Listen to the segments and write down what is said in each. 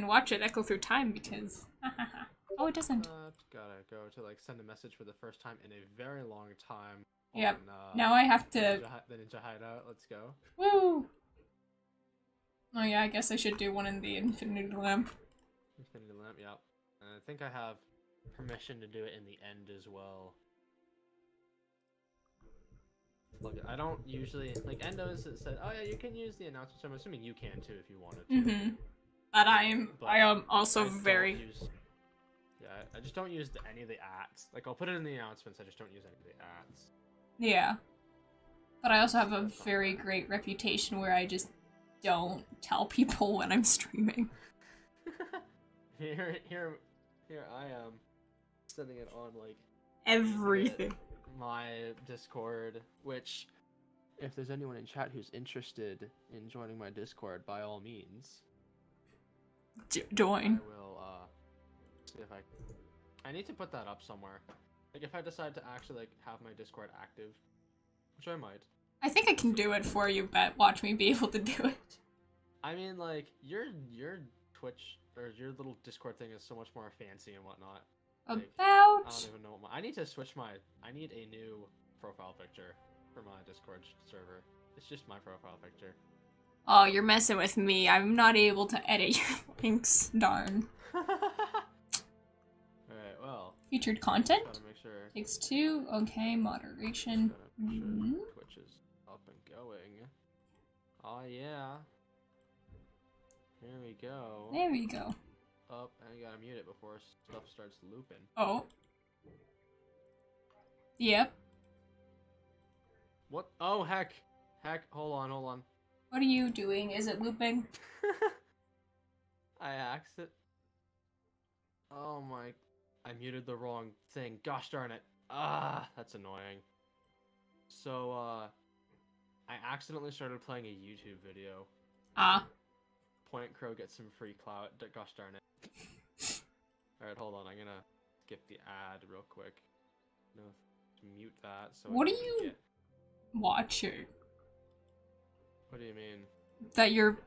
and watch it echo through time because. oh, it doesn't. Uh, gotta go to like send a message for the first time in a very long time. Yep. on, uh, Now I have to. Ninja, the Ninja Hideout. Let's go. Woo! Oh yeah, I guess I should do one in the Infinity Lamp. Infinity Lamp. Yep. And I think I have permission to do it in the end as well. Look, I don't usually like Endos. It said, "Oh yeah, you can use the announcement." So I'm assuming you can too if you wanted to. Mm-hmm. But I'm. But I am also I very. use- yeah, I- I just don't use the, any of the ads. Like I'll put it in the announcements. I just don't use any of the ads. Yeah. But I also have a very great reputation where I just don't tell people when I'm streaming. here, here, here I am, sending it on like Everything. my Discord. Which, if there's anyone in chat who's interested in joining my Discord, by all means, J- I join. will uh see if I. I need to put that up somewhere. Like if I decide to actually like have my Discord active, which I might. I think I can do it for you, but watch me be able to do it. I mean, like your your Twitch or your little Discord thing is so much more fancy and whatnot. Like, I don't even know what my. I need to switch my. I need a new profile picture for my Discord server. It's just my profile picture. Oh, you're messing with me. I'm not able to edit your links. Darn. Alright, well, Featured content? sure. Takes two. Okay, moderation. Sure Mhm. Twitch is up and going. Oh yeah. Here we go. There we go. Up, and you gotta mute it before stuff starts looping. Oh. Yep. What? Oh heck, heck! Hold on, hold on. What are you doing? Is it looping? I accident. Oh my! I muted the wrong thing. Gosh darn it! Ah, that's annoying. So, uh, I accidentally started playing a YouTube video. Ah. PointCrow gets some free clout. Gosh darn it! All right, hold on. I'm gonna skip the ad real quick. No, mute that. So. What are you- get- Watcher. What do you mean? That you're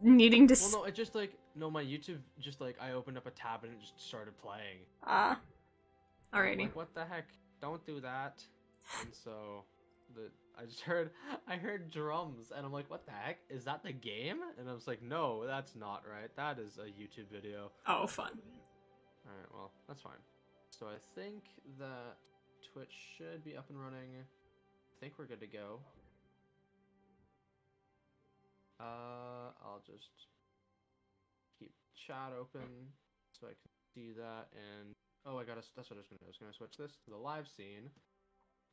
needing to. Well, no, it just like no, my YouTube just like I opened up a tab and it just started playing. Ah. I'm Alrighty. Like, what the heck? Don't do that. And so, the I just heard I heard drums and I'm like, what the heck? Is that the game? And I was like, no, that's not right. That is a YouTube video. Oh, fun. All right, well, that's fine. So I think that Twitch should be up and running. I think we're good to go. Uh, I'll just keep chat open so I can see that. And oh, I gotta. That's what I was gonna do. I was gonna switch this to the live scene,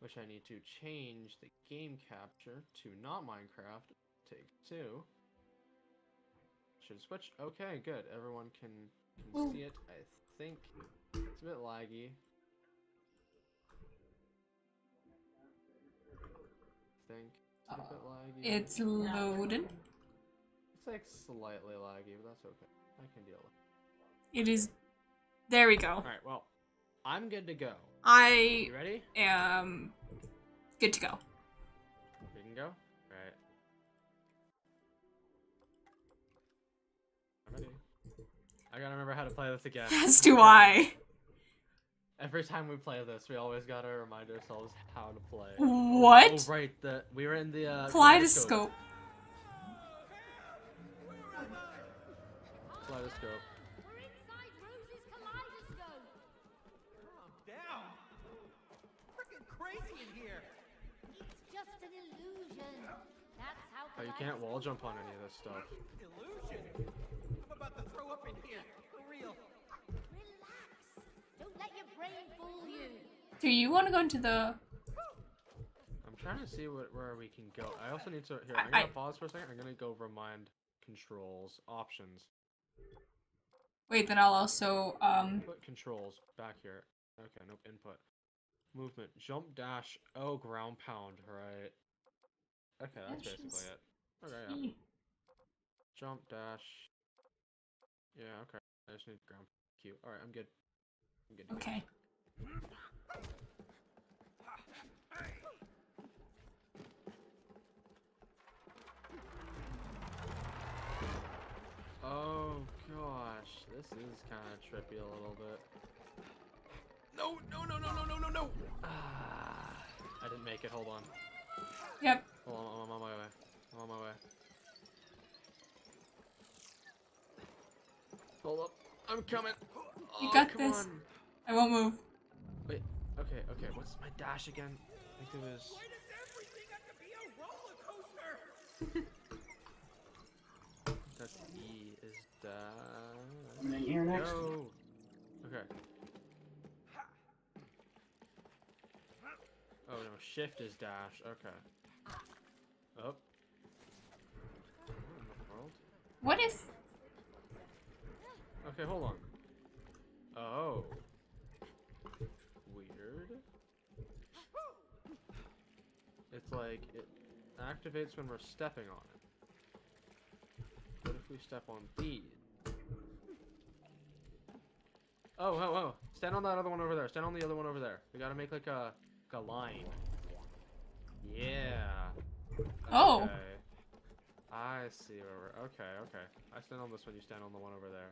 which I need to change the game capture to not Minecraft. Take two. Should switch. Okay, good. Everyone can can Ooh. see it. I think it's a bit laggy. think it's a bit laggy. It's loaded. It's like slightly laggy, but that's okay. I can deal with it. It is. There we go. Alright, well, I'm good to go. I You ready? am good to go. We can go? Alright. I'm ready. I gotta remember how to play this again. As do I. Every time we play this, we always gotta remind ourselves how to play. What? Oh, right, the we were in the uh, Kaleidoscope. Kaleidoscope. We're inside Rose's kaleidoscope. Calm down. Freaking crazy in here. It's just an illusion. That's how. Oh, you can't wall jump on any of this stuff. Illusion. I'm about to throw up in here. For real. Relax. Don't let your brain fool you. Do you want to go into the? I'm trying to see what, where we can go. I also need to. Here, I- I'm gonna I- pause for a second. I'm gonna go remind controls options. Wait, then I'll also um. Put controls back here. Okay, nope. Input. Movement. Jump dash. Oh, ground pound. Right. Okay, that's basically it. Okay, yeah. Jump dash. Yeah. Okay. I just need ground. Q. All right. I'm good. I'm good. Okay. Oh God. This is kind of trippy a little bit. No, no, no, no, no, no, no, no! Ah, I didn't make it. Hold on. Yep. Hold on, I'm on my way. I'm on my way. Hold up. I'm coming. You Oh, got this. on. I won't move. Wait. Okay, okay. What's my dash again? I think it was. Why does everything have to be a roller coaster? That's E is dash. And then here next. Go. Okay. Oh no, shift is dash. Okay. Oh. What world? What is? Okay, hold on. Oh. Weird. It's like it activates when we're stepping on it. What if we step on these? Oh, oh, oh. Stand on that other one over there. Stand on the other one over there. We gotta make like a, like a line. Yeah. Oh. Okay. I see where we're. Okay, okay. I stand on this one. You stand on the one over there.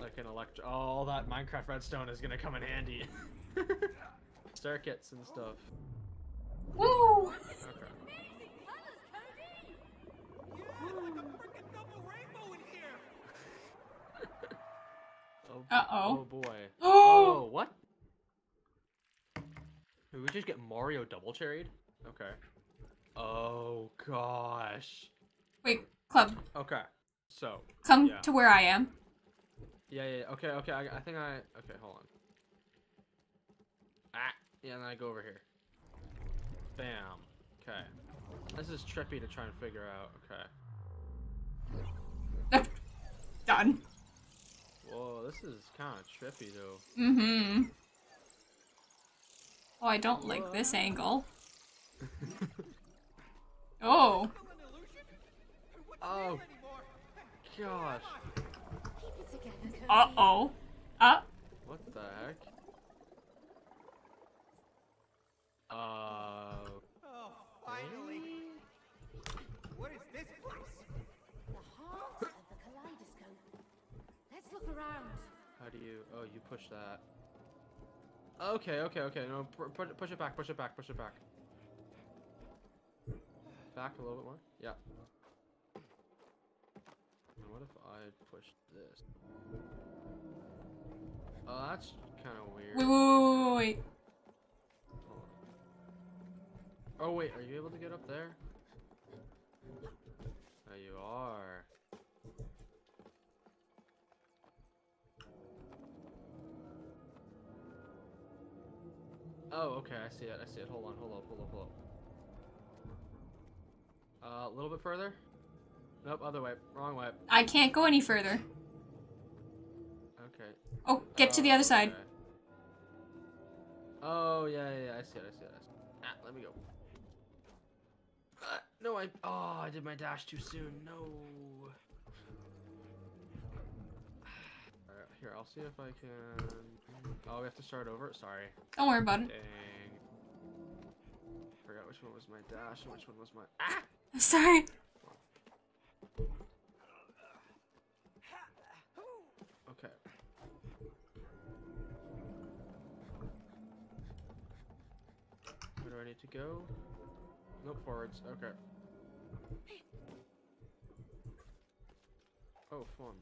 Like an electro. Oh, all that Minecraft redstone is gonna come in handy. Circuits and stuff. Woo! Okay. Amazing colors, Cody! Yeah, like a freaking double rainbow in here. Oh, Uh-oh. Oh boy. Oh! Oh, what? Did we just get Mario double cherried? Okay. Oh gosh. Wait, club, Okay. So. come Yeah. to where I am. Yeah, yeah. yeah. Okay, okay. I, I think I. Okay, hold on. Ah. Yeah, and then I go over here. Bam. Okay. This is trippy to try and figure out. Okay. Done. Whoa, this is kind of trippy though. Mm-hmm. Oh, I don't like this angle. Oh. Still an illusion? What's Oh. Gosh. Keep it together, Cody. Uh-oh. Uh, What the heck? Uh. Oh, finally. What is this place? The heart of the kaleidoscope. Let's look around. How do you? Oh, you push that. Okay, okay, okay. No, push, it back, push it back, push it back. Back a little bit more. Yeah. And what if I push this? Oh, that's kind of weird. wait, wait, wait, wait. On. Oh wait, are you able to get up there? There you are. Oh, okay, I see it, I see it. Hold on, hold up, hold up, hold up. Uh, a little bit further? Nope, other way. Wrong way. I can't go any further. Okay. Oh, get to the other side. Okay. Oh, yeah, yeah, yeah, I see it, I see it, I see it. Ah, let me go. Uh, no, I. Oh, I did my dash too soon. No. Alright, here, I'll see if I can. Oh, we have to start over? Sorry. Don't worry about it. Dang. Forgot which one was my dash and which one was my. Ah! I'm sorry. Okay. Where do I need to go? Nope, forwards. Okay. Oh, fun.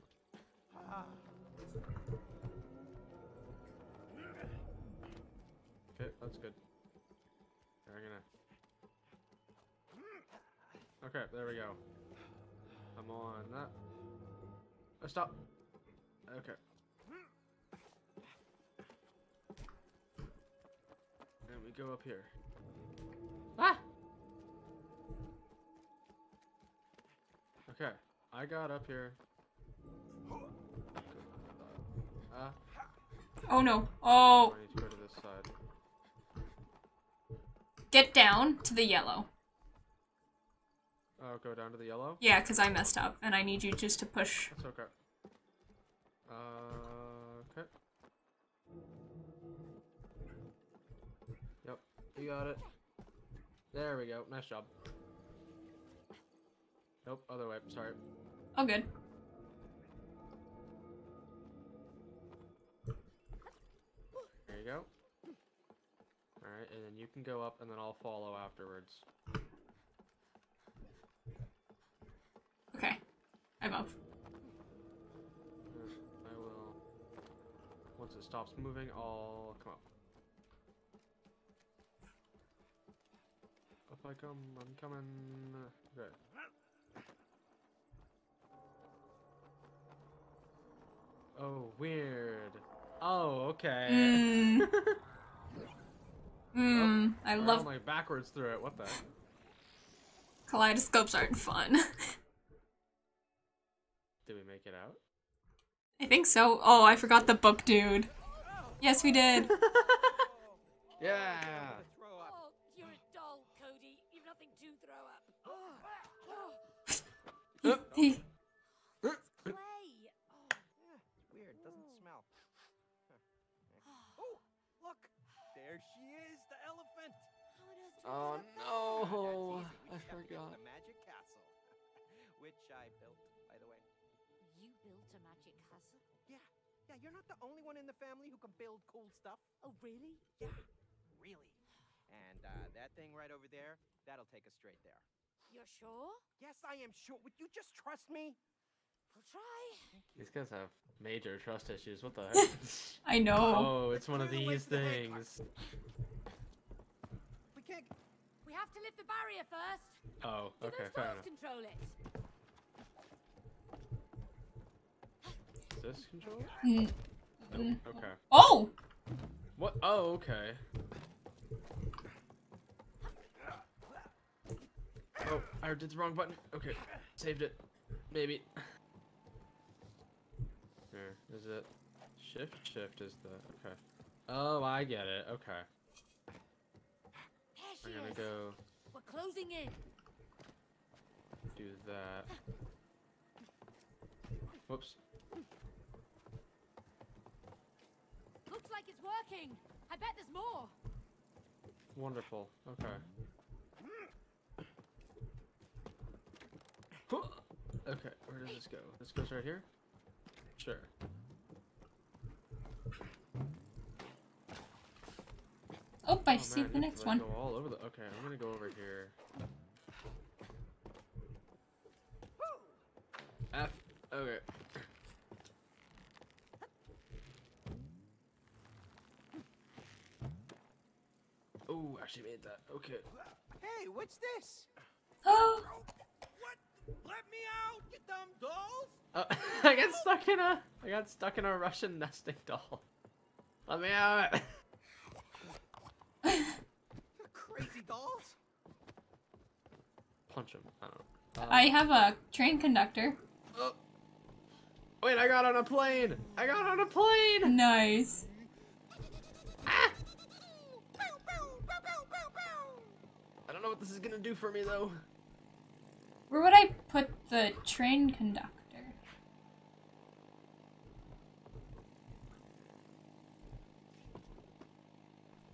Okay, that's good. We're gonna. Okay, there we go. I'm on that. Oh, stop. Okay. And we go up here. Ah! Okay, I got up here. Oh no. Oh, I need to go to this side. get down to the yellow. Oh, go down to the yellow? Yeah, because I messed up, and I need you just to push. That's okay. Uh, okay. Yep, you got it. There we go. Nice job. Nope, other way. Sorry. Oh, good. Alright, and then you can go up and then I'll follow afterwards. Okay. I'm up. I will. Once it stops moving, I'll come up. If I come, I'm coming. Okay. Oh, weird. Oh, okay. Mm. Mm. I love. I love like backwards through it. What the? kaleidoscopes aren't fun. Did we make it out? I think so. Oh, I forgot the book dude. Yes, we did. Yeah. Oh, you're a doll, Cody. You've nothing to throw up. He- Clay. Oh no! I there? That's easy. We just gotta get to forgot. The magic castle, which I built, by the way. You built a magic castle? Yeah, yeah. You're not the only one in the family who can build cool stuff. Oh, really? Yeah, really. And uh, that thing right over there, that'll take us straight there. You're sure? Yes, I am sure. Would you just trust me? We'll try. These guys have major trust issues. What the heck? I know. oh, it's one of Clear the way these things. the handcart. things. We can't. We have to lift the barrier first. Oh, Do okay, fair enough. control it? Is this control? Mm. Nope. Okay. Oh! What? Oh, okay. Oh, I did the wrong button. Okay, saved it. Maybe. Here, is it? Shift? Shift is the. Okay. Oh, I get it. Okay. I'm gonna is. go We're closing in. do that. Whoops. Looks like it's working. I bet there's more. Wonderful. Okay. Okay, where does this go? This goes right here? Sure. Oh, I Oh, see man, the next can, like, one. Go all over the. Okay, I'm gonna go over here. F. Okay. Oh, actually made that. Okay. Hey, what's this? Oh, What? Let me out, you dumb dolls! Uh, I got stuck in a. I got stuck in a Russian nesting doll. Let me out. You crazy dolls! Punch him. I don't know. Uh, I have a train conductor. oh. Wait, I got on a plane. I got on a plane. Nice. Ah! I don't know what this is gonna do for me though. Where would I put the train conductor?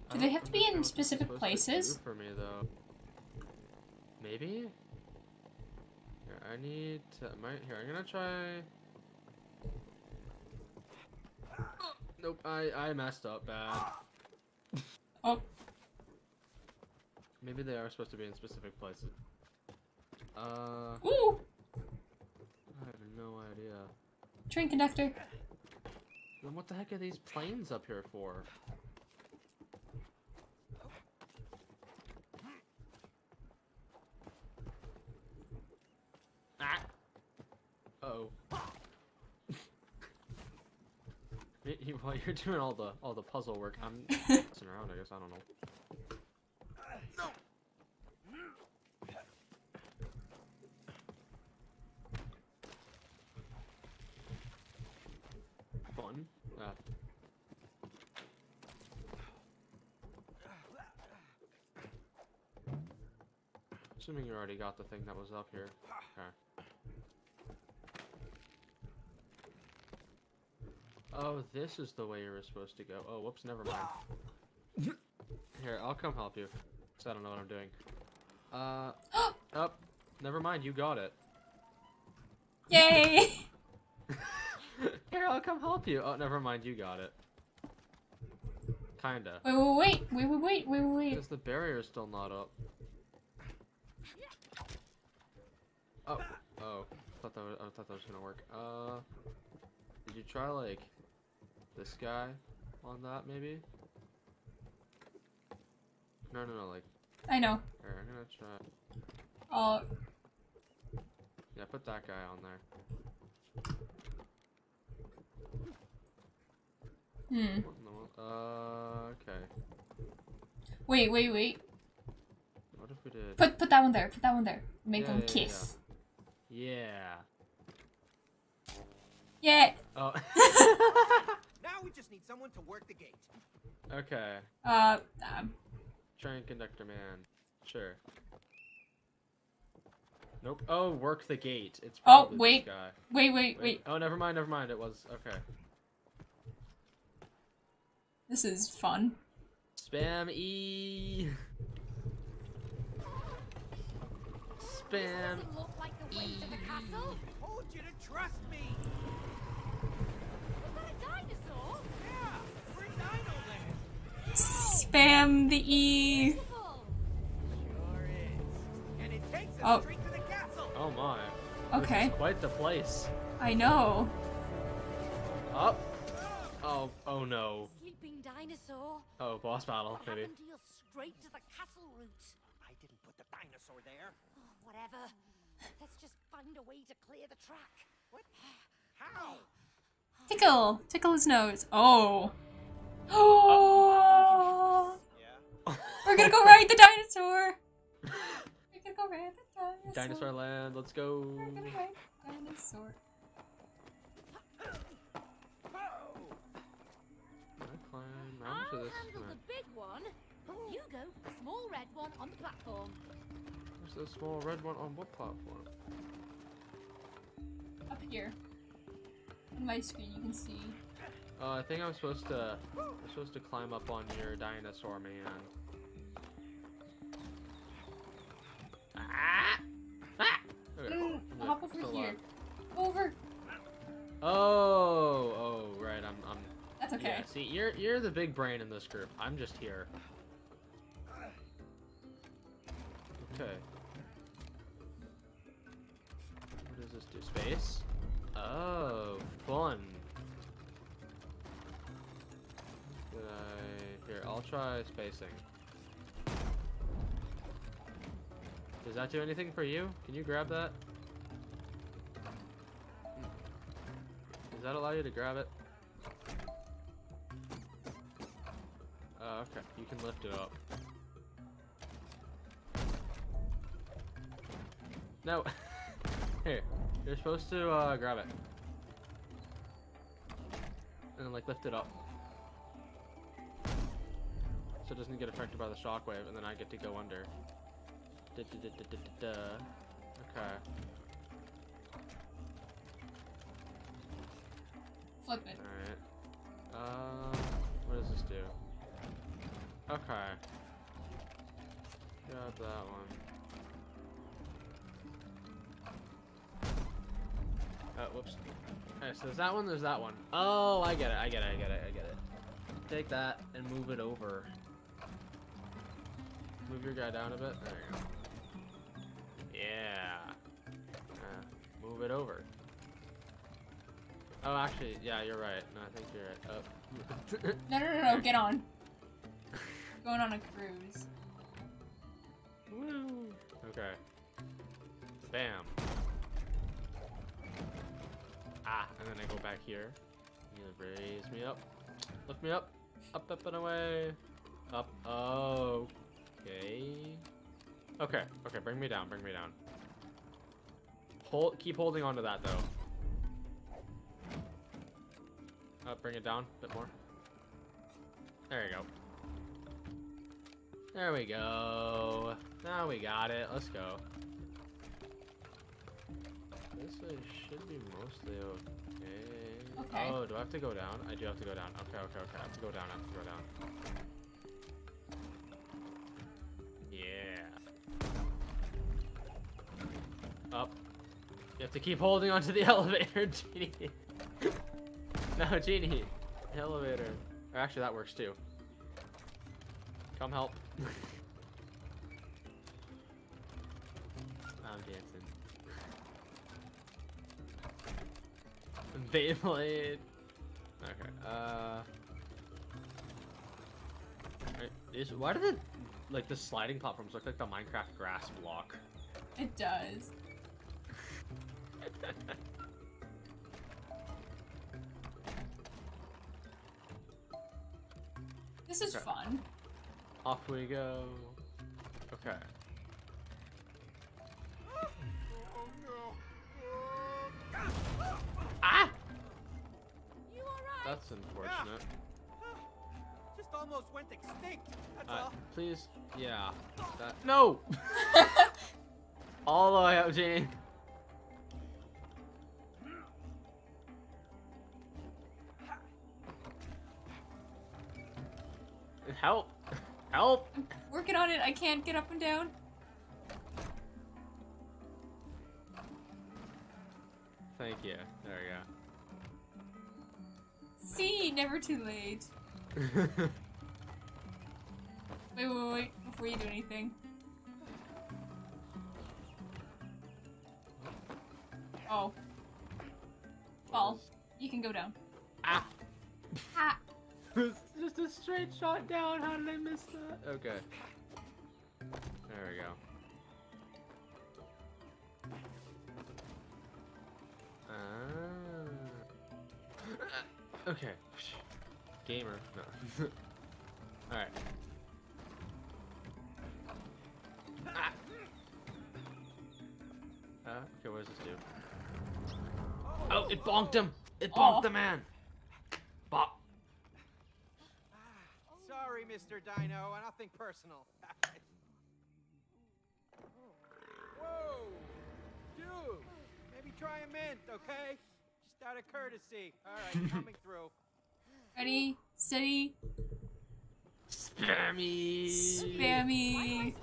I Do they have to be in understand what this is specific places? For me though. Maybe. Here, I need to. Might here. I'm gonna try. Nope. I I messed up bad. Oh, Maybe they are supposed to be in specific places. Uh, ooh, I have no idea. train conductor. Then what the heck are these planes up here for? Ah. You- While you're doing all the all the puzzle work, I'm messing around. I guess I don't know. Fun. Ah. Assuming you already got the thing that was up here. Okay. Oh, this is the way you were supposed to go. Oh, whoops, never mind. Here, I'll come help you. Cause I don't know what I'm doing. Uh, up. never mind, you got it. Yay! Here, I'll come help you. Oh, never mind, you got it. Kinda. Wait, wait, wait, wait, wait, wait, wait. Because the barrier's still not up. Oh, oh. Thought that was, I thought that was gonna work. Uh, did you try like this guy on that maybe? No, no, no. Like, I know. here, I'm gonna try. Oh, Yeah, put that guy on there. hmm. The Uh, okay. Wait, wait, wait. What if we did? Put put that one there. Put that one there. Make Yeah, them yeah, yeah. kiss. Yeah. Yeah. Oh. Now we just need someone to work the gate. okay. Uh, um, Train conductor man. Sure. Nope. Oh, work the gate. It's Oh, probably wait. Wait, wait, wait. Oh, never mind. Never mind. It was okay. This is fun. Spam E. Spam. Doesn't look like the way to the castle. Told you to trust me. Spam the E. Oh. Visible. Sure is. And it takes us Oh. straight to the castle. Oh my. Okay. This is quite the place. I know. Up. Oh. Oh no. Sleeping dinosaur. Oh, boss battle What maybe. happened to your straight to the castle route? I didn't put the dinosaur there. Oh, whatever. Let's just find a way to clear the track. What? How? Tickle. Tickle his nose. Oh. Oh. Yeah. We're gonna go ride the dinosaur. We're gonna go ride the dinosaur. Dinosaur land. Let's go. We're gonna ride the dinosaur. Whoa! I climb I'll onto this. handle man. the big one. You go for the small red one on the platform. There's the small red one on what platform? Up here. On my screen, you can see. Uh, I think I'm supposed to. I'm supposed to climb up on your dinosaur man. Ah! Ah! Okay, hop over here. alive. Over. Oh, oh, right. I'm, I'm. That's okay. Yeah. See, you're, you're the big brain in this group. I'm just here. Okay. What does this do? Space? Oh, fun. I'll try spacing. Does that do anything for you? Can you grab that? Does that allow you to grab it? Oh, okay. You can lift it up. No. Here. You're supposed to uh, grab it. And then like lift it up. So it doesn't get affected by the shockwave and then I get to go under. Da, da, da. Okay. Flip it. Alright. Uh, what does this do? Okay. Grab that one. Oh, whoops. Alright, so there's that one, there's that one. Oh, I get it, I get it, I get it, I get it. Take that and move it over. Move your guy down a bit. There you go. Yeah. Uh, move it over. Oh, actually, yeah, you're right. No, I think you're right. Oh. No, no, no, no. Get on. Going on a cruise. Woo. Okay. Bam. Ah, and then I go back here. You raise me up. Lift me up. Up, up, and away. Up. Oh. Okay. Okay. Okay. Bring me down. Bring me down. Hold. Keep holding on to that though. Up. Bring it down a bit more. There you go. There we go. Now we got it. Let's go. This is, should be mostly okay. Okay. Oh, do I have to go down? I do have to go down. Okay, okay, okay. I have to go down. I have to go down. Yeah. Up. You have to keep holding onto the elevator, Genie. no, Genie. Elevator. Or actually, that works too. Come help. I'm dancing. Beyblade. Okay. Uh. Is why do the like the sliding platforms look like the Minecraft grass block? It does. This is Okay. fun. Off we go. Okay. Ah! That's unfortunate. Just almost went extinct. That's Uh, all. please, yeah. That no. All the way up, Gene. Help! Help! Working on it. I can't get up and down. Thank you. There we go. See, never too late. Wait, wait, wait, before you do anything. Oh. Fall. You can go down. ah! Ha! Just a straight shot down. How did I miss that? Okay. There we go. Ah. okay. Gamer. No. Alright. Uh, okay, what does this do? Oh, it bonked him! It bonked Aw. the man! Bonk. Sorry, Mr. Dino. Nothing personal. Whoa! Dude! Maybe try a mint, okay? Just out of courtesy. Alright, coming through. Ready, steady, Spammy! spammy.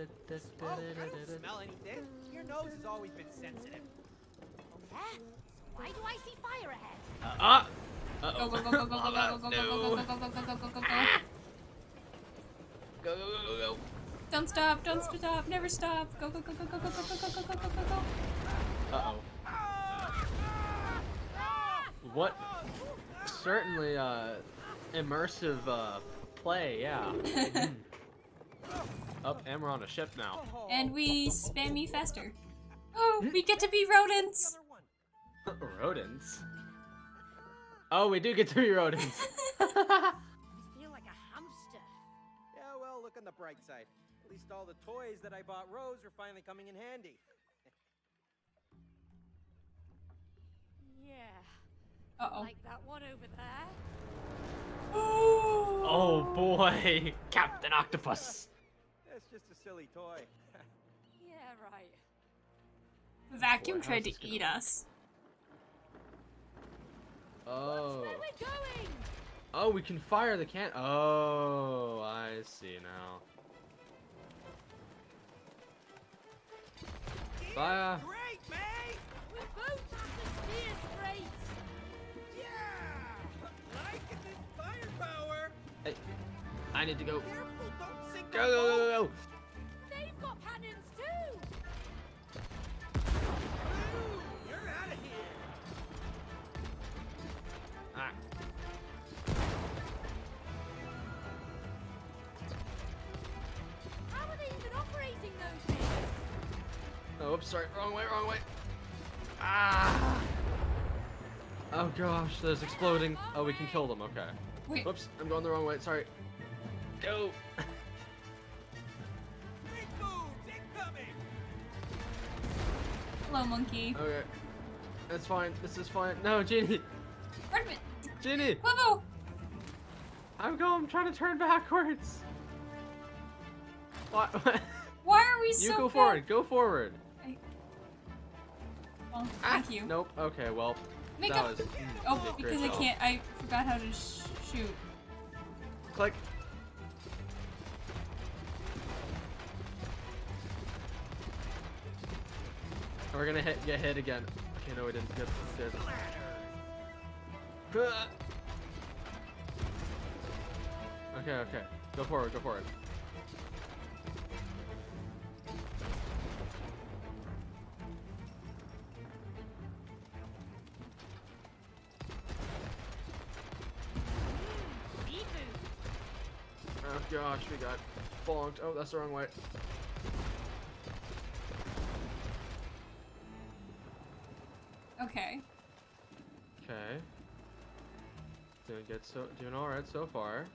Smell smoke. Oh, I don't smell anything. Your nose has always been sensitive. Yeah? Why do I see fire ahead? Uh, uh Go, go, go, go, go, go, go, go, go, go, go, go, go, go, go, go, go, go, go. Go, go, go, go, go. Don't stop, don't stop, never stop. Go, go, go, go, go, go, go, go, go, go, go, go, go. Uh oh. What? Certainly, uh, immersive, uh, play, yeah. Up, and we're on a ship now. And we spam spammy faster. Oh, we get to be rodents. Rodents? Oh, we do get to be rodents. I feel like a hamster. Yeah, well, look on the bright side. At least all the toys that I bought Rose are finally coming in handy. Yeah. Uh-oh. Like that one over there. oh boy, Captain Octopus. It's just a silly toy. Yeah, right. The vacuum Boy, tried to this gonna eat work? us. Oh. Where we're going? Oh, we can fire the can. Oh, I see now. Fire. Great, mate! We're both the steer straight. Yeah! Liking this firepower! Hey, I need to go. Careful, don't sink Go, the go, go, go. Oh, oops, sorry. Wrong way, wrong way. Ah. Oh gosh, there's exploding. Oh, we can kill them. Okay. Wait, Whoops, I'm going the wrong way. Sorry. Go. Big moves incoming! hello, monkey. Okay. That's fine. This is fine. No, Genie. Wait a minute. Genie. Quibo! I'm going. I'm trying to turn backwards. What? Why are we so you go bad? forward. Go forward. Well, Ah, thank you. Nope. Okay. Well, Make that up. was. Oh, because I can't. I forgot how to sh shoot. Click. We're gonna hit, get hit again. Okay, no, we didn't. Get upstairs. Okay, okay. Go forward, go forward. Gosh, we got bonked. Oh, that's the wrong way. Okay. Okay. Doing good so doing alright so far.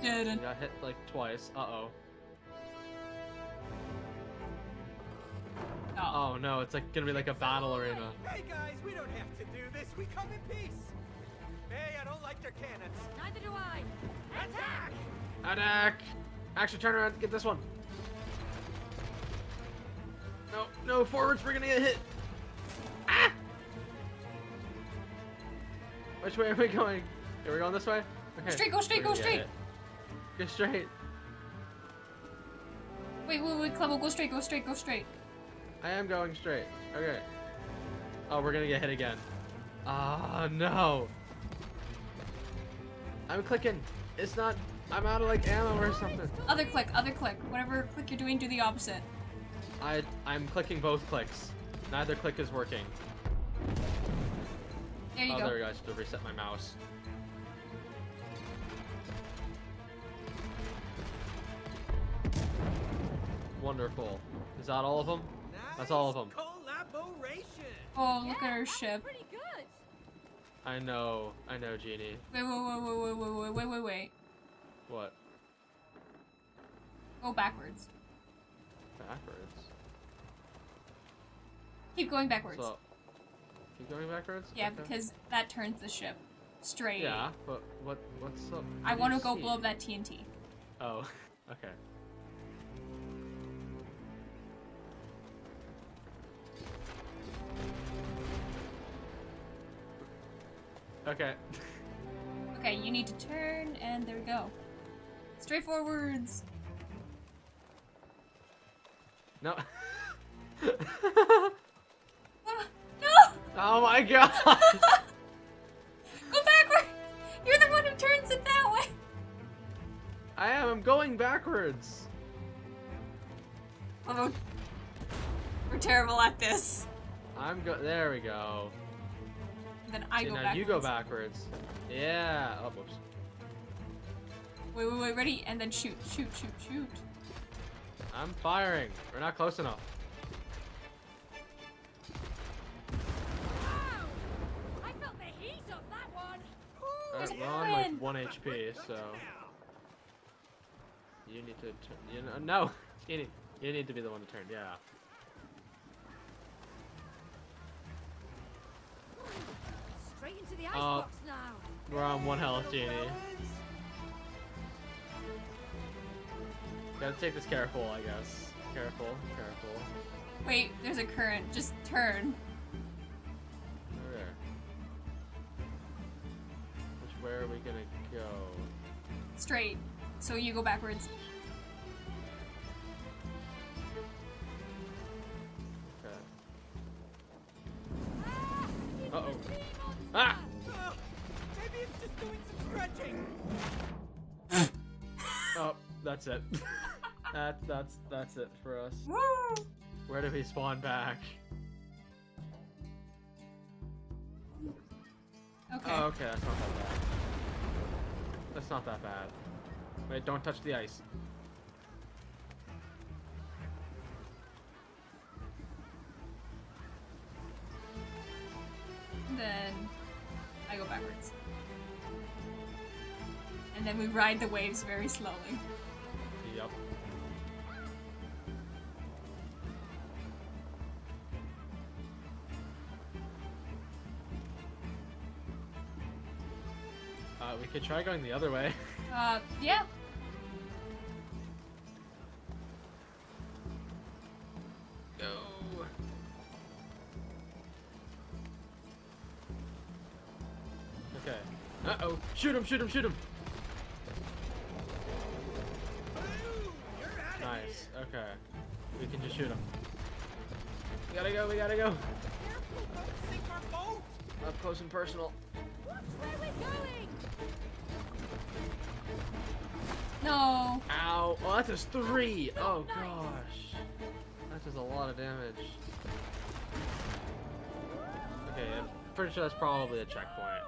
Didn't. Got hit like twice. Uh oh. Oh. Oh no, it's like gonna be like a battle arena. Hey guys, we don't have to do this. We come in peace. Hey, I don't like their cannons. Neither do I. Attack! Attack! Actually, turn around. Get this one. No, no, forwards. We're gonna get hit. Ah! Which way are we going? Are we going this way? Okay. Straight, go straight, go gonna get straight. hit. Go straight. Wait, wait, wait, Clevo, go straight, go straight, go straight. I am going straight. Okay. Oh, we're gonna get hit again. Ah, no. I'm clicking. It's not. I'm out of like ammo or something. Other click, other click. Whatever click you're doing, do the opposite. I I'm clicking both clicks. Neither click is working. There you oh, go. there we go. I should have reset my mouse. Wonderful. Is that all of them? That's all of them. Collaboration. Oh, look Yeah, at our that's ship. I know. I know, Genie. Wait, wait, wait, wait, wait, wait, wait, wait, wait. What? Go backwards. Backwards. Keep going backwards. So, keep going backwards. yeah, Okay. because that turns the ship straight. Yeah, but what? What's up? I what do want to go see? blow up that TNT. Oh, okay. Okay. Okay, you need to turn, and there we go. Straight forwards. no. Ah, no! oh my god! Go backward! You're the one who turns it that way! I am. I'm going backwards. Oh, we're terrible at this. I'm go. There we go. And then I See, go now backwards. you go backwards. Yeah. Oh, whoops. Wait, wait, wait, ready? And then shoot, shoot, shoot, shoot. I'm firing. We're not close enough. Wow. I felt the heat of that one. There's Alright, a we're on like one HP, so you need to. Turn, you know, no, you need, you need to be the one to turn. Yeah. Straight into the Uh, icebox now. We're on one health, Genie. Gotta take this careful, I guess. Careful, careful. Wait, there's a current. Just turn. Over there. Which way are we gonna go? Straight. So you go backwards. Okay. Ah, it's Uh-oh. the sea monster. Ah! Maybe it's just doing some stretching. Oh, that's it. that that's that's it for us. Woo! Where do we spawn back? Okay. Oh, okay, that's not that bad. That's not that bad. Wait, don't touch the ice. Then I go backwards. And then we ride the waves very slowly. Yep. Uh, we could try going the other way. Uh, yeah. Go. Okay. Uh oh. Shoot him, shoot him, shoot him. Boo! You're out of Nice. Okay. We can just shoot him. We gotta go, we gotta go. Careful, don't sink our boat. Up close and personal. Where we're going! No. Ow! Oh, that does three! Oh gosh. That does a lot of damage. Okay, I'm pretty sure that's probably a checkpoint.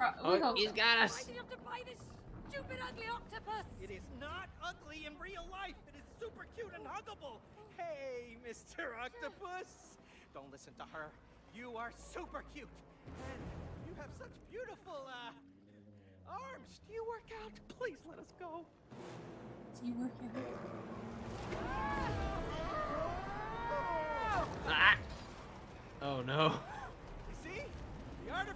Pro- we Oh, hope he's so. got Why us! did you have to buy this stupid ugly octopus? It is not ugly in real life. It is super cute and huggable. Hey, Mr. Octopus. Don't listen to her. You are super cute. And you have such beautiful, uh, arms. Do you work out? Please let us go. Do you work here? Ah! Oh no. You see? The art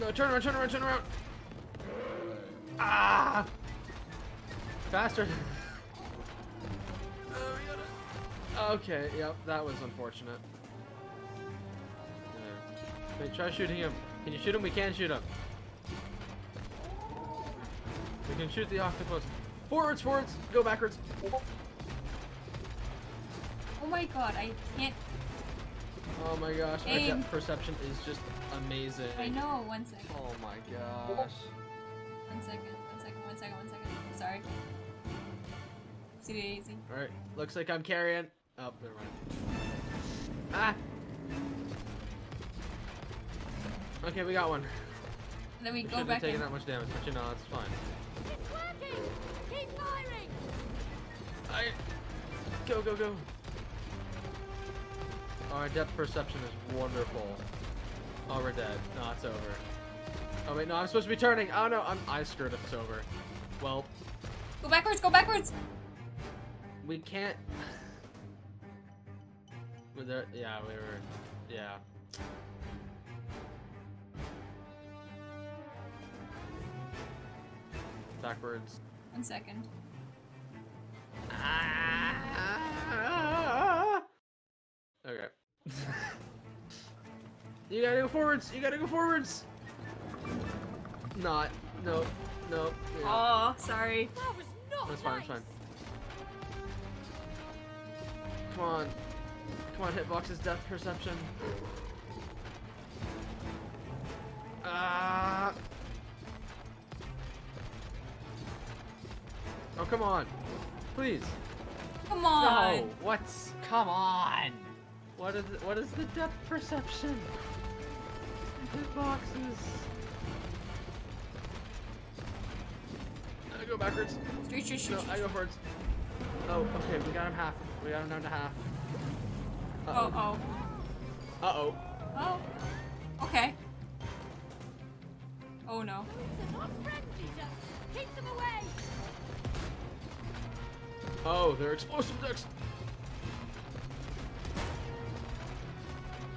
No, turn around, turn around, turn around! Ah! Faster! Okay, yep, that was unfortunate. There. Wait, try shooting him. Can you shoot him? We can shoot him. We can shoot the octopus. Forwards, forwards, go backwards. Oh my god, I can't. Oh my gosh, depth perception is just amazing. I know. One second. Oh my gosh. One second. One second. One second. One second. Sorry. Easy, easy. Alright, looks like I'm carrying. Oh, never mind. Ah! Okay, we got one. And then we We go back in. that much damage, but you know, it's fine. It's working! Keep firing! I... Go, go, go! Our depth perception is wonderful. Oh, we're dead. No, it's over. Oh wait, no, I'm supposed to be turning. Oh no, I'm I screwed us over. Well, Go backwards. Go backwards. we can't. There. Yeah, we were. Yeah. Backwards. One second. Ah! Okay. you gotta go forwards. You gotta go forwards. Not. No. No. Yeah. Oh, sorry. That was not That's fine. nice! That's fine. Come on. Come on, Hitbox's depth perception. Ah. Oh, come on. Please. Come on. No. What's? Come on. What is? What is the depth perception? Hitboxes. I go backwards. Street, street, No. I go forwards. Oh, okay, we got him half. We got him down to half. Oh, Uh-oh. oh. Uh-oh. Oh. Okay. Oh no. They're not friendly ducks! Keep them away! Oh, they're explosive ducks.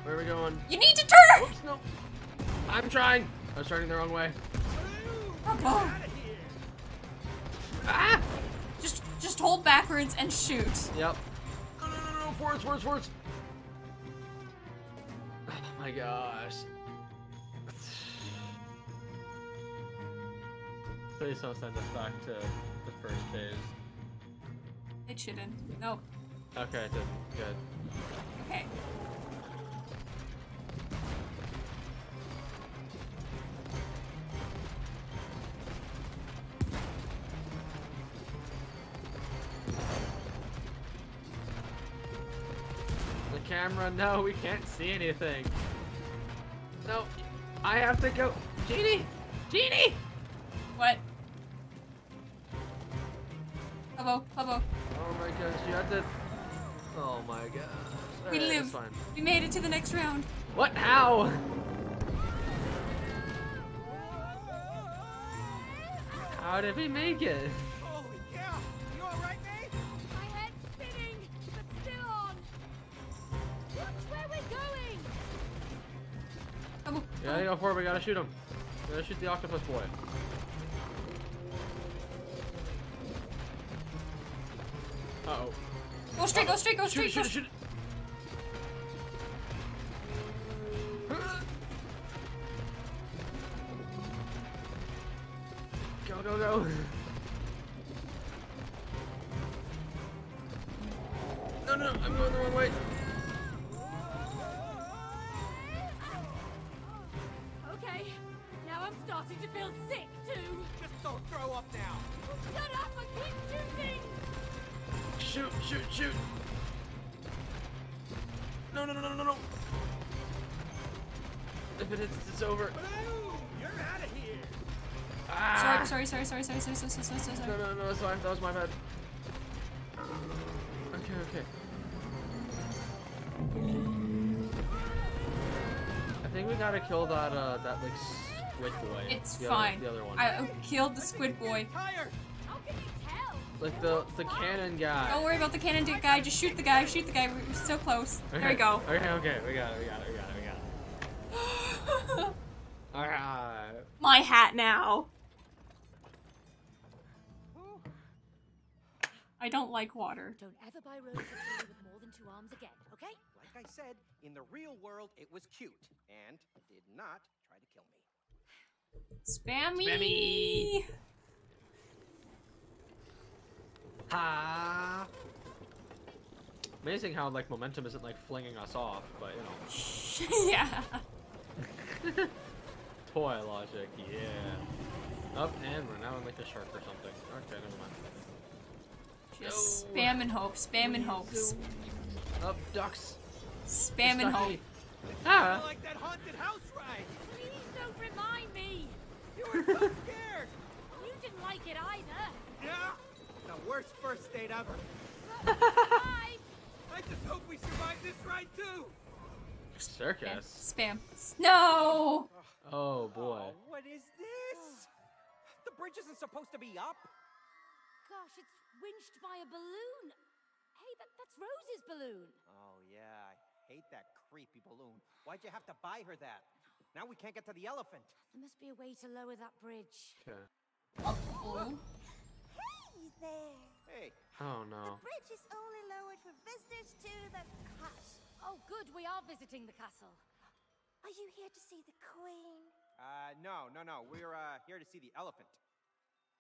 Where are we going? You need to turn. Whoops, no. I'm trying. I was turning the wrong way. Oh. Ah! Just, just hold backwards and shoot. Yep. No, no, no, no. Forwards, forwards, forwards. Oh my gosh. Please don't send us back to the first phase. It shouldn't. Nope. Okay, it did. Good. Okay. Camera, no, we can't see anything. No, I have to go. Genie! Genie! What? Hello, hello. Oh my gosh, you have to. Oh my gosh. We Alright, live. We made it to the next round. What? How? How did we make it? Gotta go for it, we gotta shoot him. Gotta shoot the octopus boy. Uh oh. Go straight, go straight, go straight. shoot go shoot sorry, sorry, sorry. No, no, no, it's fine. That was my bad. Okay, okay. I think we gotta kill that, uh, that, like, squid boy. It's the fine. Other, the other one. I killed the squid boy. Tired. How can you tell? Like, the, the cannon guy. Don't worry about the cannon dude guy. Just shoot the guy. Shoot the guy. We're so close. There we go. Okay, okay, we got it, we got it, we got it, we got it. Alright. My hat now. Like water. Don't ever buy roses with more than two arms again, okay? Like I said, in the real world, it was cute and did not try to kill me. Spammy. Spammy. Ha! Amazing how, like, momentum isn't, like, flinging us off, but, you know. yeah. Toy logic, yeah. Up, and we're now in, like, a shark or something. Okay, never mind. Just No. spam and hope. Spam and hope. Zoom. Up, ducks. Spam and hope. I Ah! like that haunted house ride. Please don't remind me! You were so scared. You didn't like it either! Yeah. The worst first date ever. Bye! I just hope we survive this ride too. Spam. Circus. Spam. No. Oh, boy. Oh, what is this? The bridge isn't supposed to be up. Gosh, it's winched by a balloon. Hey, that, that's Rose's balloon. Oh yeah, I hate that creepy balloon. Why'd you have to buy her that? Now we can't get to the elephant. There must be a way to lower that bridge. Okay. Oh. Hey there! Hey, Oh, no. The bridge is only lowered for visitors to the castle. Oh, good, we are visiting the castle. Are you here to see the queen? uh, no, no, no. We're uh, here to see the elephant.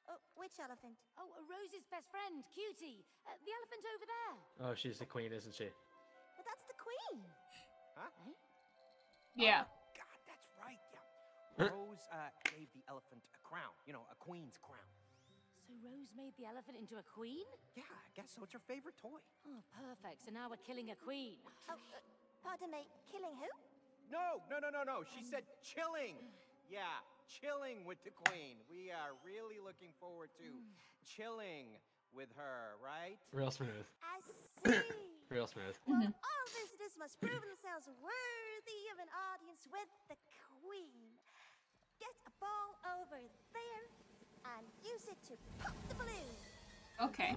Oh, which elephant? Oh, Rose's best friend, Cutie. Uh, the elephant over there. Oh, she's the queen, isn't she? Well, that's the queen. Huh? Eh? Yeah. God, that's right. Yeah. Rose uh, gave the elephant a crown. You know, a queen's crown. So Rose made the elephant into a queen? Yeah, I guess so. It's her favorite toy. Oh, perfect. So now we're killing a queen. Oh, uh, pardon me, killing who? No, no, no, no, no. She said chilling. Yeah, chilling with the queen. We are really looking forward to mm. chilling with her, right? Real smooth. I see. Real smooth. well, mm-hmm. all visitors must prove themselves worthy of an audience with the queen. Get a ball over there and use it to pop the balloon. Okay.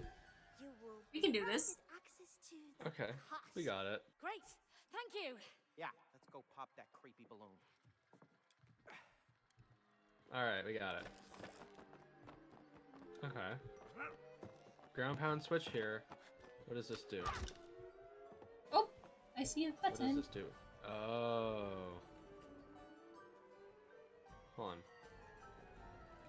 You will We can do this. granted Access to the Okay, we got it. Great. Thank you. Yeah, let's go pop that creepy balloon. Alright, we got it. Okay. Ground pound switch here. What does this do? Oh, I see a button. What does this do? Oh. Hold on.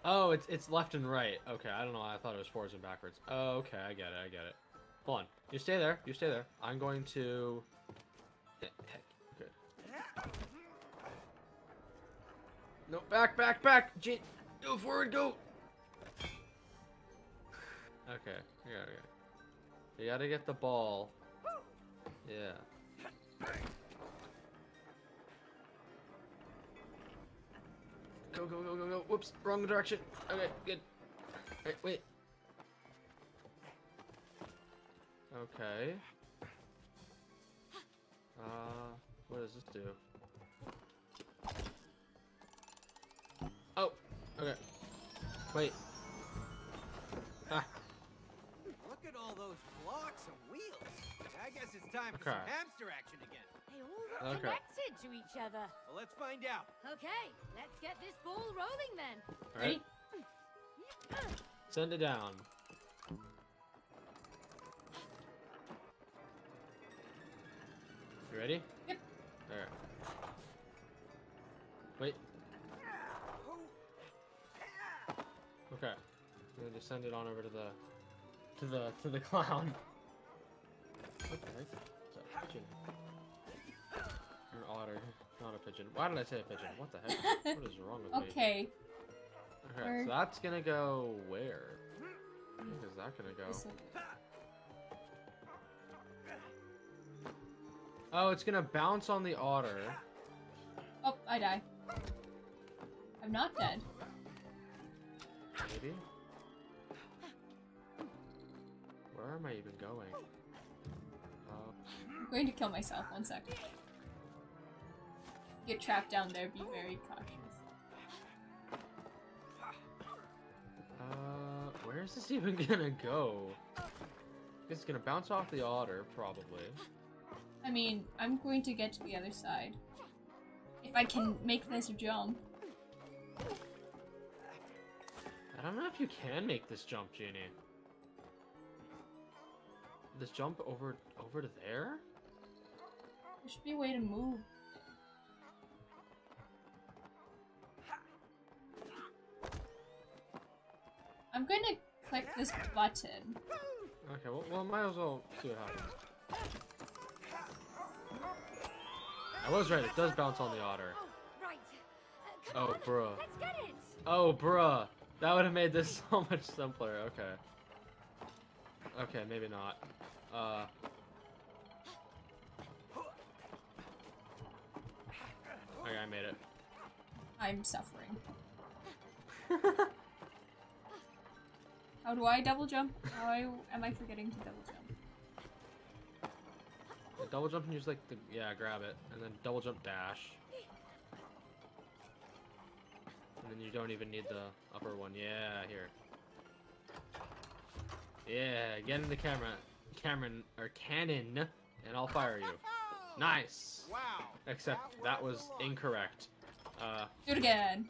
Oh, it's it's left and right. Okay, I don't know. I thought it was forwards and backwards. Oh, okay, I get it. I get it. Hold on. You stay there. You stay there. I'm going to. No, back, back, back. Go forward, go. Okay, I got it. You gotta get the ball. Yeah. Go, go, go, go, go. Whoops, wrong direction. Okay, good. Wait, wait. Okay. Uh, what does this do? Okay. Wait. Ah, Look at all those blocks and wheels. I guess it's time for some hamster action again. They all look Okay. connected to each other. Well, let's find out. Okay, let's get this ball rolling then. alright. Send it down. You ready? Yep. There. Wait. Okay. send it on over to the to the to the clown. What the heck? It's a pigeon. Or otter, not a pigeon. Why did I say a pigeon? What the heck? what is wrong with me? Okay. Okay, so that's gonna go where? Where is that gonna go? Oh, it's gonna bounce on the otter. Oh, I die. I'm not dead. Maybe? Where am I even going? Uh, I'm going to kill myself. One sec. Get trapped down there. Be very cautious. uh, where is this even gonna go? It's gonna bounce off the otter, probably. I mean, I'm going to get to the other side. If I can make this jump. I don't know if you can make this jump, Genie. This jump over over to there? There should be a way to move. I'm going to click this button. Okay, well, well might as well see what happens. I was right, it does bounce on the otter. Oh, right. Uh, come Oh, on, bruh. Let's get it. Oh, bruh. That would have made this so much simpler. Okay. Okay, maybe not. Uh. Okay, I made it. I'm suffering. How do I double jump? How I, am I forgetting to double jump? The double jump and use like the yeah, grab it, and then double jump dash. And then you don't even need the upper one. Yeah, here. Yeah, get in the camera, Cameron or cannon, and I'll fire you. Nice. Wow. Except that was incorrect. Uh, Do it again.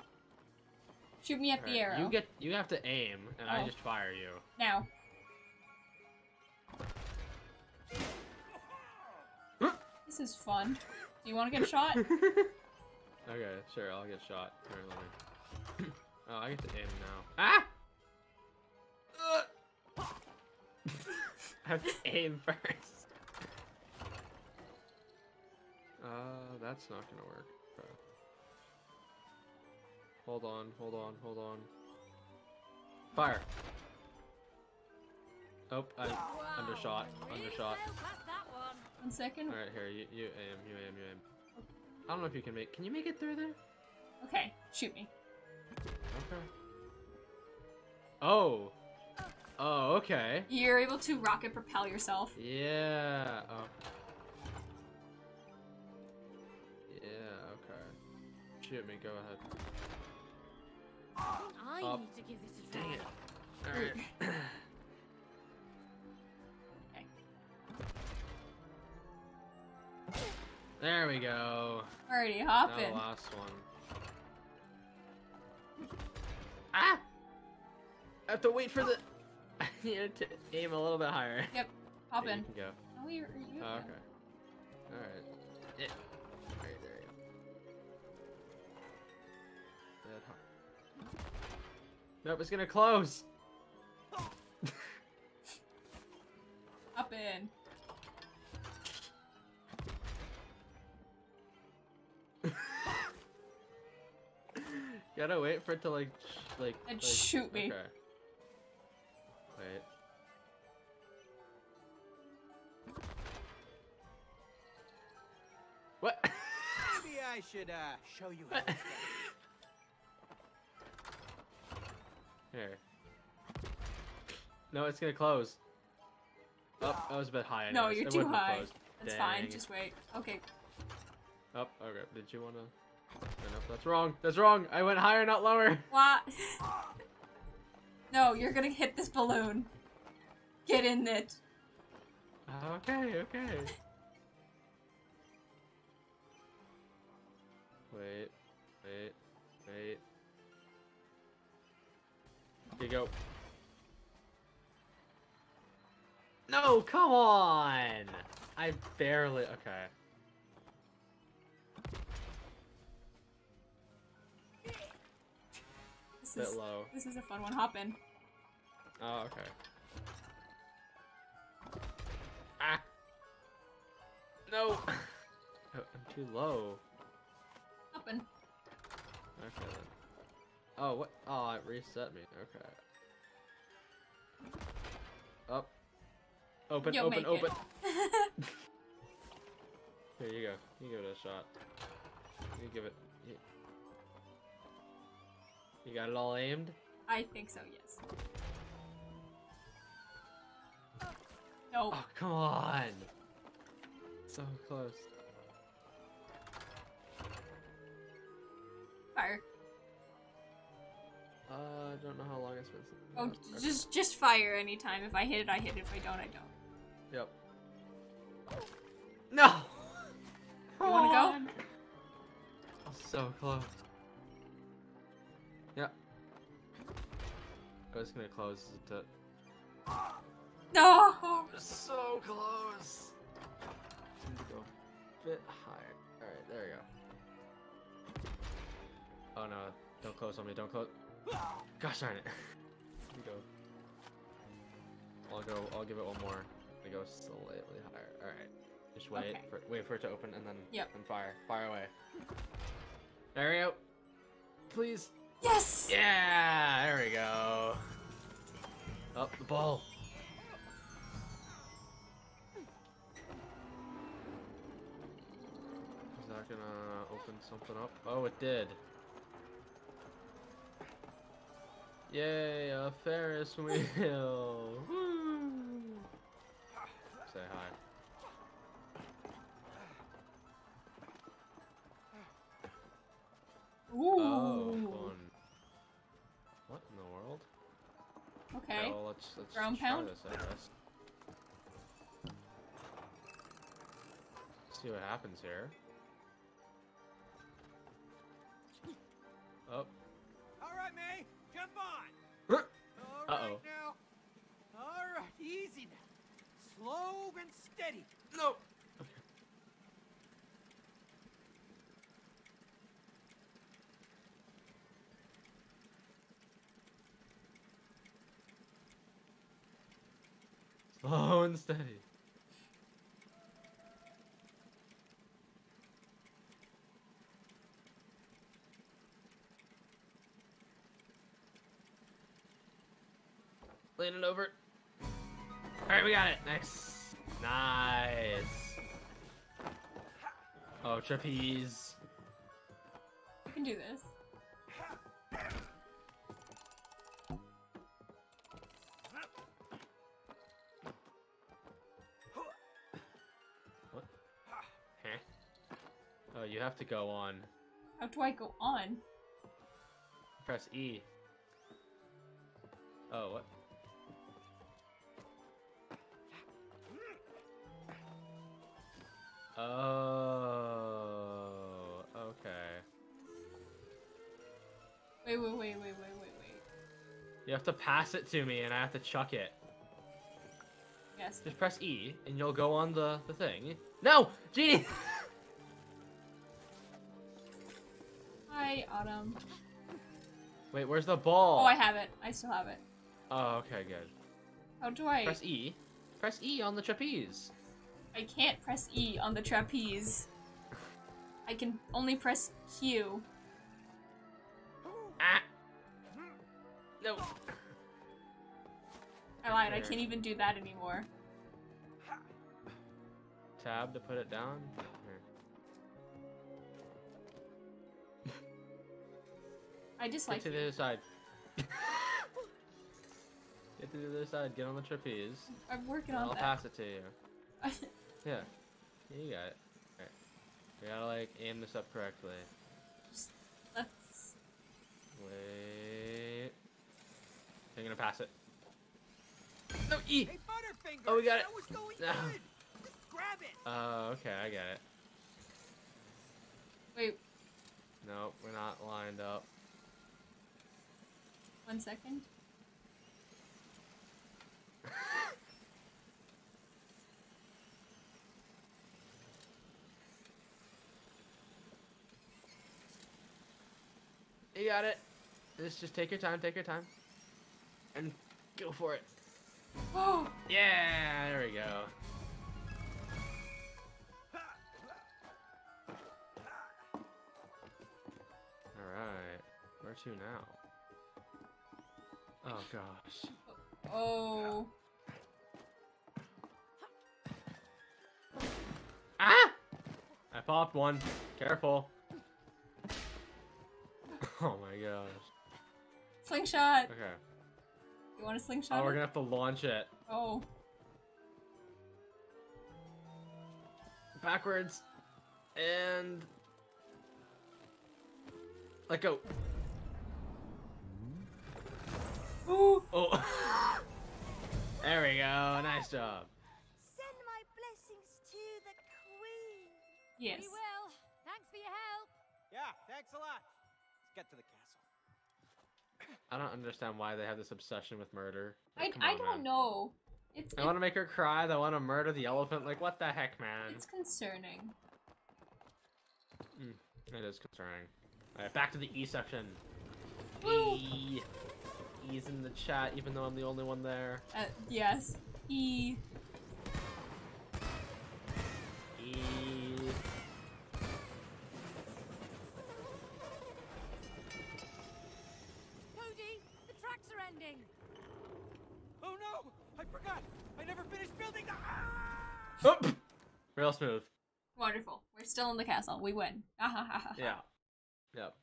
Shoot me at the arrow. you get you have to aim, and I Oh. just fire you. now. This is fun. Do you want to get shot? Okay, sure, I'll get shot. Here, let me. oh, I get to aim now. Ah! Have to aim first. Uh, that's not gonna work. Okay. Hold on, hold on, hold on. Fire! Oh, I Wow, undershot, undershot. sailed past that one. One second. Alright, here, you, you aim, you aim, you aim. I don't know if you can make. Can you make it through there? Okay, shoot me. Okay. Oh. Oh, okay. You're able to rocket propel yourself. Yeah. Oh. Yeah, okay. Shoot me, go ahead. I Up. need to give this a Dang try. it. Alright. Okay. there we go. Alrighty, Now hop the last one. Ah! I have to wait for the. I need to aim a little bit higher. Yep, hop Okay, in. You can go. Oh, you're, you're Oh, okay. Alright. Yeah. Alright, there you go. Good hop. Nope, it's gonna close! Hop in. Gotta wait for it to like, sh- like. And like- shoot me. Okay. Wait. What? Maybe I should uh, show you how. it's. Here. No, it's gonna close. Oh, that was a bit high. No, you're It too high. closed. That's fine, just wait. Okay, Oh, okay. Did you wanna? Oh, no, that's wrong. That's wrong. I went higher, not lower. what? no, you're gonna hit this balloon. Get in it. Okay, okay. Wait, wait, wait. Here you go. No, come on! I barely. Okay. This Bit is, low. this is a fun one. Hop in. Oh, okay. Ah. No. I'm too low. Open. Okay then. Oh, what? Oh, it reset me. Okay. Up. Open, You'll open, open. Here you go. You give it a shot. You give it. You, you got it all aimed? I think so, yes. Nope. Oh, come on. So close. Fire. Uh, I don't know how long it's been. Oh, Okay. just just fire anytime. If I hit it, I hit it. If I don't, I don't. Yep. No! You wanna go? Oh, so close. I was gonna close it. No. So close. Need to go a bit higher. Alright, there we go. Oh no, don't close on me, don't close. Gosh darn it. Me go. I'll go, I'll give it one more. Me go slightly higher. Alright. Just wait Okay. for wait for it to open and then Yep. and fire. Fire away. There we go. Please. Yes. Yeah, there we go. Up the ball. Is that gonna open something up? Oh, it did. Yay, a Ferris wheel! Woo! Say hi. Ooh. Oh, Okay. Well, let's, let's Ground try pound? this, I guess. See what happens here. Oh. All right, May, jump on. Huh. All right Uh-oh. now. All right, easy now. Slow and steady. No! Slow and steady. Lean it over. Alright, we got it. Nice. Nice. Oh, trapeze. You can do this. Have to go on. How do I go on? Press E. Oh, what? Oh, okay. Wait, wait, wait, wait, wait, wait, wait. You have to pass it to me and I have to chuck it. Yes. Just press E and you'll go on the, the thing. No! Genie! Autumn. Wait, where's the ball? Oh, I have it. I still have it. Oh, okay, good. How do I? Press E. Press E on the trapeze. I can't press E on the trapeze. I can only press Q. Ah! No. I lied. I can't even do that anymore. Tab to put it down. I just Get like to the other side. Get to the other side. Get on the trapeze. I'm working and on I'll that. pass it to you. Yeah. Yeah, you got it. Alright. We gotta like aim this up correctly. Let's. Wait. I'm gonna pass it. No, E! Hey, Butterfinger. Oh, we got it. That was going No. good. Just grab it. Oh, okay, I get it. Wait, No, we're not lined up. One second. You got it. Just, just take your time, take your time. And Go for it. Oh, Yeah, there we go. Alright. Where to now? Oh gosh. oh. Ah! I popped one. Careful. Oh my gosh. Slingshot. Okay. You want a slingshot? Oh, we're gonna have to launch it. Oh. Backwards. And. Let go. Ooh. Oh. there we go. Nice job. Send my blessings to the queen. Yes. We will. Thanks for your help. Yeah, thanks a lot. Let's get to the castle. I don't understand why they have this obsession with murder. I, Like, I on, don't man. know. It's I want to make her cry. They want to murder the elephant. Like, what the heck, man? it's concerning. Mm, it is concerning. Alright, back to the E section. Woo. E. E's in the chat, even though I'm the only one there. Uh, yes. E. E. Cody, the tracks are ending. Oh no! I forgot! I never finished building the. Ah! Oh! Real smooth. Wonderful. We're still in the castle. We win. Ah, ha, ha, ha, ha. Yeah. Yep.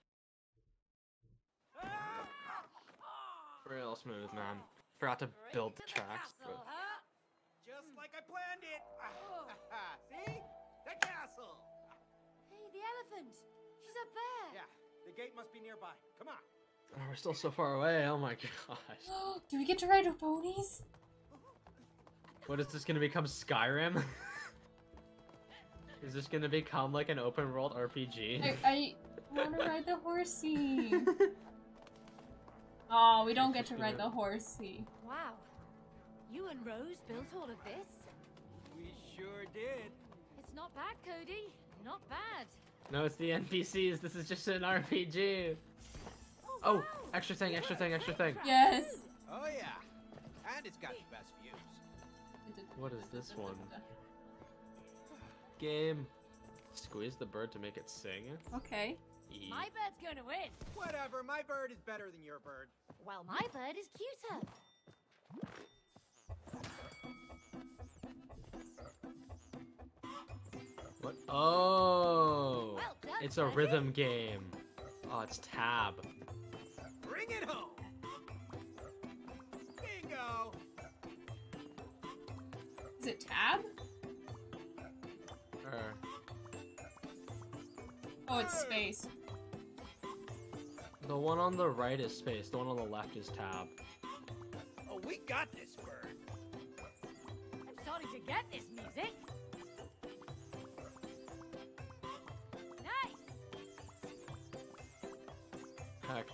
Real smooth, man. Forgot to build the tracks. castle, but- huh? Just like I planned it. Ah, See? The castle. Hey, the elephant. She's up there. Yeah, the gate must be nearby. Come on. Oh, we're still so far away. Oh my gosh. Do we get to ride our ponies? What is this gonna become Skyrim? is this gonna become like an open world RPG? I, I want to ride the horsey. Oh, we don't get to ride the horsey. Wow. You and Rose built all of this? We sure did. It's not bad, Cody. Not bad. no, it's the NPCs. This is just an RPG. Oh, oh, wow. extra thing, extra thing, extra thing. Yes. Oh yeah. And it's got the best views. What is this one? Game. Squeeze the bird to make it sing. Okay. E. My bird's gonna win. Whatever, my bird is better than your bird. Well, my bird is cuter. What? Oh, Well done, it's a Freddy. rhythm game. Oh, it's tab. Bring it home. Bingo. Is it tab? Er, Oh, it's space. The one on the right is space. The one on the left is tab. Oh, we got this bird. I'm starting to get this music. Nice. Heck.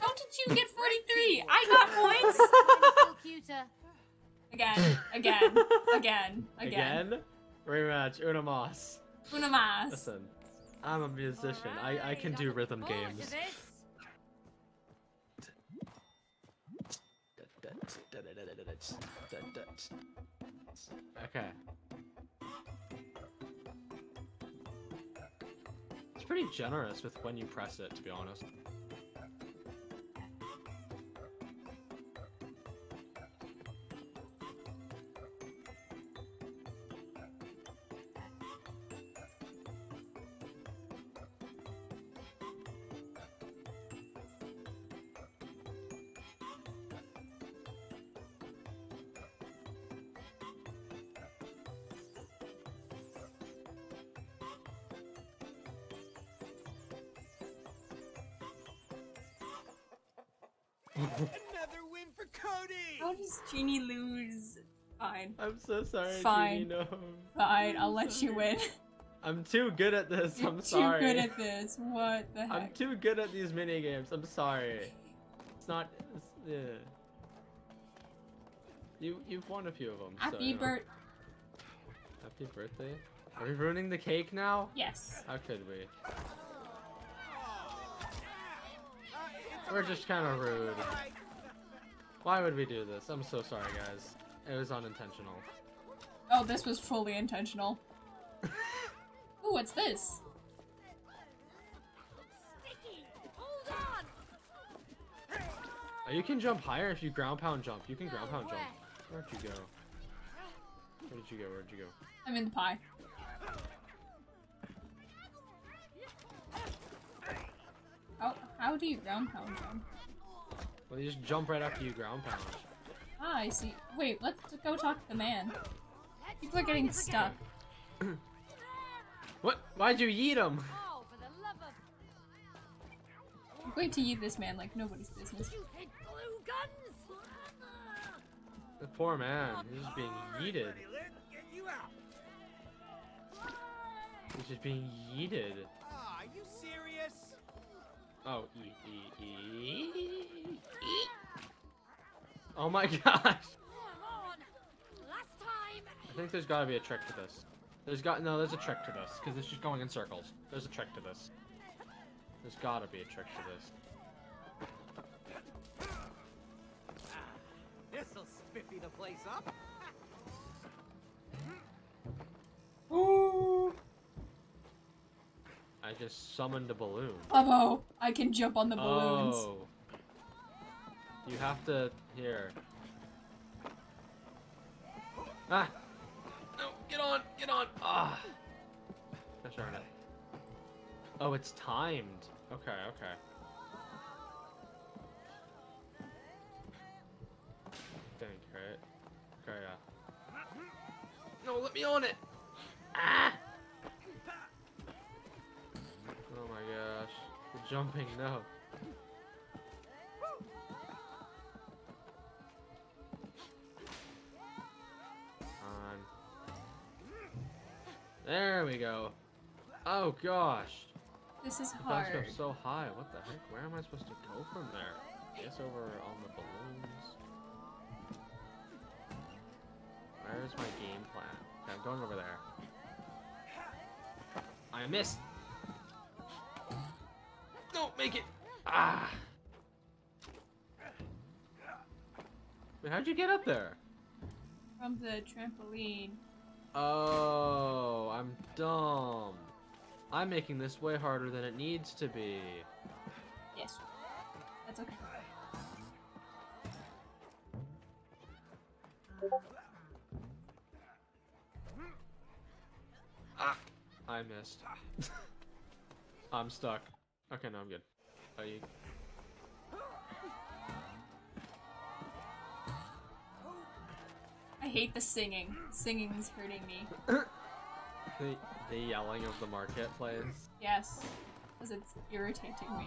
How did you get 43? I got points. Cuter. Again, again, again, again. Again? Rematch. Una mas. Una mas. Listen, I'm a musician. I, I can do rhythm games. Okay. It's pretty generous with when you press it, to be honest. Fine, I'm so sorry, Fine. No. fine. I'll let you win. I'm too good at this. You're I'm too good at this. What the heck? I'm too good at these mini games. I'm sorry. It's not. It's, yeah. You you've won a few of them. Happy you know. birth. Happy birthday. Are we ruining the cake now? Yes. How could we? We're just kind of rude. Why would we do this? I'm so sorry, guys. It was unintentional. Oh, this was fully intentional. Ooh, what's this? Sticky! Hold on! Uh, you can jump higher if you ground pound jump. You can ground pound jump. Where'd you go? Where did you go? Where'd you go? I'm in the pie. How, how do you ground pound jump? Well, you just jump right after you ground pound. Ah, I see. Wait, let's go talk to the man. People are getting stuck. What? Why'd you yeet him? For the love of I'm going to eat this man like nobody's business. stupid glue guns! The poor man. He's just being yeeted. Get you out. He's just being yeeted. Ah, are you serious? Oh, e e e. e. Oh my gosh! Last time! I think there's got to be a trick to this. There's got no. There's a trick to this because it's just going in circles. There's a trick to this. There's got to be a trick to this. This'll spiffy the place up. Ooh. I just summoned a balloon. Bubbo, I can jump on the balloons. Oh. You have to here. Ah. No, get on, get on. Ah. Gosh darn it. Oh, it's timed. Okay, okay. Think, right? Okay, yeah. No, let me on it. Ah. Oh my gosh. The jumping, no. There we go. Oh gosh. This is The hard. goes so high. What the heck? Where am I supposed to go from there? I guess over on the balloons. Where's my game plan? Okay, I'm going over there. I missed. No, make it. Ah. Wait, how'd you get up there? From the trampoline. Oh, I'm dumb. I'm making this way harder than it needs to be. Yes. That's okay. Ah, I missed. I'm stuck. Okay, no, I'm good. Are you? I hate the singing. Singing is hurting me. The, the yelling of the marketplace. Yes. Because it's irritating me.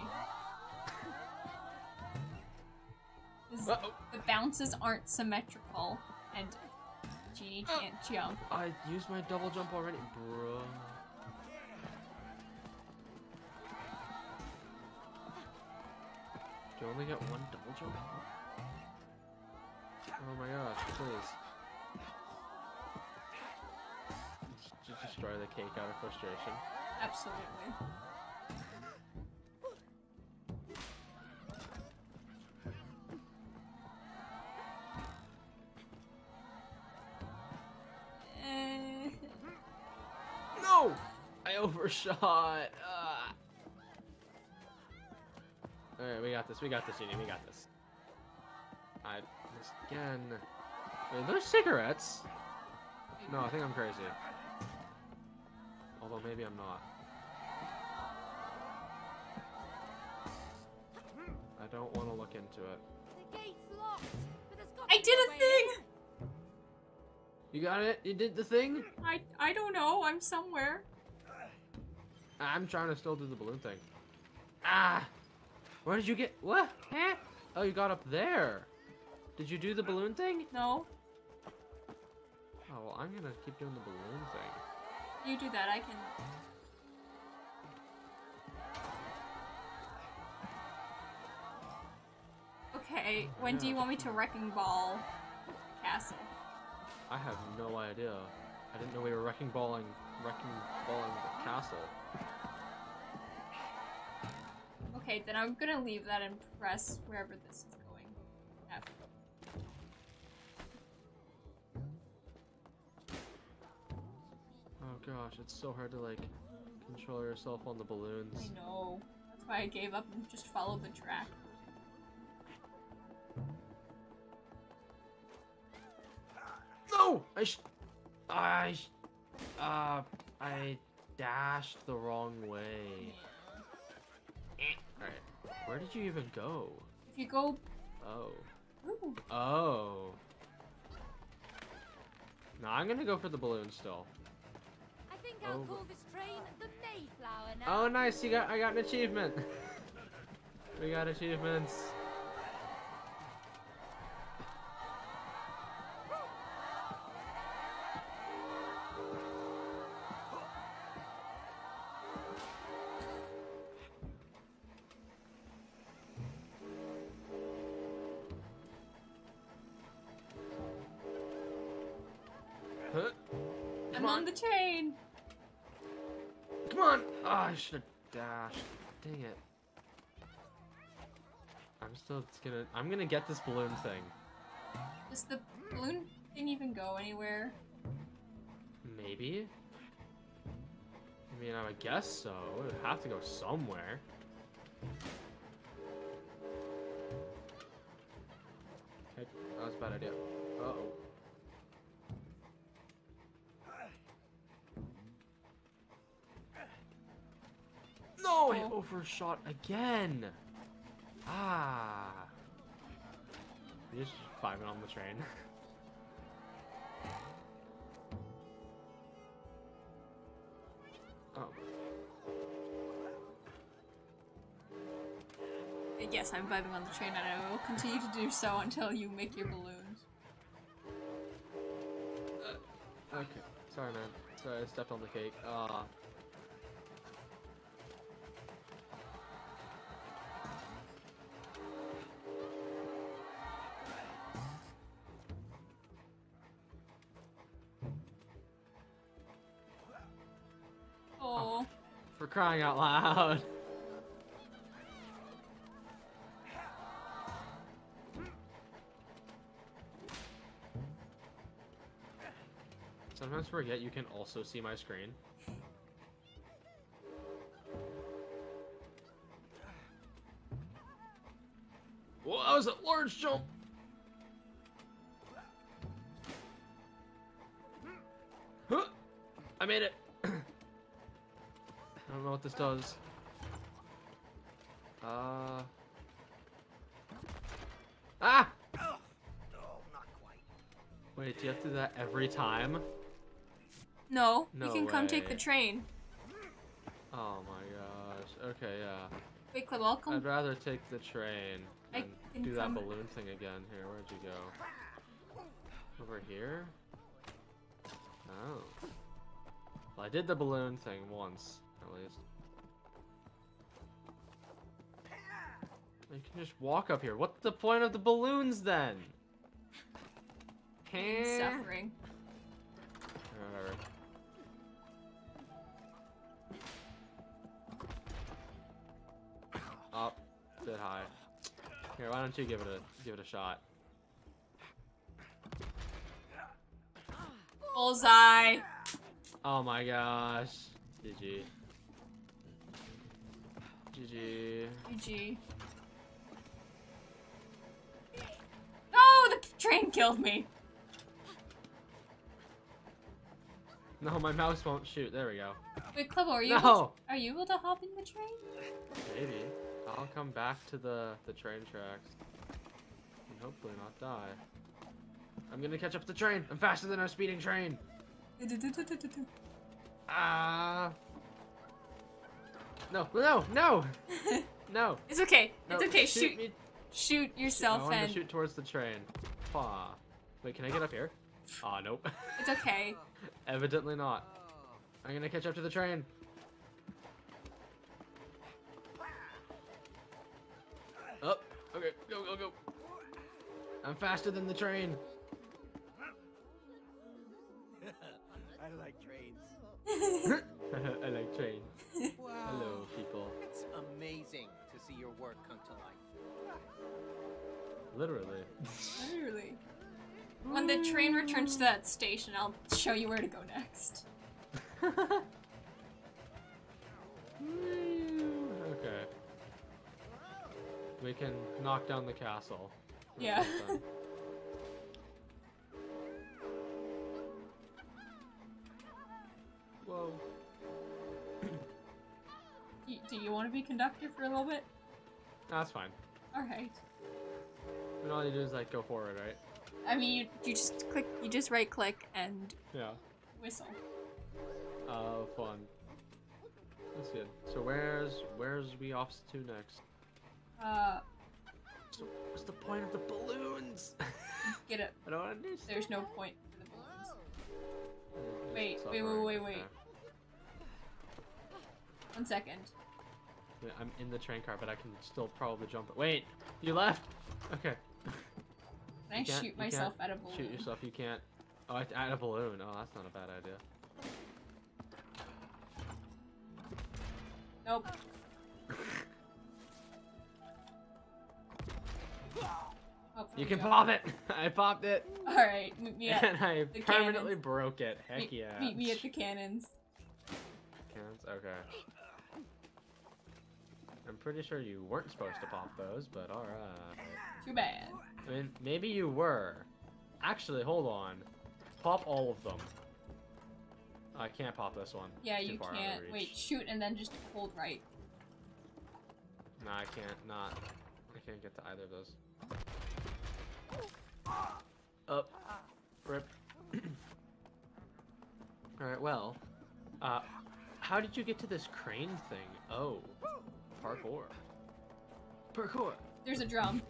Uh-oh. the bounces aren't symmetrical, and Genie uh. can't jump. I used my double jump already, bro. Do you only get one double jump? Oh my gosh, please. Just destroy the cake out of frustration. Absolutely. No! I overshot. Ah. Alright, we got this. We got this, Genie. We got this. I this again. Wait, those cigarettes? No, I think I'm crazy. Although maybe I'm not. I don't want to look into it. The gate's locked, but there's got I did a way thing! You got it? You did the thing? I I don't know. I'm somewhere. I'm trying to still do the balloon thing. Ah! Where did you get? What? Huh? Oh, you got up there. Did you do the balloon thing? No, Oh, well, I'm gonna keep doing the balloon thing. You do that. I can. Okay, when do you want me to wrecking ball castle? I have no idea. I didn't know we were wrecking balling, wrecking balling the castle. Okay, then I'm gonna leave that and press wherever this is gosh, it's so hard to like control yourself on the balloons. I know. That's why I gave up and just followed the track. No! I sh- I sh- uh I dashed the wrong way. Alright. Where did you even go? If you go. Oh. Ooh, Oh. No, I'm gonna go for the balloon still. I think I'll Oh. call this train the Mayflower now. Oh nice, you got I got an achievement. we got achievements. Still gonna. I'm gonna get this balloon thing. Does the balloon thing even go anywhere? Maybe. I mean, I would guess so. It would have to go somewhere. Okay, that was a bad idea. Uh oh. No, I Oh. overshot again. Ah. You just vibing on the train. oh. Yes, I'm vibing on the train and I will continue to do so until you make your balloons. Okay. Sorry, man. Sorry, I stepped on the cake. Ah. Oh. Crying out loud. Sometimes forget you can also see my screen. Whoa, that was a large jump! Huh! I made it! Know what this does. Uh. Ah! Not quite. Wait, do you have to do that every time? No, No you can come take the train. Oh my gosh. Okay, yeah. Wait, Clip, I'll come. I'd rather take the train I and do that come- balloon thing again. Here, where'd you go? Over here? Oh. Well, I did the balloon thing once, at least. You can just walk up here. What's the point of the balloons then? Suffering. Whatever. Up, bit high. Here, why don't you give it a give it a shot? Bullseye. Oh my gosh. GG. GG. GG. No, the train killed me. No, my mouse won't shoot. There we go. Wait, Clebo, are you able No! to, are you able to hop in the train? Maybe. I'll come back to the, the train tracks. And hopefully not die. I'm gonna catch up the train. I'm faster than a speeding train. Ah. No, no, no, no. It's okay. no, It's okay. Shoot, me. shoot I yourself wanted and to shoot towards the train. Aw. Wait, can I get up here? Aw, nope. it's okay. Evidently not. I'm gonna catch up to the train. Up. Okay, go, go, go. I'm faster than the train. I like trains. I like trains. Literally. Literally. When the train returns to that station, I'll show you where to go next. okay. We can knock down the castle. That's Yeah. Whoa. Do, do you want to be conductor for a little bit? That's fine. All right. And all you do is like go forward, right? I mean, you, you just click, you just right click and Yeah. whistle. Oh, fun. That's good. So where's where's we off to next? Uh, So what's the point of the balloons? get it. I don't understand. There's no point for the balloons. Wait, wait, wait, wait, wait. Okay. One second. I'm in the train car, but I can still probably jump it. Wait, you left? Okay. Can I shoot myself at a balloon? Shoot yourself, you can't. Oh, I add a balloon. Oh, that's not a bad idea. Nope. Oh, You can go. pop it! I popped it! All right, meet me at, and I permanently cannons. broke it. Heck meet, yeah. meet me at the cannons. Cannons? Okay. I'm pretty sure you weren't supposed to pop those, but alright. Too bad. I mean, maybe you were. Actually, hold on. Pop all of them. I can't pop this one. Yeah, Too you can't. Wait, shoot and then just hold right. No, I can't. Not. I can't get to either of those. Up. Rip. Alright, well. Uh, how did you get to this crane thing? Oh. Parkour. Parkour. There's a drum.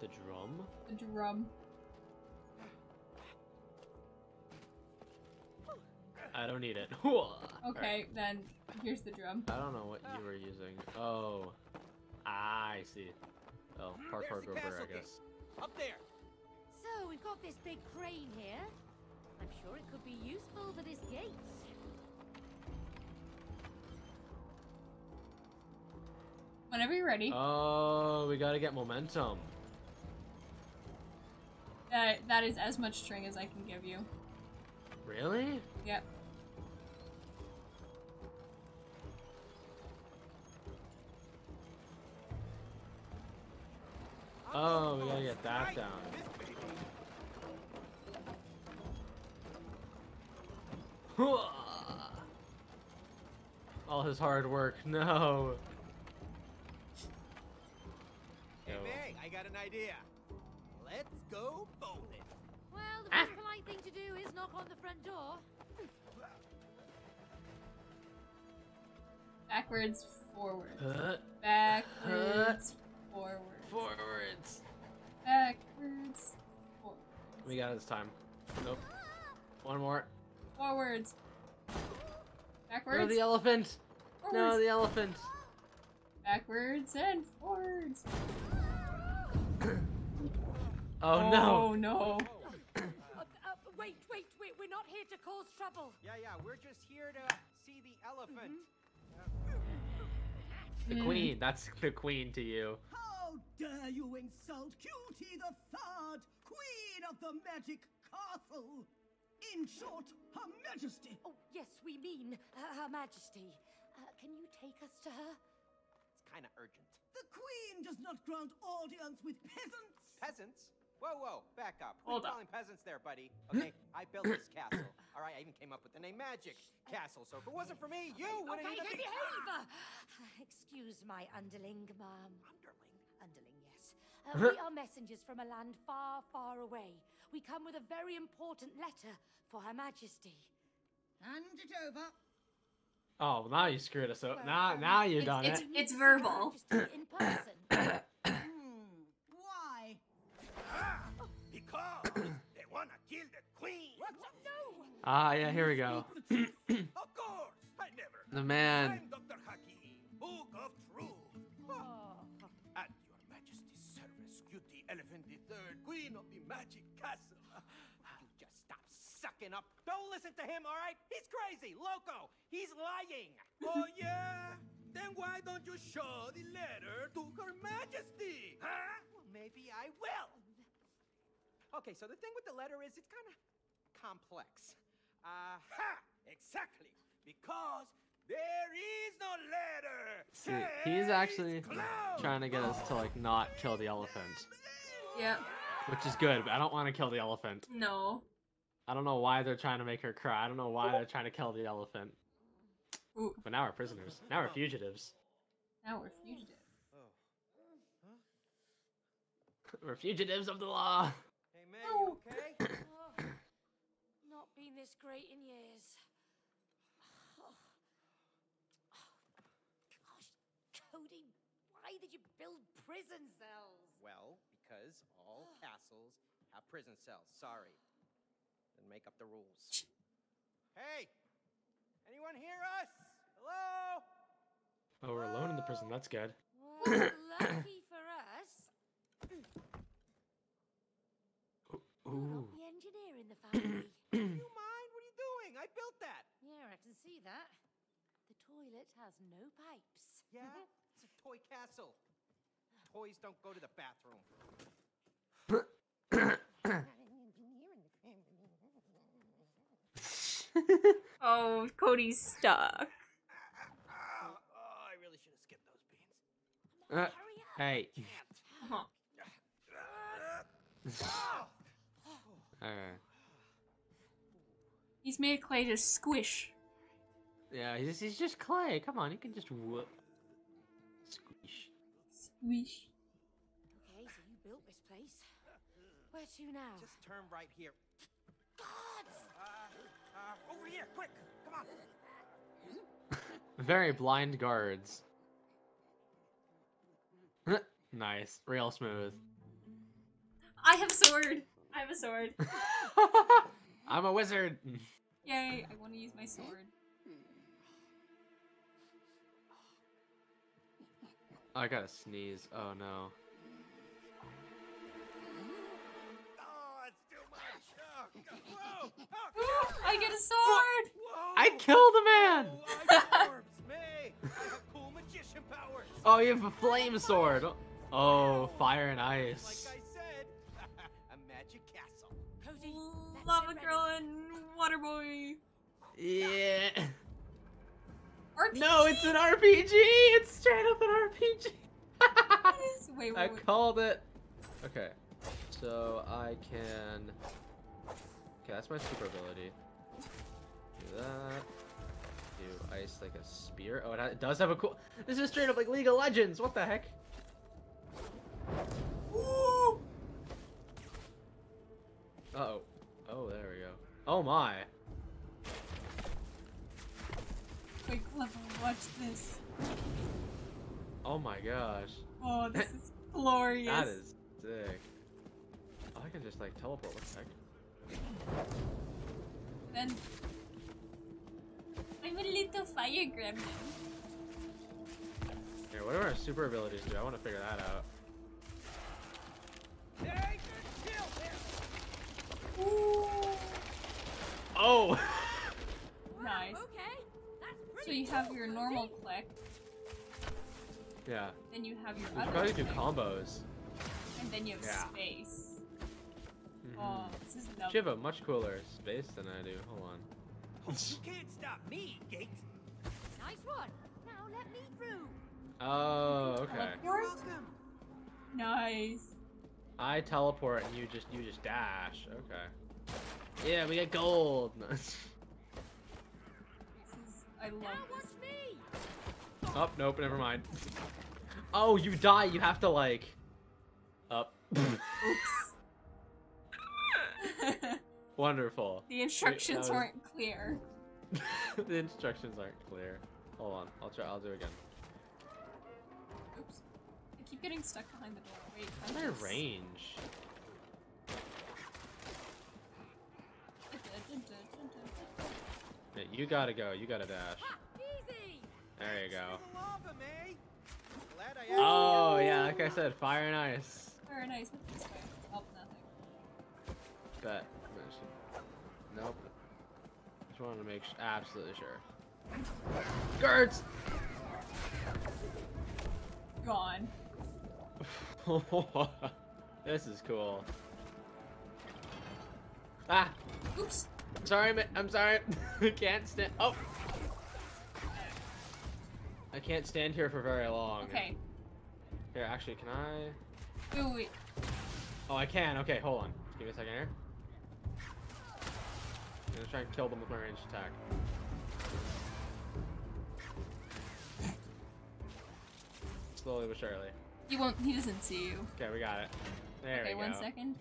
The drum? The drum. I don't need it. Okay, then here's the drum. I don't know what you were using. Oh. Ah, I see. Oh, parkour There's the grouper, I guess. Up there. So we've got this big crane here. I'm sure it could be useful for this gate. Whenever you're ready. Oh, we gotta get momentum. That that is as much string as I can give you. Really? Yep. Oh, we gotta get that down. All his hard work. No. Hey, Yo. May, I got an idea. Let's go bowling. Well, the ah. most polite thing to do is knock on the front door. Backwards, forward. Huh? Backwards, forward. Forwards. Backwards, forward. We got it this time. Nope. One more. Forwards. Backwards. No, the elephant. No, the elephant. Backwards and forwards. Oh, no. no. Uh, uh, wait, wait, wait. We're not here to cause trouble. Yeah, yeah, we're just here to see the elephant. The Mm. queen. That's the queen to you. How dare you insult Cutie the Third, Queen of the Magic Castle? In short, Her Majesty. Oh, yes, we mean uh, Her Majesty. Uh, can you take us to her? It's kind of urgent. The Queen does not grant audience with peasants. Peasants? Whoa, whoa, back up. Who Hold you up. calling peasants there, buddy? Okay, I built this castle. All right, I even came up with the name Magic Castle. So if it wasn't for me, you wouldn't okay, even okay, be behave! Uh, excuse my underling, ma'am. Underling. Underling, yes. Uh, we are messengers from a land far, far away. We come with a very important letter for Her Majesty. Hand it over. Oh, now you screwed us up. Now, now you It's- done it's- it. We need to see verbal. In person. Hmm. Why? Because they want to kill the queen. What? No! Ah, yeah, here we go. The. Of course, I never. The man. I'm Dr. Hakim, Book of Truth. Oh. At your majesty's service, Cutie Elephant the Third, Queen of the Magic Castle. You just stop sucking up. Don't listen to him, all right? He's crazy, loco. He's lying. oh, yeah? Then why don't you show the letter to Her Majesty? Huh? Well, maybe I will. Okay, so the thing with the letter is it's kind of complex. Uh, ha! Exactly. Because there is no letter. See, he's actually trying to get us to like not kill the elephant, Yeah. which is good. But I don't want to kill the elephant. No. I don't know why they're trying to make her cry. I don't know why they're trying to kill the elephant. Ooh. But now we're prisoners. Now we're oh. fugitives. Now we're fugitive. Oh. We're fugitives of the law. Hey, May, you okay? Oh, not been this great in years. Oh. Gosh, Cody, why did you build prison cells? well, because all castles have prison cells. Sorry. Then make up the rules. Hey! Anyone hear us? Hello? Oh, we're alone in the prison. That's good. Well, lucky for us, oh, you're Ooh. not the engineer in the family. You mind? What are you doing? I built that. yeah, I can see that. The toilet has no pipes. Yeah? It's a toy castle. Toys don't go to the bathroom. Oh, Cody's stuck. Oh, I really should have skipped those beans. Uh, Hurry up! hey. Huh. Alright. He's made clay to squish. Yeah, he's, he's just clay. Come on, you can just whoop. Squish. Squish. Okay, so you built this place. Where to now? Just turn right here. Guards! Uh, over here, quick! Come on! Very blind guards. nice. Real smooth. I have a sword. I have a sword. I'm a wizard. Yay! I want to use my sword. I gotta sneeze. Oh no. Oh, it's too much! Oh! Oh, I get a sword. whoa! I killed a man! Oh, ice orbs, May! I have cool! Oh, you have a flame sword. Oh, fire and Like ice. I said, a magic castle. Cody, Lava girl and water boy. Yeah. RPG. No, it's an RPG. It's straight up an RPG. What is- Wait, I wait, wait. called it. Okay, so I can. Okay, that's my super ability. Do that. Do ice like a spear. Oh, it, does have a cool. This is straight up like League of Legends. What the heck? Uh oh. Oh, there we go. Oh my. Wait, Clever, watch this. Oh my gosh. Oh, this is glorious. That is sick. Oh, I can just like teleport. What the heck? Then I'm a little fire gremlin. Here, what do our super abilities do? I want to figure that out. Hey, good kill him! Ooh. Oh! Nice. Okay, that's So you have your normal click, yeah. then you have your We should other probably do combos. and then you have Yeah. space. Mhm. Oh, this is lovely. Shiva, much cooler space than I do. Hold on. You can't stop me, Gate! Nice one. Now let me through. Oh, okay. You're welcome. Nice. I teleport and you just you just dash. Okay. Yeah, we get gold. This is. I love Now watch this. me. oh, nope, never mind. Oh, you die. You have to like. Up. Wonderful. the instructions was- weren't clear. the instructions aren't clear. Hold on. I'll try. I'll do it again. Oops. I keep getting stuck behind the door. Wait. What's I'm my just- range? Yeah, you gotta go. You gotta dash. Easy. There you go. The lava, May! Glad I Oh yeah, like I said, fire and ice. Very nice. What's this way? Oh, nothing. Bet. Wanted to make absolutely sure. Guards! Gone. this is cool. Ah! Oops. Sorry, I'm sorry. I can't stand. Oh. I can't stand here for very long. Okay. Here, actually, can I? Wait, wait. Oh, I can. Okay, hold on. Give me a second here. I'm gonna try and kill them with my ranged attack. Slowly but surely. He won't. He doesn't see you. Okay, we got it. There okay, we go. one second.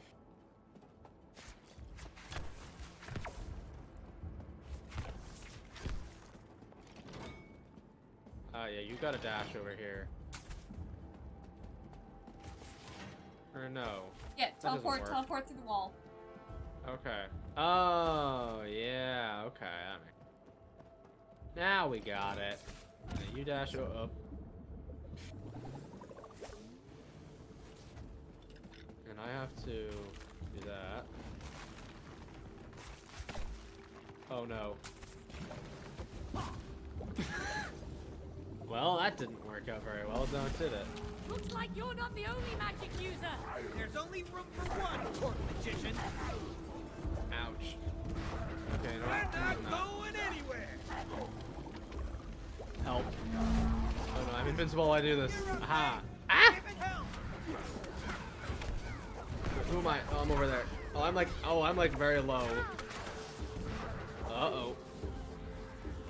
Oh yeah, you got a dash over here. Or no? Yeah, teleport, teleport through the wall. Okay. Oh yeah. Okay. That makes... Now we got it. Now you dash up. And I have to do that. Oh no. well, that didn't work out very well, don't did it? Looks like you're not the only magic user. There's only room for one, court magician. Ouch. Okay, no, We're not going anywhere. Help. Oh no, I'm invincible while I do this. Aha! Ah! Give it help. Who am I? Oh, I'm over there. Oh, I'm like, oh, I'm like very low. Uh-oh.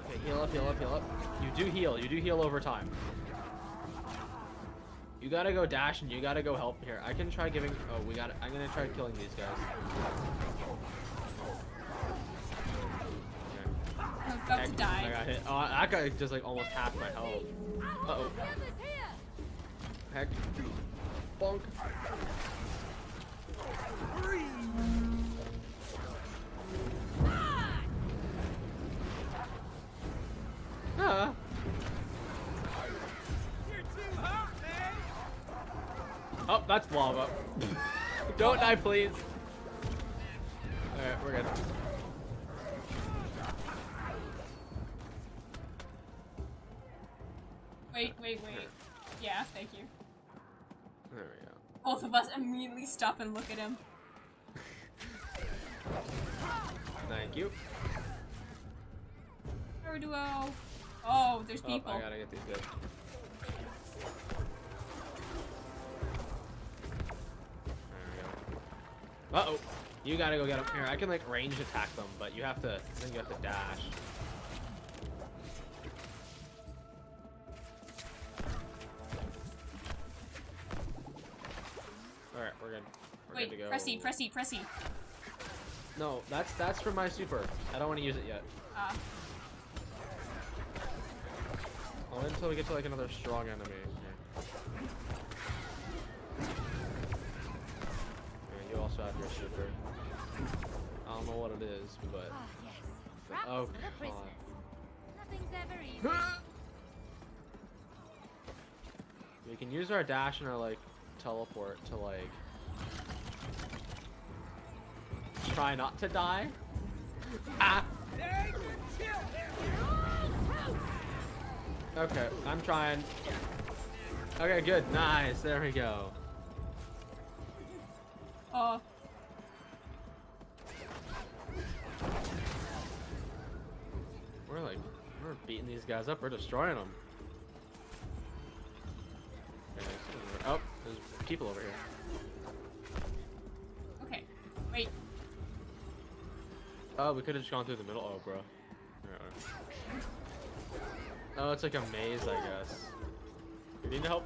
Okay, heal up, heal up, heal up. You do heal. You do heal over time. You gotta go dash and you gotta go help here. I can try giving. Oh, we got it. I'm gonna try killing these guys. Okay. I'm about to die. I got hit. Oh, that guy just like almost half my health. Uh oh. The others here. Heck. Bonk. Ah. You're too hot, man. Oh, that's lava. Don't die, please. Alright, we're good. Wait, wait, wait. Yeah, thank you. There we go. Both of us immediately stop and look at him. Thank you. Duo. Oh, there's Oh, people. I gotta get these guys. There we go. Uh oh. You gotta go get them. Here, I can like range attack them, but you have to. I think you have to dash. All right, we're good. We're Wait, good to go. press E, press E, press E. No, that's that's for my super. I don't want to use it yet. Ah, I'll until we get to like another strong enemy. Yeah, you also have your super. I don't know what it is, but Ah, yes. Traps Oh, for the God. Nothing's ever easy. we can use our dash and our like teleport to like try not to die. Ah. Hey, chill there. Okay, I'm trying. Okay, good, nice. There we go. oh, We're like, we're beating these guys up. We're destroying them. Okay, so- Oh, there's people over here. okay. Wait. Oh, we could have just gone through the middle. Oh, bro. Oh, it's like a maze, I guess. You need help?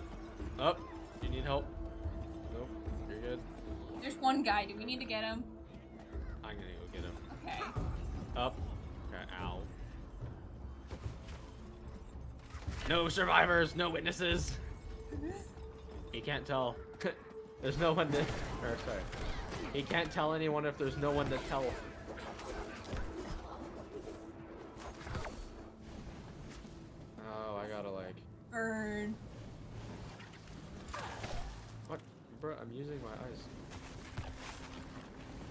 Up. you need help? Nope. You're good. There's one guy. Do we need to get him? I'm gonna go get him. Okay. Up. Okay, ow. No survivors, no witnesses. He can't tell. there's no one to. Or sorry. He can't tell anyone if there's no one to tell. Oh, I gotta like. Burn. What? Bro, I'm using my eyes.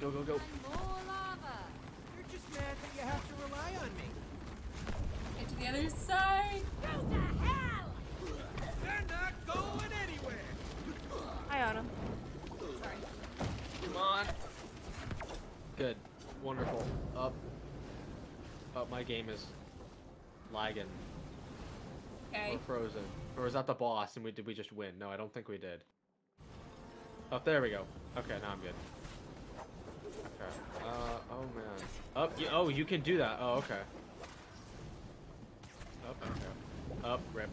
Go, go, go. More lava. You're just mad that you have to rely on me. Get to the other side. Go to hell! They're not going anywhere. Hi, Autumn. Sorry. Come on. Good. Wonderful. Up. Up. My game is lagging. Okay. Or frozen. Or was that the boss and we did we just win? No, I don't think we did. Oh, there we go. Okay, now I'm good. Okay. Uh, oh man. Up. You, oh, you can do that. Oh, okay. Up. Okay. Up. Rip.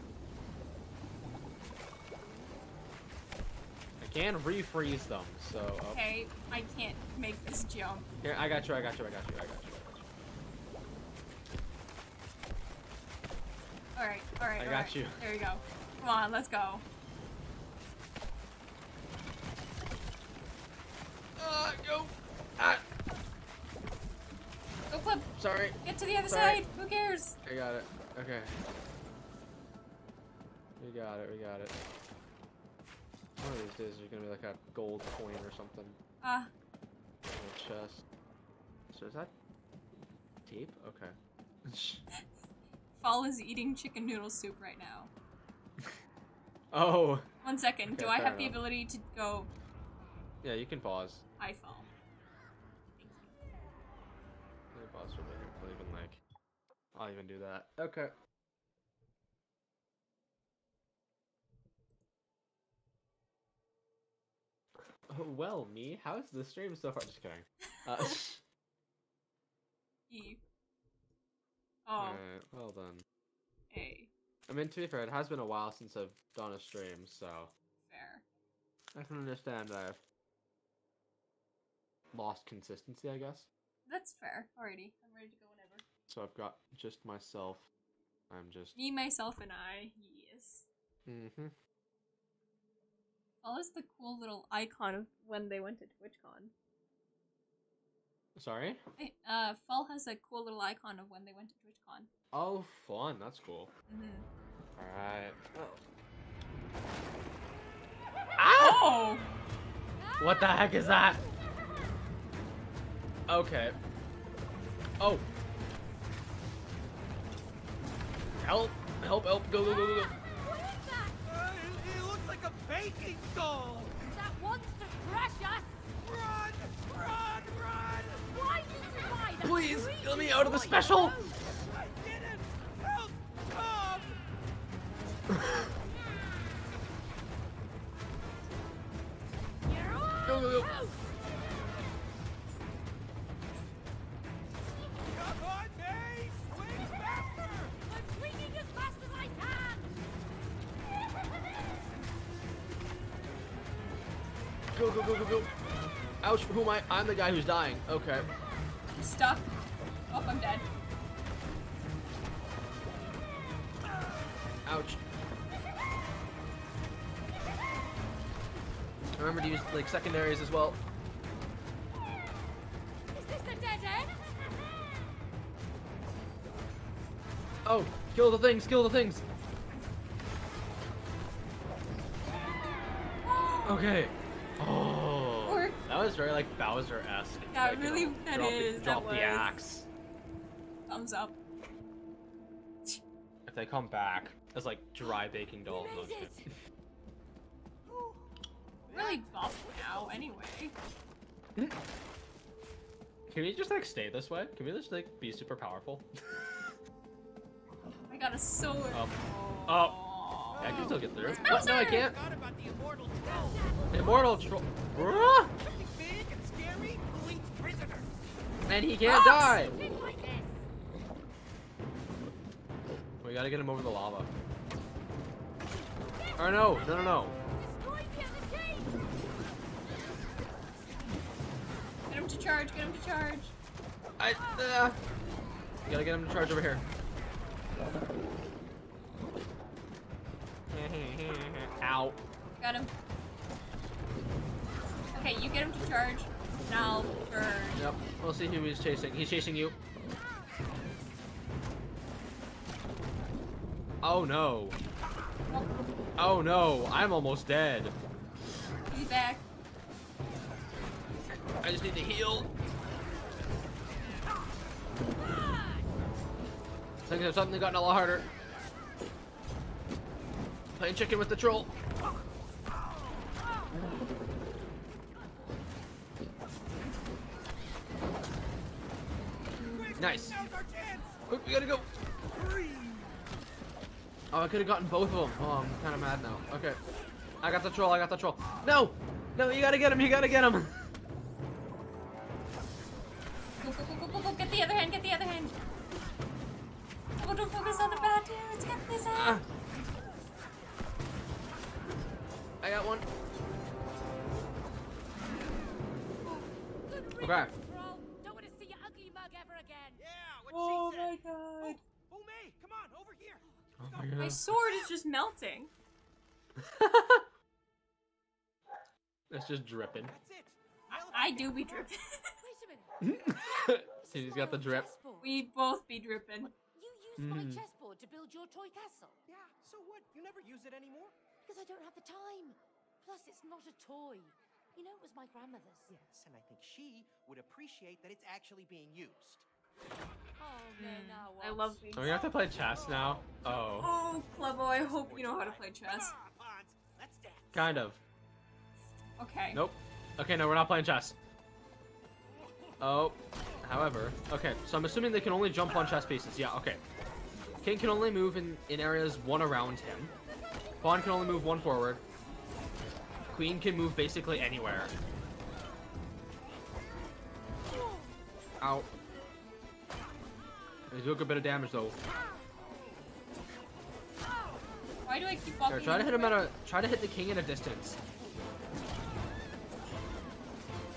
Can refreeze them, so. Up. Okay, I can't make this jump. Here, I got you. I got you. I got you. I got you. I got you. Alright, alright. I got alright. you. There we go. Come on, let's go. Uh, go. Ah, Go clip. sorry. Get to the other Sorry. side. Who cares? I got it. Okay. We got it. We got it. One of these days, there's gonna be like a gold coin or something Ah, in the chest. So is that tape? Okay. Fall is eating chicken noodle soup right now. oh. One second. Okay, Do I have the ability to go? Yeah, you can pause. I fall. Thank you. Pause for minute. I'll even like. I'll even do that. Okay. well, me. How's the stream so far? Just kidding. Uh, E. Oh, Alright, well done. A. I mean, to be fair, it has been a while since I've done a stream, so Fair. I can understand that I've lost consistency, I guess. That's fair. Alrighty. I'm ready to go whenever. So I've got just myself. I'm just. Me, myself, and I. Yes. Mm-hmm. Fall is the cool little icon of when they went to TwitchCon. Sorry? Hey, uh, Fall has a cool little icon of when they went to TwitchCon. Oh, fun. That's cool. Mm-hmm. Alright. Oh! What the heck is that? Okay. Oh. Help! Help! Help! Go! Go! Go! Go! go. What is that? Uh, it, it looks like a baking doll. That wants to crush us! Run! Run! Run! Why did you buy that? Please, creepy let me out of the toy? special. I didn't! Help! Come! You're all Go, go, go. out. I'm the guy who's dying. Okay. Stuck. Oh, I'm dead. Ouch. Remember to use like secondaries as well. Is this a dead end? Oh, kill the things! Kill the things! Oh. Okay. That was very like Bowser-esque. Yeah, like, you really, know, that drop, is, that Drop was. the axe. Thumbs up. If they come back it's like dry baking dolls. We no, made just. Really buff now, anyway. Can we just like stay this way? Can we just like be super powerful? I got a sword. Um, up. Oh. Up. I can still get through. It's What? No, I can't. Forgot about the immortal troll. Immortal troll. And he can't die. Like. We gotta get him over the lava. Or no, no, no, no. Destroy the other team! Get him to charge, get him to charge. I. Uh, gotta get him to charge over here. Ow. Got him. Okay, you get him to charge, and burn. Yep. We'll see who he's chasing. He's chasing you. Oh no. Oh, Oh no. I'm almost dead. he's back. I just need to heal. Things have suddenly gotten a lot harder. Playing chicken with the troll. Nice. Now's our chance. Quick, we gotta go. Oh, I could have gotten both of them. Oh, I'm kind of mad now. Okay. I got the troll, I got the troll. No! No, you gotta get him, you gotta get him! is just just dripping. That's it. I do be dripping. Wait a minute. See, he's got the drip. Chessboard. we both be dripping. You used my Mhm. chessboard to build your toy castle. Yeah, so what? You never use it anymore? Because I don't have the time. Plus, it's not a toy. You know, it was my grandmother's. Yes, and I think she would appreciate that it's actually being used. Oh, no, hmm. now I love being. Oh, we have to play chess now? Oh. Oh, Clevo, I hope you know how to play chess. Come on, Pons, let's dance. Kind of. Okay. Nope. Okay, no, we're not playing chess. Oh. However, okay, so I'm assuming they can only jump on chess pieces. Yeah, okay. King can only move in, in areas one around him. Pawn can only move one forward. Queen can move basically anywhere. Ow. They do a good bit of damage though. Why do I keep walking? Here, try to hit him at a try to hit the king at a distance.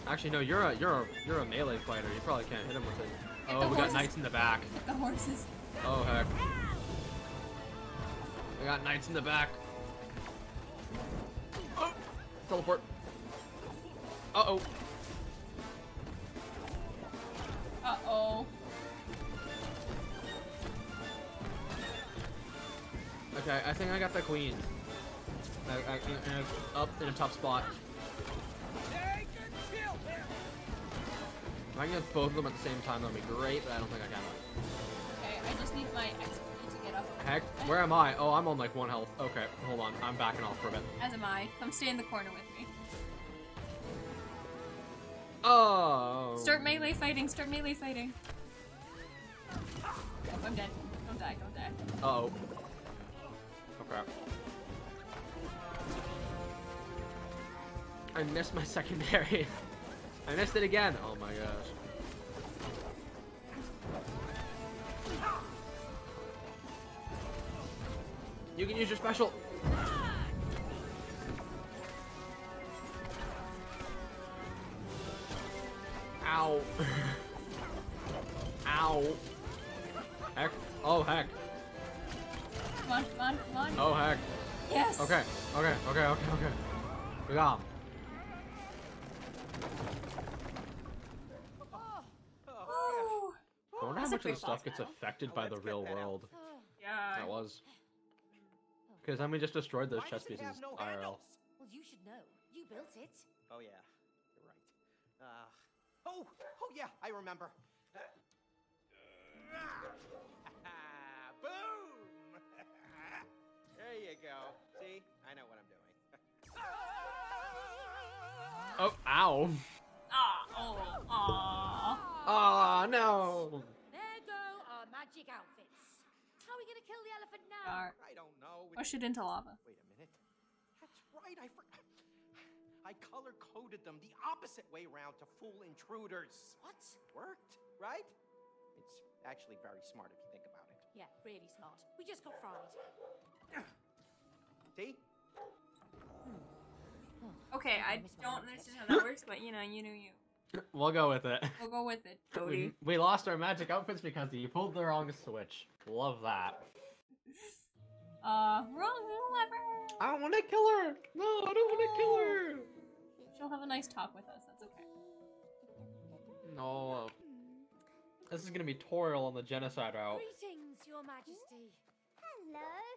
Actually, no, you're a you're a you're a melee fighter. You probably can't hit him with it. Oh, we got knights in the back. The horses. Oh heck. We got knights in the back. Oh, teleport. Uh oh. Uh oh. Okay, I think I got the queen. I, I, I- up in a top spot. Take a chill there. If I can get both of them at the same time, that'd be great. But I don't think I can. Okay, I just need my XP to get up. Heck, where am I? Oh, I'm on like one health. Okay, hold on. I'm backing off for a bit. As am I. Come stay in the corner with me. Oh. Start melee fighting. Start melee fighting. Oh, I'm dead. Don't die. Don't die. Uh oh. Okay. I missed my secondary. I missed it again. Oh my gosh. You can use your special. Ow. Ow. Heck. Oh heck. Come on. Come on. Come on. Oh heck. Yes. Okay, okay, okay, okay, okay. We got 'em. Woo. I wonder how much of quick the stuff gets battle. affected by the real that out. world. Oh, Yeah. That was. Because then we just destroyed those Why chess pieces have no IRL. handles? well, you should know. You built it. Oh yeah, you're right. Uh, oh, oh yeah, I remember. Uh, boom! There you go. See, I know what I'm doing. Oh, ow. Ah. Oh. Aw. Oh, no. There go our magic outfits. How are we gonna kill the elephant now? Darn. I don't know. We- Push it into lava. Wait a minute. That's right. I for- I color coded them the opposite way round to fool intruders. What? Worked, right? It's actually very smart if you think about it. Yeah, really smart. We just got fried. See? Okay, I don't outfit. understand how that works, but you know, you know you. We'll go with it. We'll go with it. Cody. we lost our magic outfits because you pulled the wrong switch. Love that. Uh, wrong lever. I don't want to kill her. No, I don't want to kill her. She'll have a nice talk with us. That's okay. No. This is gonna be Toriel on the genocide route. Greetings, Your Majesty. Hello, you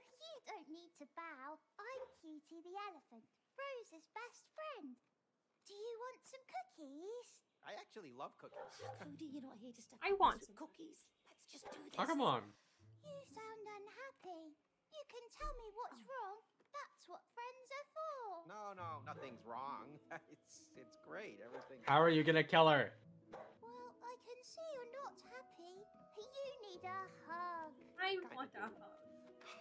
don't need to bow. I'm Cutie the elephant, Rose's best friend. Do you want some cookies? I actually love cookies. Cody, you're not here to stuff I want some cookies. Let's just do this. Oh, come on. You sound unhappy. You can tell me what's wrong. That's what friends are for. No, no, nothing's wrong. It's it's great. Everything. How are you gonna kill her? Well, I can see you're not happy. I Kinda want a hug.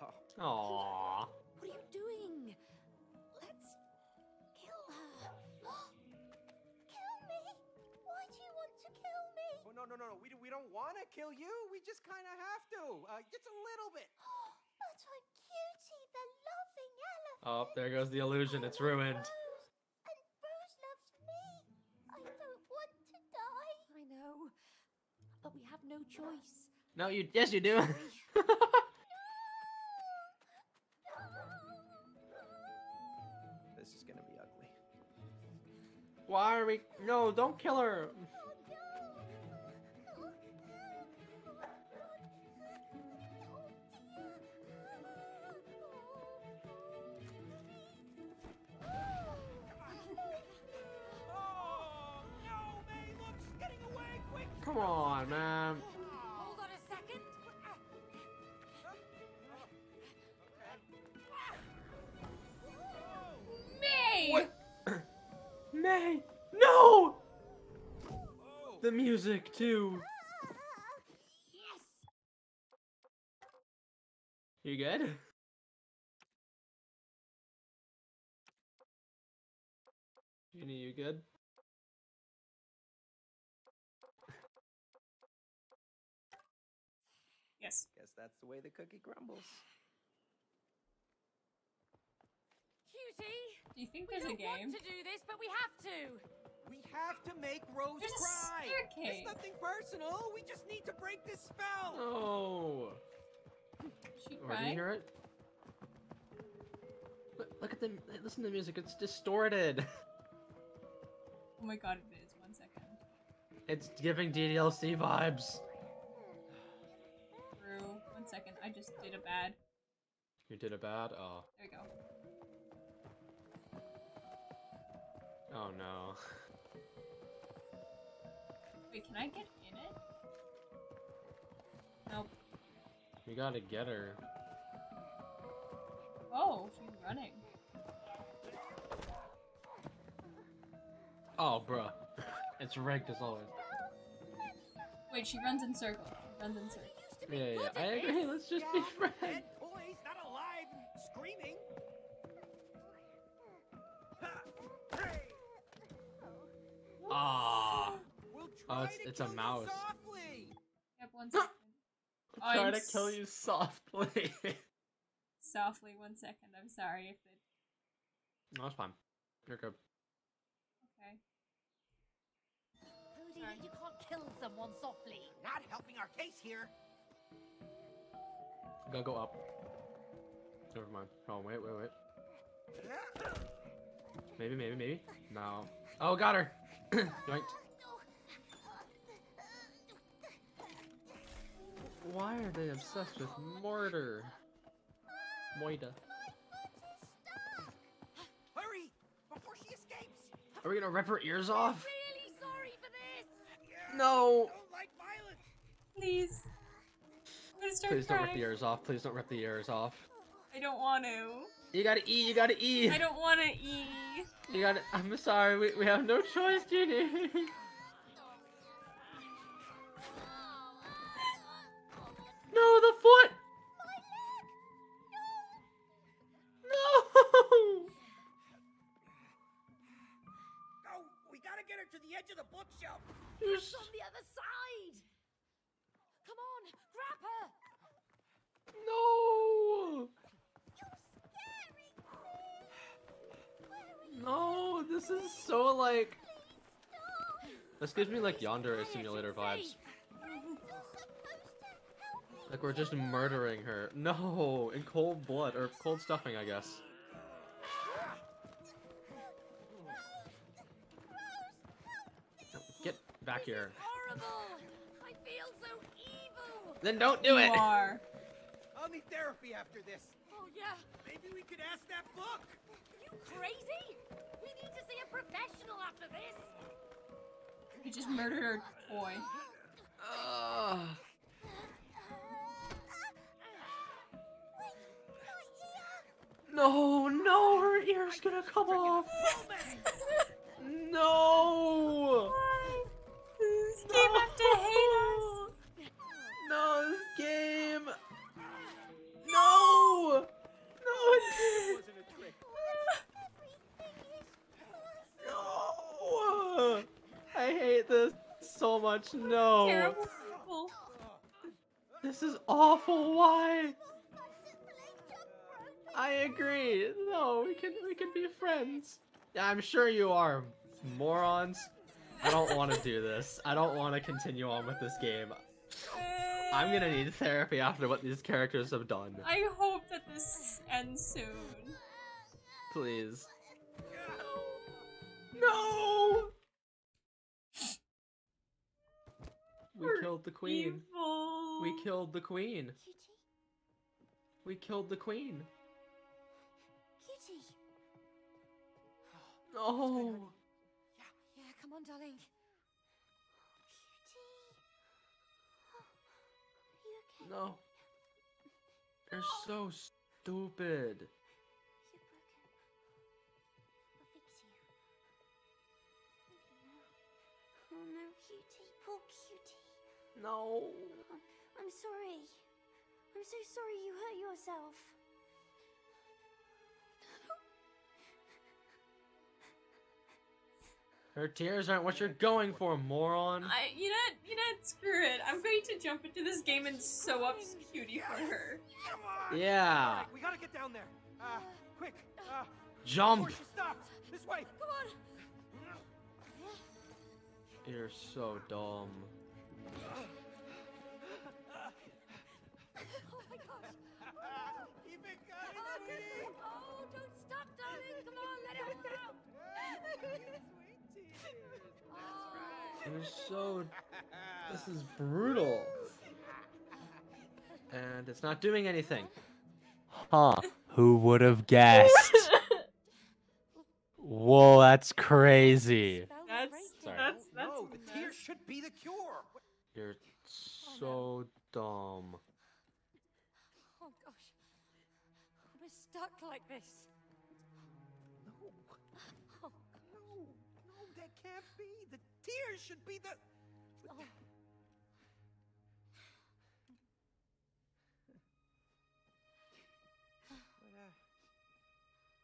Oh, Aww. What are you doing? Let's kill her. Kill me? Why do you want to kill me? Oh, no, no, no, no. We, don't- we don't want to kill you. We just kind of have to. Uh, just a little bit. But I'm Cutie, the loving elephant. Oh, there goes the illusion. It's ruined. Rose, and Rose loves me. I don't want to die. I know, but we have no choice. No, you. Yes, you do. Why are we? No, don't kill her. Come on, man. May, no. Oh. The music too. Yes. You good? Genie, you good? Yes. Guess that's the way the cookie crumbles. Cutie. Do you think We there's a don't want to do this, but we have to. We have to make Rose There's cry. staircase. It's nothing personal. We just need to break this spell. Oh. She Or do you hear it? Look, look at the listen to the music. It's distorted. Oh my god, it is. One second. It's giving DDLC vibes. True. One second. I just did a bad. You did a bad. Oh. There we go. Oh no. Wait, can I get in it? Nope. You gotta get her. Oh, she's running. Oh, bruh. It's rigged as always. Wait, she runs in circles. She runs in circles. Yeah, yeah, yeah. I agree. Let's just be friends. Ah. We'll Oh, it's- it's a mouse. Yep, one second. Try I'm trying to kill you softly. Softly, one second. I'm sorry if it. no, it's fine. You're good. Okay. Cody, Sorry. you can't kill someone softly. Not helping our case here. Go go up. Never mind. Oh wait, wait, wait. Maybe, maybe, maybe. No. Oh, got her. Yoinked. Why are they obsessed with mortar? Moida. Hurry before she escapes. Are we gonna rip her ears off? Really sorry for this. Yeah, No. Don't like violence. Please. I'm gonna start Please don't rip the ears off. Please don't rip the ears off. I don't want to. You gotta E. You gotta E. I don't want to eat. You gotta. I'm sorry. We, we have no choice, Genie. no, the foot. No. Go. We gotta get her to the edge of the bookshelf. You It's on the other side. Come on, grab her. No! No, this is so like. This gives me like Yandere Quiet, Simulator vibes. Like we're just murdering her. No, in cold blood or cold stuffing, I guess. Get back here. I feel so evil. Then don't do you it. are. I'll need therapy after this. Oh yeah. Maybe we could ask that book. You crazy? see a professional after this. Just murdered her boy. No, no, her ear's gonna come off. no. Why? This no. game have to hate us. No, this game. No. No, it didn't. much. No. Terrible people. This is awful. Why? I agree. No, we can we can be friends. Yeah, I'm sure you are, morons. I don't want to do this. I don't want to continue on with this game. I'm gonna need therapy after what these characters have done. I hope that this ends soon. Please. No! We We're killed the queen. Evil. We killed the queen. Cutie, We killed the queen. cutie. Oh. Yeah, come on, darling. Cutie. you okay? No. You're so stupid. No. I'm, I'm sorry. I'm so sorry you hurt yourself. Her tears aren't what you're going for, moron. I, you know, you know, screw it. I'm going to jump into this game and sew up Cutie for her. Come on! Yeah. Alright, we gotta get down there. Uh, quick. Uh, Jump. stops. This way. Come on. You're so dumb. Oh my gosh. Keep it going, Oh, sweetie. oh, don't stop, darling. Come on, let it all out. Sweet tears. You're so. This is brutal. And it's not doing anything. Huh. Who would have guessed? Whoa, that's crazy. Spell That's- breaking. Sorry. That's that's no, the tears should be the cure. You're so dumb. Oh gosh. We're stuck like this. No. Oh, no, no, that can't be. The tears should be the. Oh. What, uh,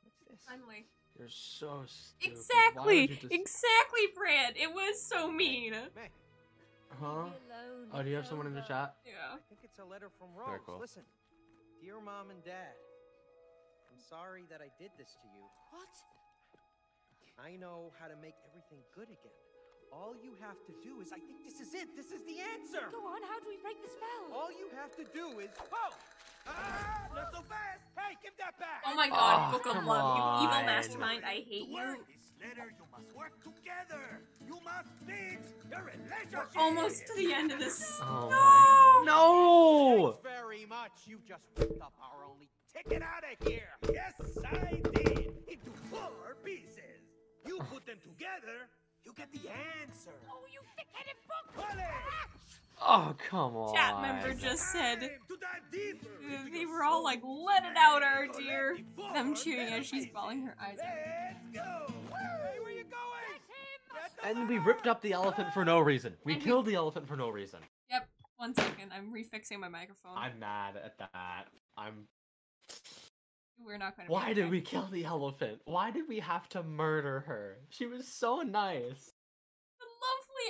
what's this? Finally. You're so stupid. Exactly, would you just- exactly, Brand. It was so mean. May, Huh? Alone, Oh, do you have someone in the chat? Yeah. I think it's a letter from Very Rose. cool. Listen, dear mom and dad, I'm sorry that I did this to you. What? I know how to make everything good again. All you have to do is, I think this is it. This is the answer. Go on, how do we break the spell? All you have to do is, oh, ah, not so fast. Hey, give that back. Oh my god, Oh, Book of come Love, you evil mastermind. I hate you. Work letter, you must work together. You must fix your relationship. We're almost to the end of this. Oh no! No! Thanks very much. You just ripped up our only ticket out of here. Yes, I did. Into four pieces. You put them together, you get the answer. Oh, you thick-headed book! Pull it. Oh, come on. Chat member just said Time to dive deeper into uh, they were all like, "Let it out, our dear." let me Them forward cheering as she's bawling her eyes out. Let's go. Hey, where you going? Get the And we ripped up the elephant for no reason. We And we- killed the elephant for no reason. Yep. One second, I'm refixing my microphone. I'm mad at that. I'm. We're not going to. Why did we kill the elephant? Why did we have to murder her? She was so nice.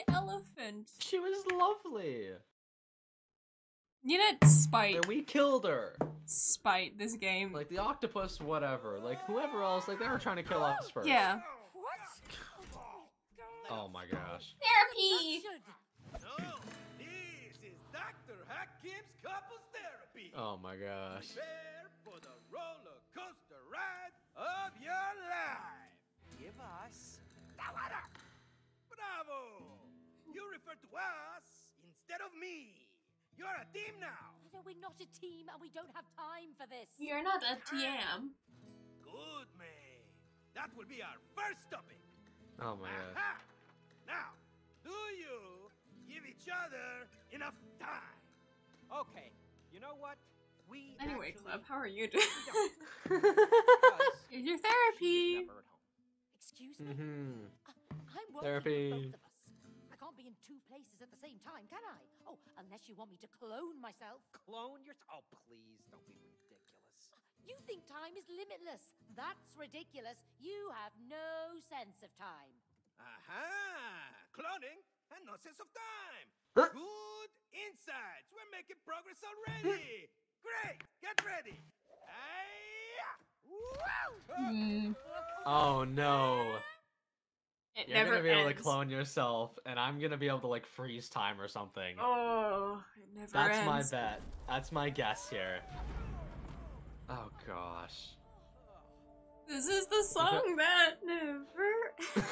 The lovely elephant. She was lovely. You know, spite, And we killed her. spite this game. Like the octopus, whatever. Like whoever else, like they were trying to kill us first. yeah. What? Oh my gosh. Therapy. No, this is Dr. Hakim's couples therapy. Oh my gosh. Prepare for the roller coaster ride of your life. Give us the water. Bravo! You refer to us instead of me. You're a team now. No, we're not a team and we don't have time for this. You're not a TM. Good man. That will be our first topic. Oh my gosh. Aha! Now, do you give each other enough time? Okay, you know what? We Anyway, actually- Club, how are you doing? because Here's your therapy. never at home. Excuse me? hmm I'm working Therapy. Be in two places at the same time, can I? Oh, unless you want me to clone myself. Clone yourself? Oh, please, don't be ridiculous. You think time is limitless. That's ridiculous. You have no sense of time. Aha! Cloning? and no sense of time. Good insights. We're making progress already. Great. Get ready. Hi-ya! Hmm. Oh no. It You're never gonna be able to clone yourself, and I'm gonna be able to like freeze time or something. Oh, it never That's ends. my bet. That's my guess here. Oh gosh. This is the song that never.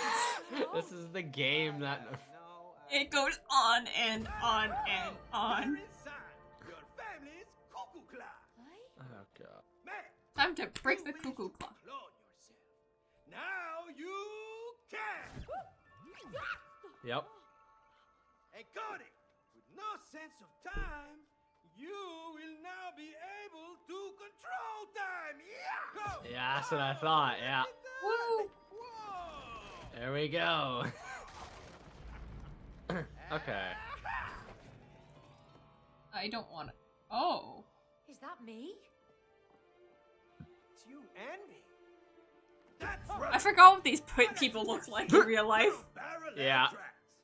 this is the game that. No, it goes on and on and on. You're. Your family's cuckoo clock. Oh god. Time to break the cuckoo clock. Now you can. Yep. And Cody, with no sense of time, you will now be able to control time. Yeah. Yeah, that's what I thought. Yeah. Woo! Whoa. There we go. okay. I don't want to. Oh. Is that me? It's you and me. That's right. I forgot what these people look like in real life. Yeah.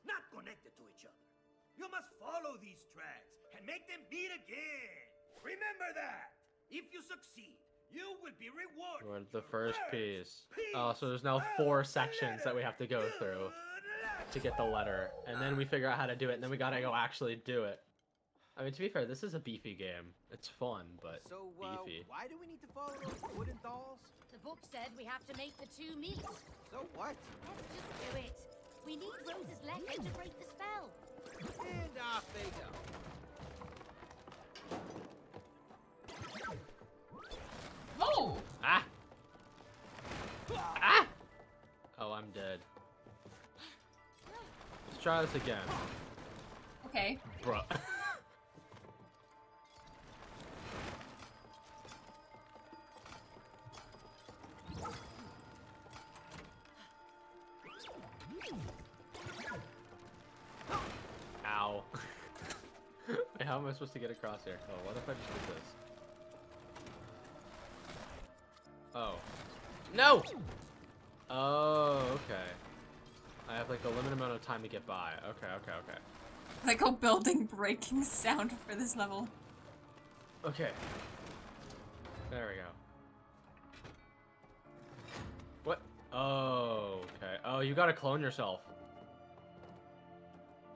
not connected to each other. You must follow these tracks and make them meet again. Remember that. If you succeed, you will be rewarded. We're the first piece. Oh, so there's now four sections that we have to go through to get the letter, and then we figure out how to do it, and then we gotta go actually do it. I mean, to be fair, this is a beefy game. It's fun, but So, uh, beefy. why do we need to follow those wooden dolls? The book said we have to make the two meet. So what? Let's just do it. We need Rose's letter to break the spell. And off they go. Oh. Ah! Ah! Oh, I'm dead. Let's try this again. Okay. Bruh. how am I supposed to get across here? Oh, what if I just did this? Oh. No! Oh, okay. I have like a limited amount of time to get by. Okay, okay, okay. Like a building breaking sound for this level. Okay. There we go. What? Oh, okay. Oh, you gotta clone yourself.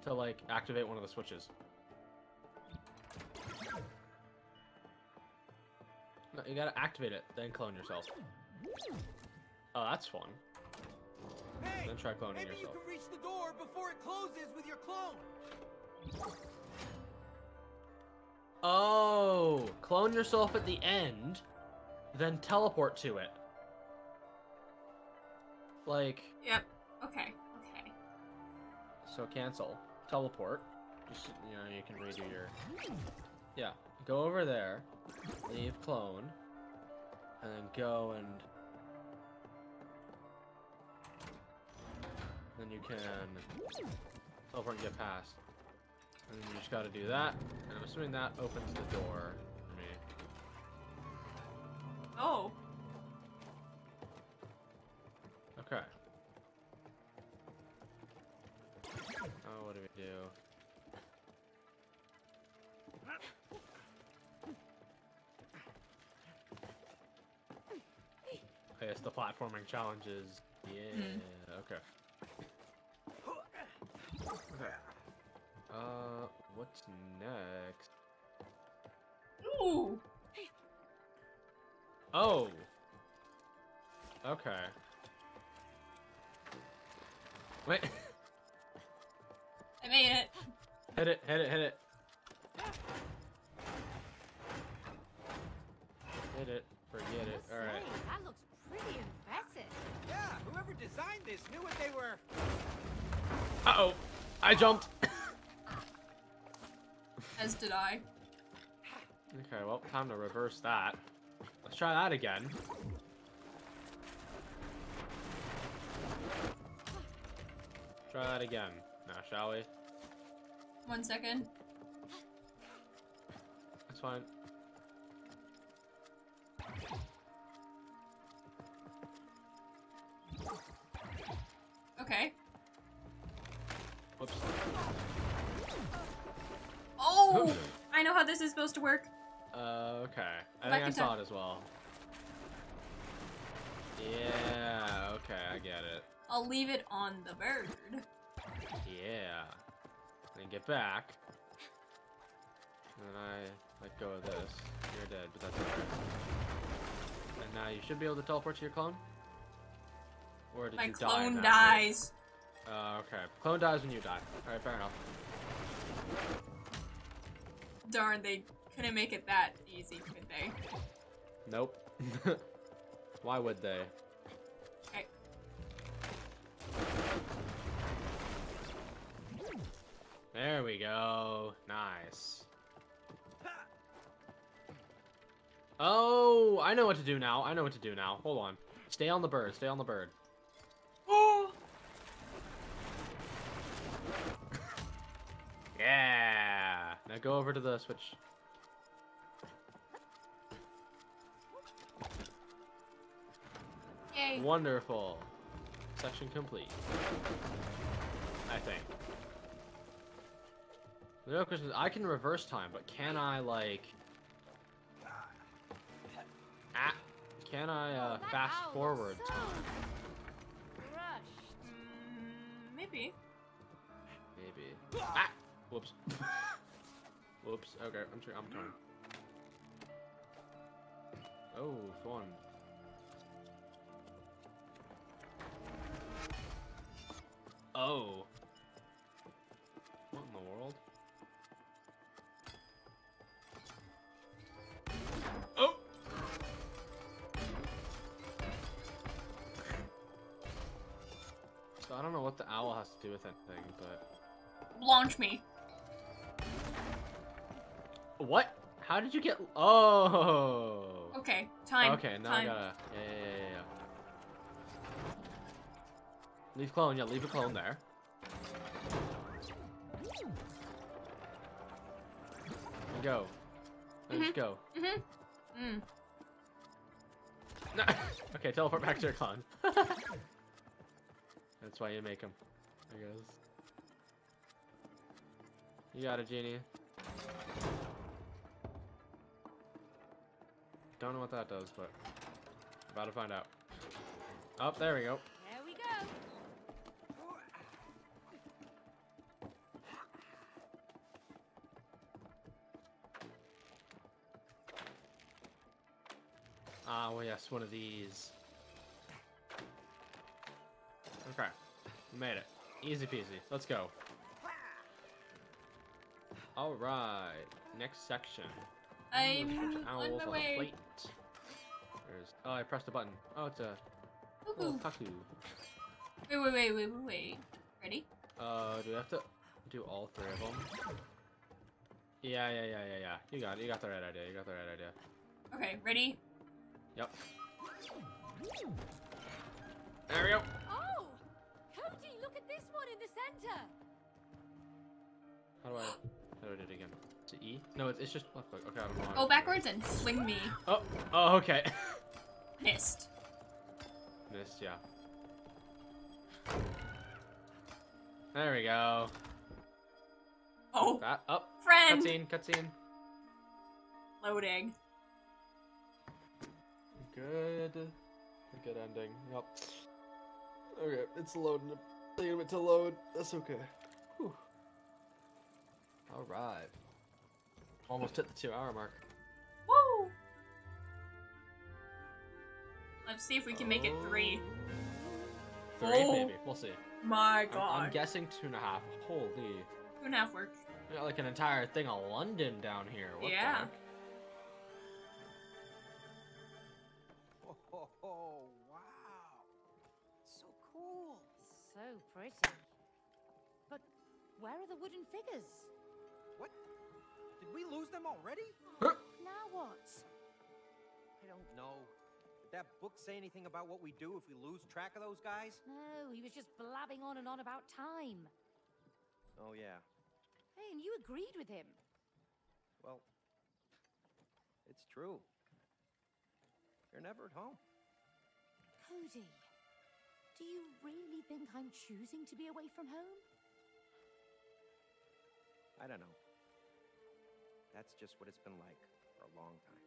To, like, activate one of the switches. No, you gotta activate it, then clone yourself. Oh, that's fun. Hey, Then try cloning maybe yourself. you can reach the door before it closes with your clone. Oh, clone yourself at the end, then teleport to it. Like, Yep. Okay. Okay. so cancel, teleport. Just you know, you can redo your. Yeah, go over there, leave clone, and then go and. Then you can teleport and get past. And then you just gotta do that, and I'm assuming that opens the door for me. Oh. Okay. Oh, what do we do? I guess the platforming challenges. Yeah. Okay. Okay. Uh, what's next? Ooh. Oh. Okay. Wait. I made it. hit it, hit it, hit it. Hit it. Forget it. Alright. That looks pretty impressive. Yeah, whoever designed this knew what they were. Uh oh. I jumped. As did I. okay, well, time to reverse that. Let's try that again. Try that again. Now, shall we? One second. That's fine. Okay. Oh! Oops. Oh! I know how this is supposed to work. Uh, okay. I Back think I saw it as well. Yeah, okay, I get it. I'll leave it on the bird. Yeah. Then get back. And then I let go of this. You're dead, but that's okay. And now you should be able to teleport to your clone? Or did My you clone dies. Uh, okay. Clone dies when you die. Alright, fair enough. Darn, they couldn't make it that easy, could they? Nope. Why would they? Okay. There we go. Nice. Oh, I know what to do now. I know what to do now. Hold on. Stay on the bird. Stay on the bird. Yeah. Now go over to the switch. Yay. Wonderful. Section complete. I think. The real question is, I can reverse time, but can I, like... Ah, can I, uh, Oh, fast forward so time? Rushed. Mm, maybe. Maybe. Ah! Whoops. Whoops. Okay, I'm sure I'm coming. Oh, fun. Oh. What in the world? Oh! So I don't know what the owl has to do with anything, but... Launch me. What? How did you get? Oh. Okay, time. Okay, now time. I gotta. Yeah, yeah, yeah, yeah. Leave clone. Yeah, leave a clone there. And go. And just go. Mm-hmm. Mm. No. okay, teleport back to your clone. That's why you make them, I guess. You got it, genie. Don't know what that does, but about to find out. Oh, there we go. There we go. Ah, well, yes, one of these. Okay, we made it. Easy peasy. Let's go. All right, next section. I'm Bunch on my way. plate. Oh, I pressed a button. Oh, it's a little Ooh. cuckoo. Wait, wait, wait, wait, wait, wait. Ready? Uh, do we have to do all three of them? Yeah, yeah, yeah, yeah, yeah. You got it. You got the right idea. You got the right idea. Okay, ready? Yep. There we go. Oh! Cody, look at this one in the center. How do I? How do I do it again? It E? No, it's, it's just left click. Okay, I don't know. Go oh, backwards and sling me. Oh, oh, okay. Missed. Missed, yeah. There we go. Oh, That up. friend. Cutscene, cutscene. Loading. Good. Good ending. Yep. Okay, it's loading. Taking a bit to load. That's okay. Whew. All right. Almost hit the two-hour mark. Woo! Let's see if we can make it three. Oh. Three, Oh. maybe. We'll see. My I'm, god. I'm guessing two and a half. Holy. Two and a half works. We got like an entire thing of London down here. What Yeah. The heck? Oh, oh, oh, wow. So cool. So pretty. But where are the wooden figures? What? Did we lose them already? Now what? I don't know. Did that book say anything about what we do if we lose track of those guys? No, he was just blabbing on and on about time. Oh, yeah. Hey, and you agreed with him. Well, it's true. You're never at home. Cody, do you really think I'm choosing to be away from home? I don't know. That's just what it's been like for a long time.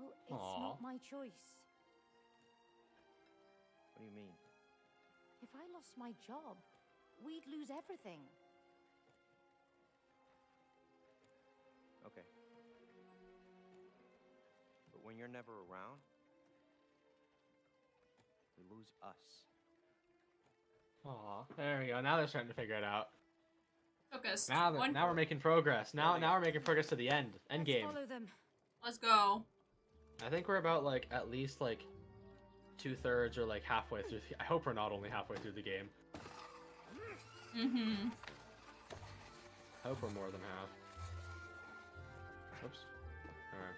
Well, it's Aw. not my choice. What do you mean? If I lost my job, we'd lose everything. Okay. But when you're never around, we lose us. Aw, there we go. Now they're starting to figure it out. Focus. Now, that, now we're making progress. Now, now we're making progress to the end. End Let's game. follow them. Let's go. I think we're about like at least like two thirds or like halfway through. The, I hope we're not only halfway through the game. Mm-hmm. I hope we're more than half. Oops. Alright.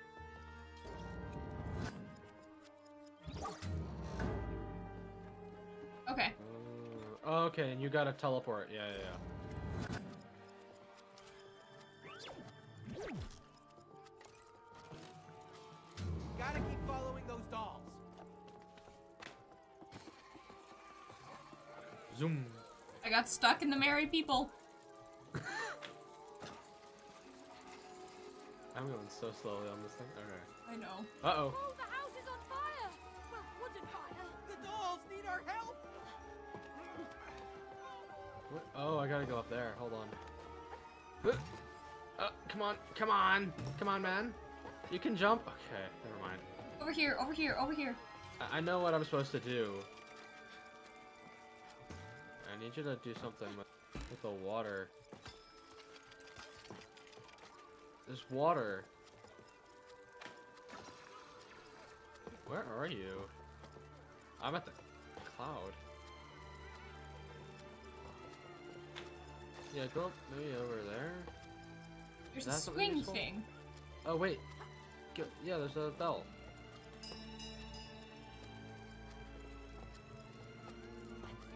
Okay. Uh, okay, and you gotta teleport. Yeah, yeah, yeah. Zoom. I got stuck in the merry people. I'm going so slowly on this thing. Alright. I know. Uh oh. Oh, the house is on fire! Well, wooden fire. The dolls need our help. What? Oh, I gotta go up there. Hold on. Uh, uh, come on, come on, come on, man. You can jump. Okay, never mind. Over here, over here, over here. I, I know what I'm supposed to do. I need you to do something with, with the water. There's water. Where are you? I'm at the cloud. Yeah, go up maybe over there. There's a swing useful? thing. Oh wait, go, yeah, there's a bell.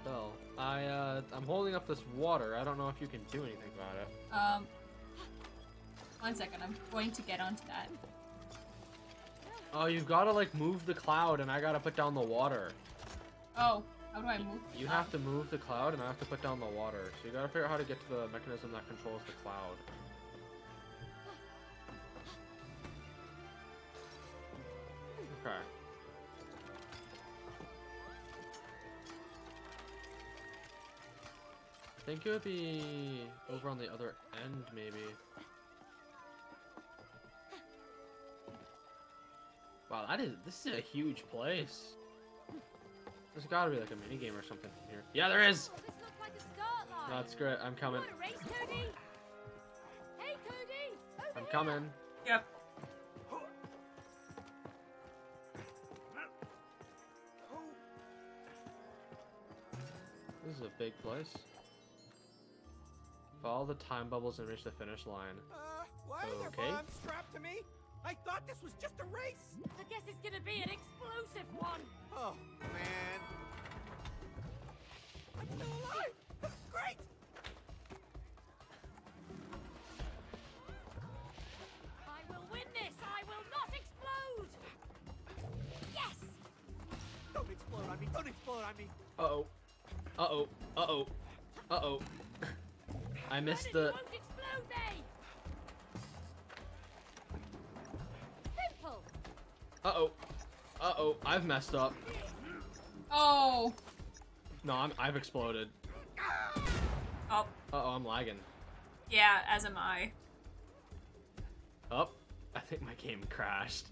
Bell. I uh, I'm holding up this water. I don't know if you can do anything about it. Um. One second, I'm going to get onto that. Oh, you've got to like move the cloud, and I gotta put down the water. Oh, how do I move? You have to move the cloud, and I have to put down the water. So you gotta figure out how to get to the mechanism that controls the cloud. Okay. Think it would be over on the other end, maybe. Wow, that is this is a huge place. There's gotta be like a mini game or something here. Yeah, there is. Oh, this looks like a start line. That's great. I'm coming. race, Cody? Hey, Cody! Over I'm here. coming. Yep. This is a big place. Follow the time bubbles and reach the finish line. Uh, why are there Okay. bombs strapped to me? I thought this was just a race. I guess it's gonna be an explosive one. Oh man. I'm still alive. Great. I will win this. I will not explode. Yes. Don't explode on me. Don't explode on me. Uh oh. Uh oh. Oh. Oh. I missed the. you won't explode me. Simple. Uh oh. Uh oh. I've messed up. Oh. No, I'm, I've exploded. Oh. Uh oh, I'm lagging. Yeah, as am I. Up. I think my game crashed.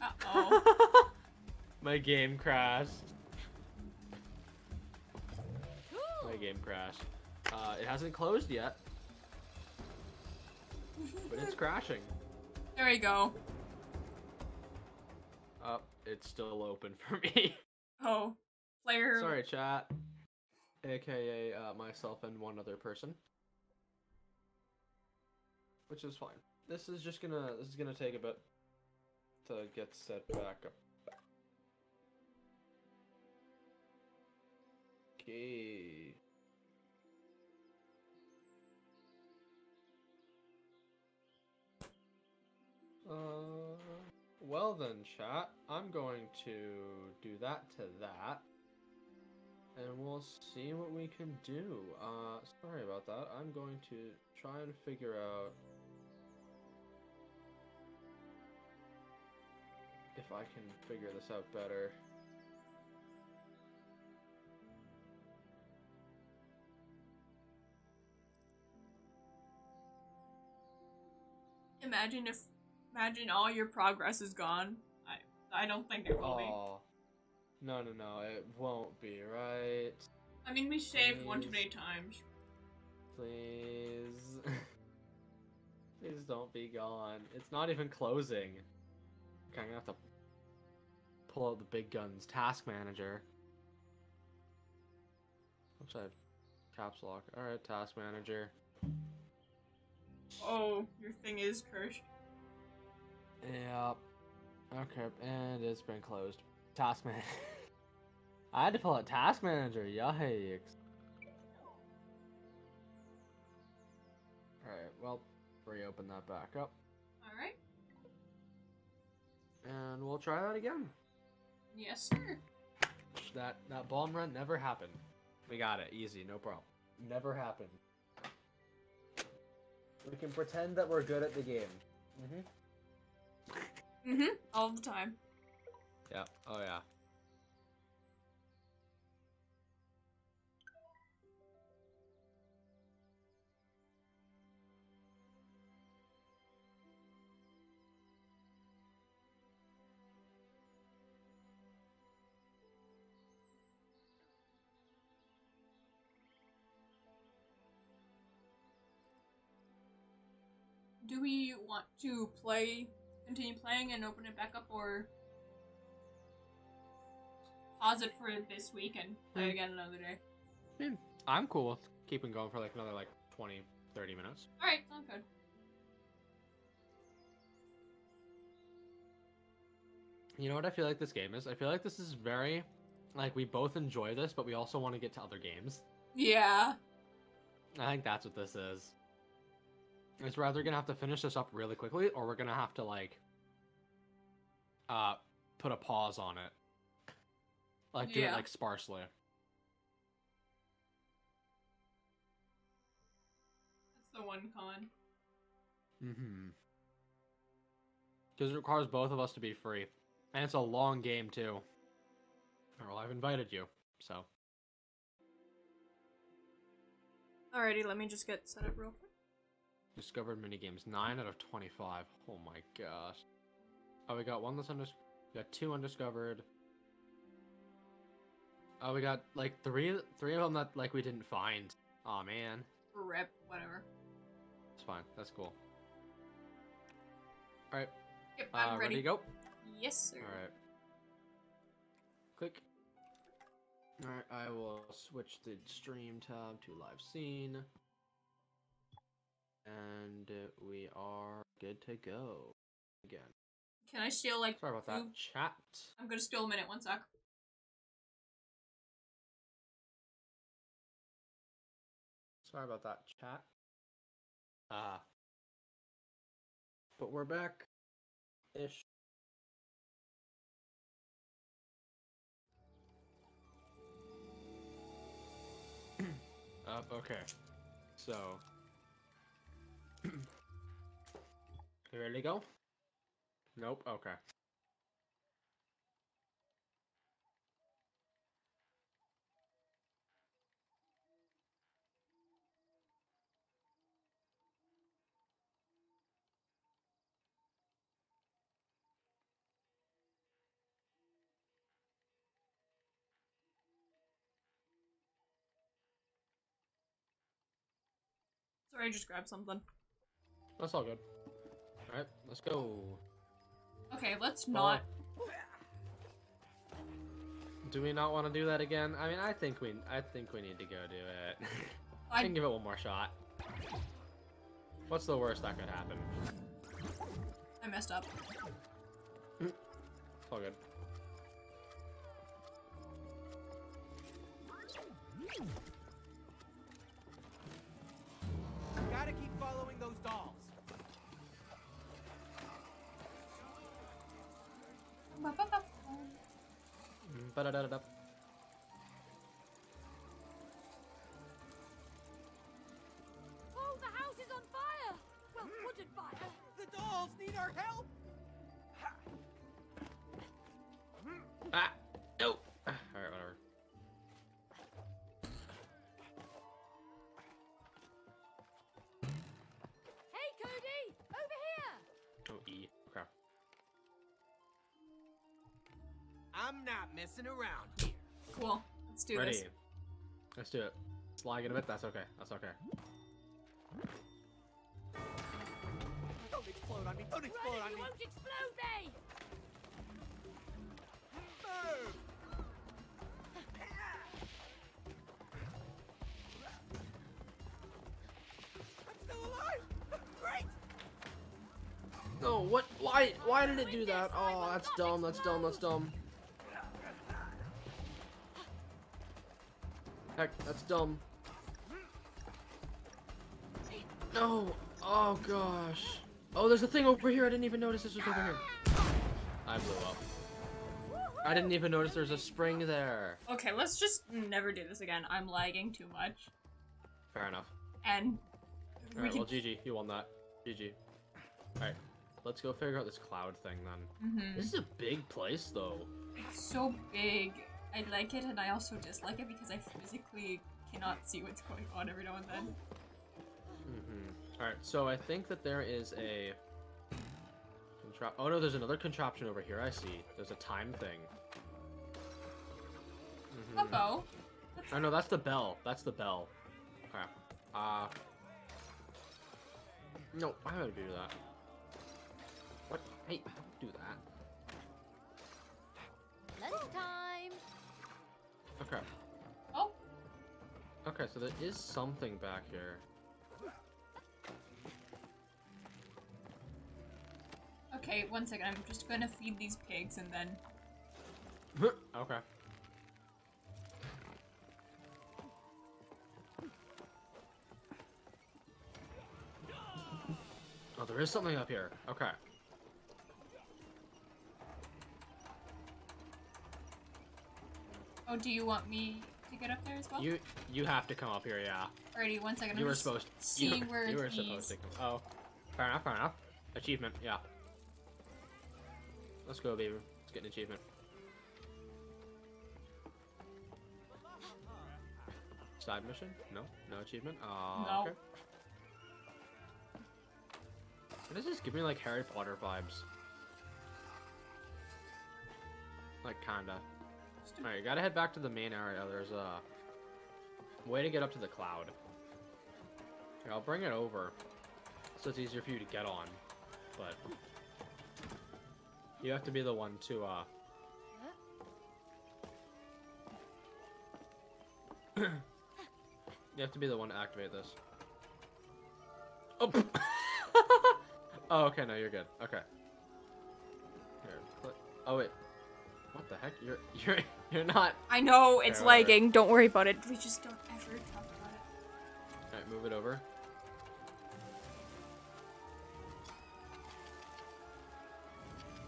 Uh oh. My game crashed. Game crashed. Uh, it hasn't closed yet. But it's crashing. there we go. Up. it's still open for me. Oh. Player. Sorry, chat. AKA uh, myself and one other person. Which is fine. This is just gonna this is gonna take a bit to get set back up. Okay. Uh, well then, chat. I'm going to do that to that. and we'll see what we can do. Uh, sorry about that. I'm going to try and figure out if I can figure this out better. Imagine if, imagine all your progress is gone. I, I don't think it will be. Oh, no, no, no, it won't be, right? I mean, we saved one too many times. Please. Please don't be gone. It's not even closing. Okay, I'm gonna have to pull out the big guns. Task manager. Which I have caps lock. Alright, task manager. Oh, your thing is cursed. Yep. Okay, and it's been closed. Task manager. I had to pull out task manager. Yikes. Alright, well, reopen that back up. Alright. And we'll try that again. Yes, sir. That that bomb run never happened. We got it. Easy, no problem. Never happened. We can pretend that we're good at the game. Mm-hmm. Mm-hmm. All the time. Yeah. Oh yeah. Do we want to play, continue playing and open it back up, or pause it for this week and play Hmm. again another day? I'm cool with keeping going for like another like 20, 30 minutes. Alright, sounds good. You know what I feel like this game is? I feel like this is very like we both enjoy this, but we also want to get to other games. Yeah. I think that's what this is. It's rather gonna have to finish this up really quickly, or we're gonna have to like uh put a pause on it. Like do it Yeah. like sparsely. That's the one con. Mm-hmm. Because it requires both of us to be free. And it's a long game too. Well, I've invited you, so Alrighty, let me just get set up real quick. Discovered minigames. Nine out of twenty-five. Oh my gosh. Oh, we got one that's undis- We got two undiscovered. Oh, we got like three, three of them that like we didn't find. Oh man, Rip, whatever. it's fine. That's cool. All right, Yep, uh, I'm ready ready. to go. Yes, sir. All right. Click. All right, I will switch the stream tab to live scene, and uh, we are good to go again. Can I steal like? Sorry about that. two- Chat. I'm gonna steal a minute. One sec. Sorry about that, chat. Ah. but we're back. Ish. Up, okay. So. you ready to go? Nope, okay. Sorry, I just grabbed something. That's all good. Alright, let's go. Okay, let's Follow. not. Do we not want to do that again? I mean, I think we, I think we need to go do it. I I can give it one more shot. What's the worst that could happen? I messed up. It's all good. Gotta keep following Ba-da-da-da-da. Oh, the house is on fire! Well, wooden fire! The dolls need our help! Ah! No! I'm not messing around here. Cool. Let's do Ready. this. Let's do it. It's lagging a bit. That's okay. That's okay. Don't explode on me! Don't explode Running, on you me! won't explode me! Move! I'm still alive! Great! No, what? Why? Why did it do that? Oh, that's dumb. That's dumb. That's dumb. Heck, that's dumb. No. Oh gosh. Oh, there's a thing over here. I didn't even notice this was over here. I blew up. I didn't even notice there's a spring there. Okay, let's just never do this again. I'm lagging too much. Fair enough. And we Alright, can well, GG. You won that. GG. Alright, let's go figure out this cloud thing then. Mhm. This is a big place though. It's so big. I like it and I also dislike it because I physically cannot see what's going on every now and then. Mm-hmm. Alright, so I think that there is a. Contra- oh no, there's another contraption over here. I see. There's a time thing. A Mhm. bow. Oh no, that's the bell. That's the bell. Okay. Uh. No, why would I do that? What? Hey, don't do that. Lunchtime! Okay. Oh, Okay, so there is something back here. okay, one second. I'm just gonna feed these pigs and then. okay. Oh, there is something up here. Okay. Oh, do you want me to get up there as well? You you have to come up here, yeah. Alriady, one second. You I'm were supposed. seeing you, where you were these. supposed to come. Oh, fair enough. Fair enough. Achievement, yeah. Let's go, baby. Let's get an achievement. Side mission? No, no achievement. Oh, No. okay. This give me like Harry Potter vibes? Like kinda. Alright, gotta head back to the main area. There's a way to get up to the cloud. Here, I'll bring it over so it's easier for you to get on. But you have to be the one to uh You have to be the one to activate this. Oh, oh okay, no, you're good. Okay. Here, click. Oh wait. What the heck? You're you're you're not. I know it's Alright, alright. lagging. Don't worry about it. We just don't ever talk about it. Alright, move it over.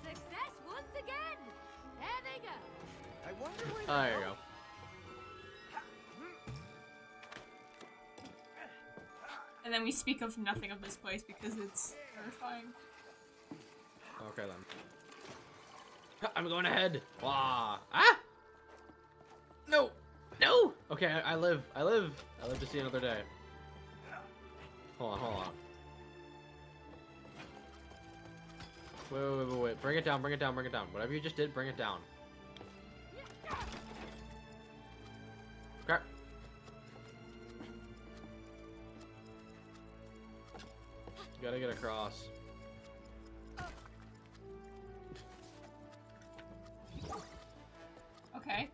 Success once again! There they go! I wonder where Oh, ah, there you go. And then we speak of nothing of this place because it's terrifying. Okay then. I'm going ahead. Wah. Ah! No! No! Okay, I, I live. I live. I live to see another day. Hold on, hold on. Wait, wait, wait, wait. Bring it down, bring it down, bring it down. Whatever you just did, bring it down. Okay. You gotta get across. Okay.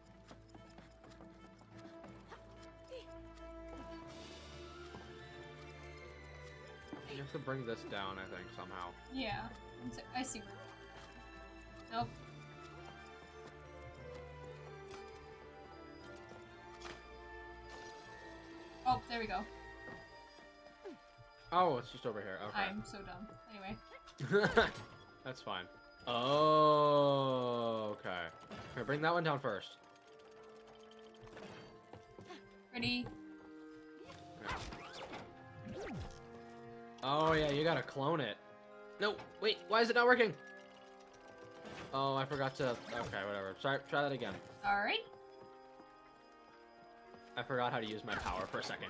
You have to bring this down, I think, somehow. Yeah. I see. Nope. Oh, there we go. Oh, it's just over here. Okay. I'm so dumb. Anyway. That's fine. Oh, okay. Here, bring that one down first. Ready? Oh yeah, you gotta clone it. No, wait, why is it not working? Oh, I forgot to. Okay, whatever. Try try that again. Alright. I forgot how to use my power for a second.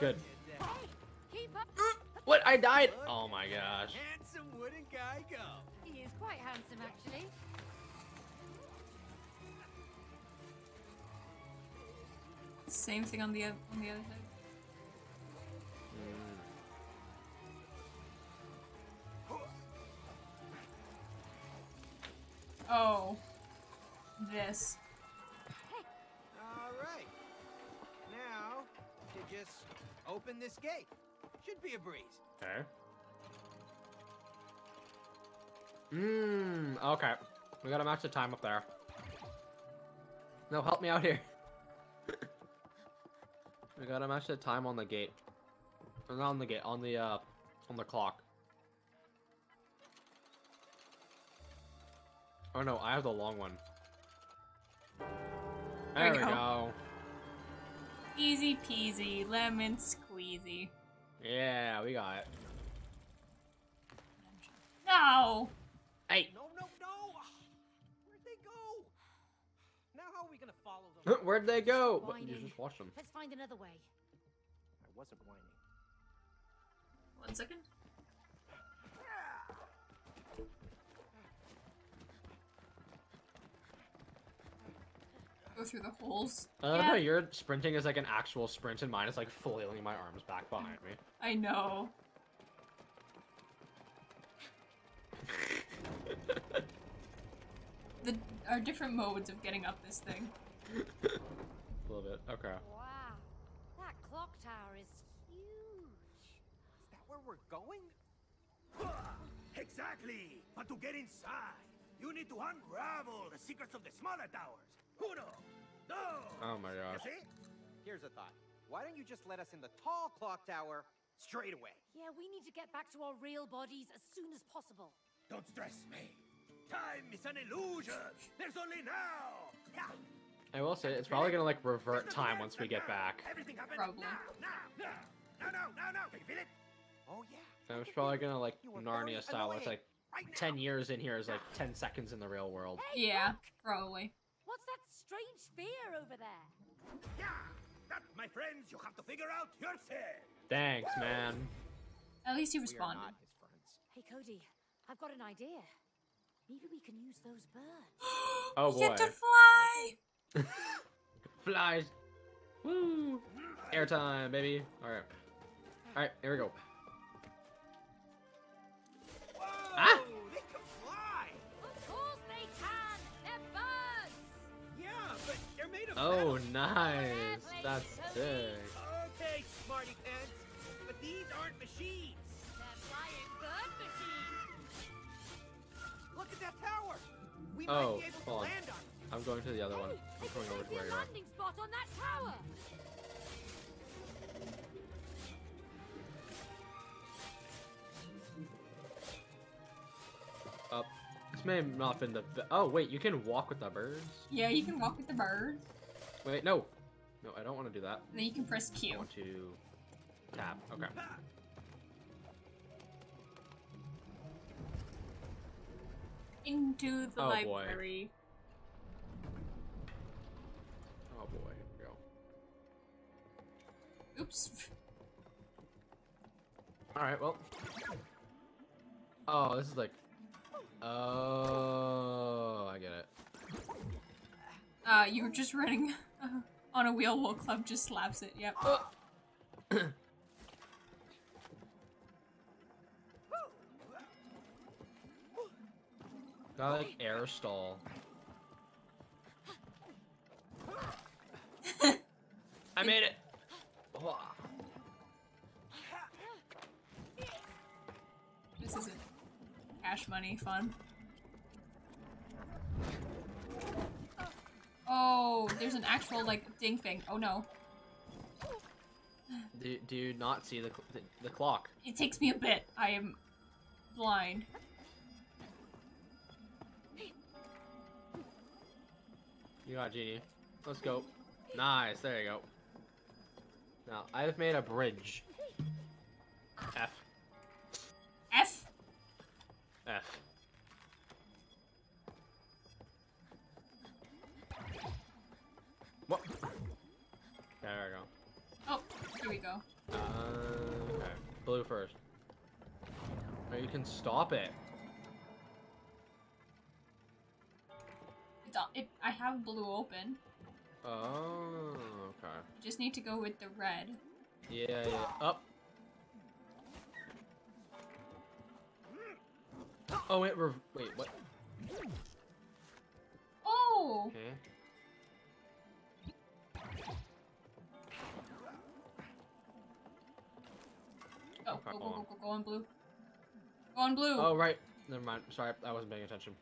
Good. at. Keep up. What? I died. Oh my gosh. Quite handsome, actually. Same thing on the on the other side. Oh. This. All right. Now, to just open this gate. Should be a breeze. Okay. Mmm. Okay. We gotta match the time up there. No, help me out here. we gotta match the time on the gate. Or not on the gate, on the uh, on the clock. Oh no, I have the long one. There There we we go. go. Easy peasy, lemon squeezy. Yeah, we got it. No! Hey, No, no, no! Ah, where'd they go? Now how are we gonna follow them? where'd they go? But you just watched them. Let's find another way. I wasn't whining. One second. Go through the holes. I love how Yeah. your sprinting is like an actual sprint and mine is like flailing my arms back behind me. I know. The our different modes of getting up this thing. A little bit. Okay. Wow. That clock tower is huge. Is that where we're going? Exactly. But to get inside, you need to unravel the secrets of the smaller towers. Uno, dos. Oh my You gosh. see? Here's a thought. Why don't you just let us in the tall clock tower straight away? Yeah, we need to get back to our real bodies as soon as possible. Don't stress me. Time is an illusion. There's only now. Yeah. I will say it's probably gonna like revert time once we get back. Everything happens Probably. now, now, now, now, now, now. Can you feel it? Oh yeah. And it's probably gonna like You were very Narnia style. where It's like Right ten years in here is like ten seconds in the real world. Hey, Yeah, look! probably. What's that strange sphere over there? Yeah. That, my friends, you have to figure out yourself. Thanks, man. At least you responded. not his friends. Hey, Cody, I've got an idea. Maybe we can use those birds. Oh You get to boy. fly! Flies. Woo. Airtime, baby. All right. All right. Here we go. Whoa! Ah! They can fly! Of course they can! They're birds! Yeah, but they're made of Oh, metal. nice. That's sick. Okay, smarty pants. But these aren't machines. We Oh, might be able to on. land on it. I'm going to the other one. I'm going over to where you are. landing spot on that tower! Up. This may have not been the. Oh wait, you can walk with the birds. Yeah, you can walk with the birds. Wait, no. No, I don't want to do that. Then you can press I Q. want to tap. Okay. Into the Oh, boy. library. Oh boy. Here we go. Oops. All right. Well. Oh, this is like. Oh, I get it. Uh, you were just running on a wheel while Club just slaps it. Yep. Got like air stall. I made it. Whoa. This isn't cash money fun. Oh, there's an actual like ding thing. Oh no. Do, do you not see the, the the clock? It takes me a bit. I am blind. You got genie. Let's go. Nice. There you go. Now, I have made a bridge. F. F. F. What? There we go. Oh, here we go. Uh, okay. Blue first. Oh, you can stop it. It, I have blue open. Oh, okay. Just need to go with the red. Yeah, yeah. Up. Oh, wait, wait, what? Oh! Okay. Go, Okay, go, go, go, go, go on blue. Go on blue. Oh, right. Never mind. Sorry, I wasn't paying attention.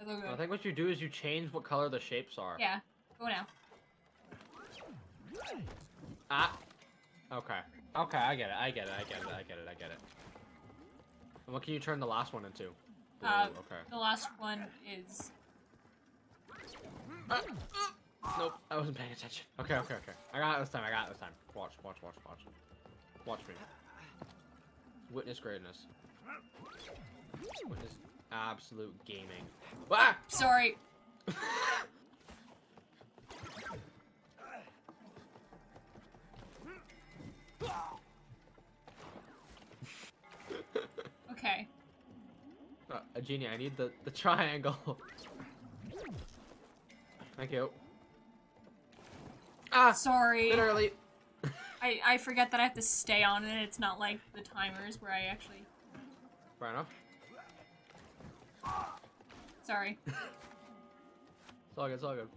I think what you do is you change what color the shapes are. Yeah, go now. Ah. Okay. Okay, I get it. I get it. I get it. I get it. I get it. And what can you turn the last one into? Blue, Uh, okay. The last one is. Ah. Nope, I wasn't paying attention. Okay, okay, okay. I got it this time. I got it this time. Watch, watch, watch, watch. Watch me. Witness greatness. Witness absolute gaming. Ah! Sorry. Okay. Uh, a genie, I need the, the triangle. Thank you. Ah! Sorry. Bit early. I, I forget that I have to stay on it. It's not like the timers where I actually. Fair enough. Sorry. It's all good, it's all good.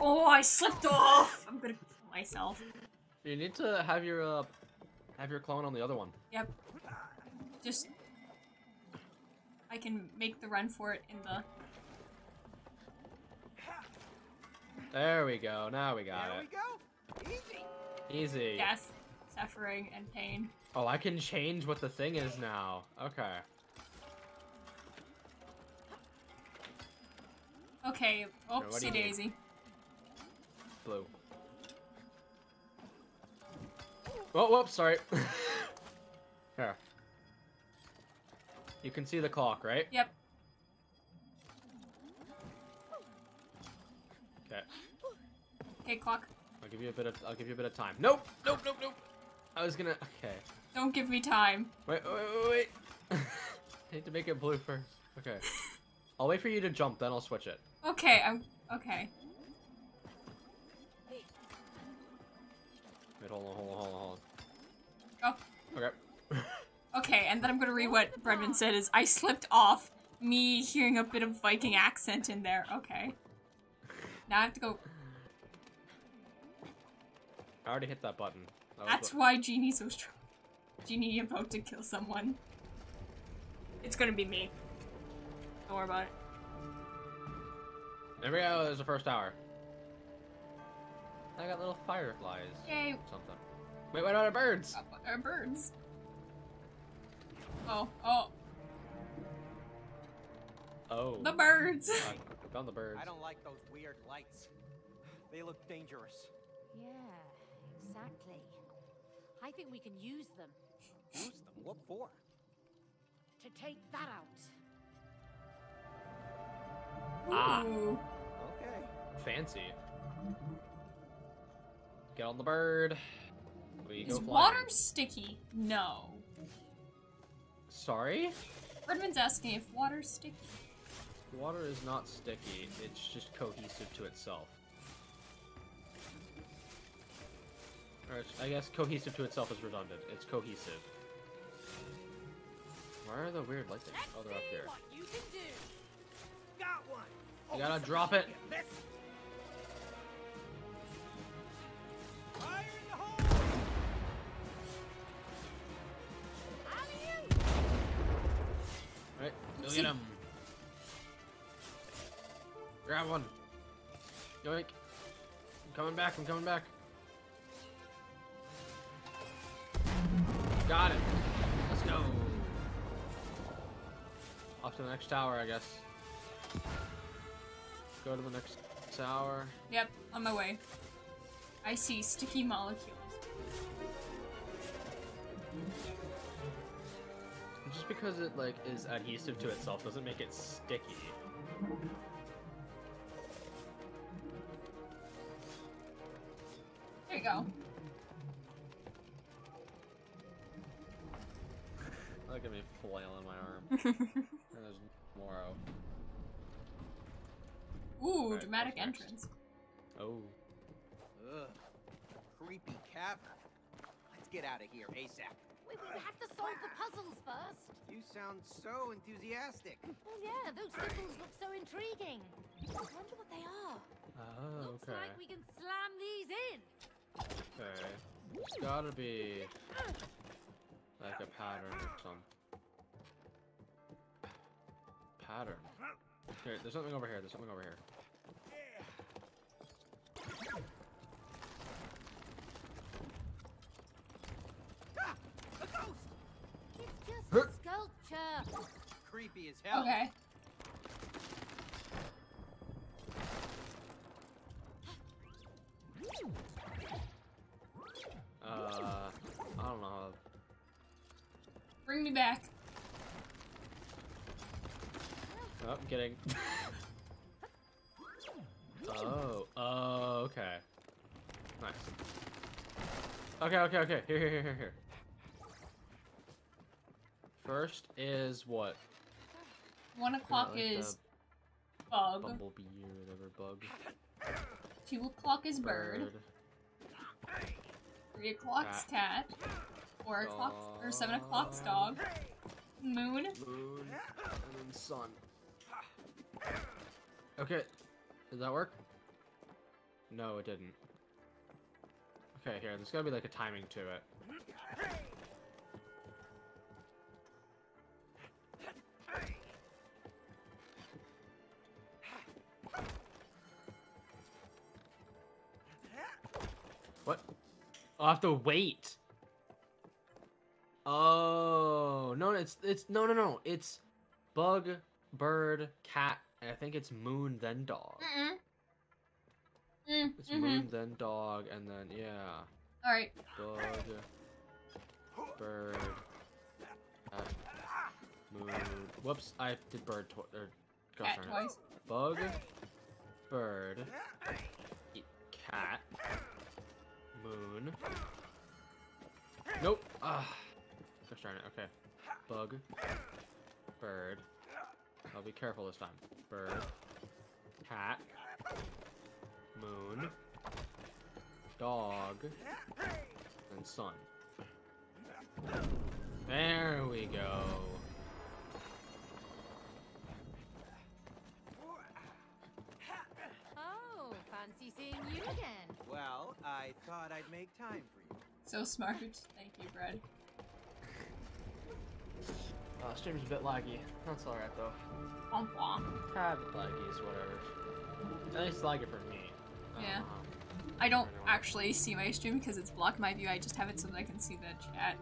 Oh, I slipped off! I'm gonna kill myself. You need to have your, uh, have your clone on the other one. Yep. Just. I can make the run for it in the. There we go, now we got there it. we go. Easy. Easy. death, suffering, and pain. Oh, I can change what the thing is now. Okay. Okay, what do you oopsie daisy. Blue. Oh, whoops, sorry. Here. You can see the clock, right? Yep. Okay. Okay, clock. I'll give you a bit of I'll give you a bit of time. Nope, nope, nope, nope. I was gonna okay. Don't give me time. Wait, wait, wait, wait. I need to make it blue first. Okay. I'll wait for you to jump, then I'll switch it. Okay, I'm. Okay. Wait, hold on, hold on, hold on, hold Oh. Okay. Okay, and then I'm gonna read what Brendan said is I slipped off. Me hearing a bit of Viking accent in there. Okay. Now I have to go. I already hit that button. That That's what- why Genie's so strong. Genie about to kill someone. It's gonna be me. Don't worry about it. There we go, there's the first hour. I got little fireflies. Yay! Something. Wait, what are the birds? Uh, what birds? Oh, oh, Oh. the birds! I found the birds. I don't like those weird lights. They look dangerous. Yeah, exactly. I think we can use them Use them. What for? to take that out. Ah. Ooh. Okay. Fancy. Get on the bird. We Is go flying. water sticky? No. Sorry? Redmond's asking if water's sticky. Water is not sticky, it's just cohesive to itself. Or I guess cohesive to itself is redundant. It's cohesive. Why are the weird lights? Oh, they're up here. You can do. Got one. You gotta oh, drop it. Miss. Fire in the hole. Right, go get him. Grab one. Yoink. I'm coming back, I'm coming back. Got it. Let's go. Off to the next tower, I guess. Go to the next tower. Yep, on my way. I see sticky molecules. Just because it like is adhesive to itself doesn't make it sticky. There you go. Look at me flailing my arm. and there's Moro. Ooh, Alright, dramatic entrance. Oh. Ugh. Creepy cavern. Let's get out of here ASAP. We, we have to solve the puzzles first. You sound so enthusiastic. Well, yeah, those symbols look so intriguing. I wonder what they are. Oh, Looks okay. like we can slam these in. Okay. It's gotta be like a pattern or some pattern. Here, there's something over here. There's something over here. Ah! A ghost! It's just Huh. a sculpture. Creepy as hell. Okay. Uh, I don't know. How- Bring me back. Oh, I'm getting. oh, oh, okay. Nice. Okay, okay, okay. Here, here, here, here, here. First is what? One o'clock like is bug. Bumblebee or whatever bug. Two o'clock is bird. Three o'clock's cat. Four o'clock or seven o'clock's dog. Moon. Moon, and then sun. Okay, did that work? No, it didn't. Okay, here, there's gotta be like a timing to it. What? I'll have to wait. Oh no, it's it's no no no. It's bug, bird, cat, and I think it's moon then dog. Mm-mm. Mm, It's mhm. moon then dog, and then yeah, Alright. bug, bird, cat, moon. Whoops, I did bird or gosh Cat twice. Bug, bird, cat, moon. Nope. Ah. Gosh darn it. Okay. Bug, bird. I'll be careful this time. Bird, cat, moon, dog, and sun. There we go. Oh, fancy seeing you again. Well, I thought I'd make time for you. So smart. Thank you, Bread. Uh, stream's a bit laggy. That's alright though. Womp womp. Tad bit laggy is whatever. At least laggy for me. Yeah. how- I don't actually see my stream because it's blocked my view. I just have it so that I can see the chat.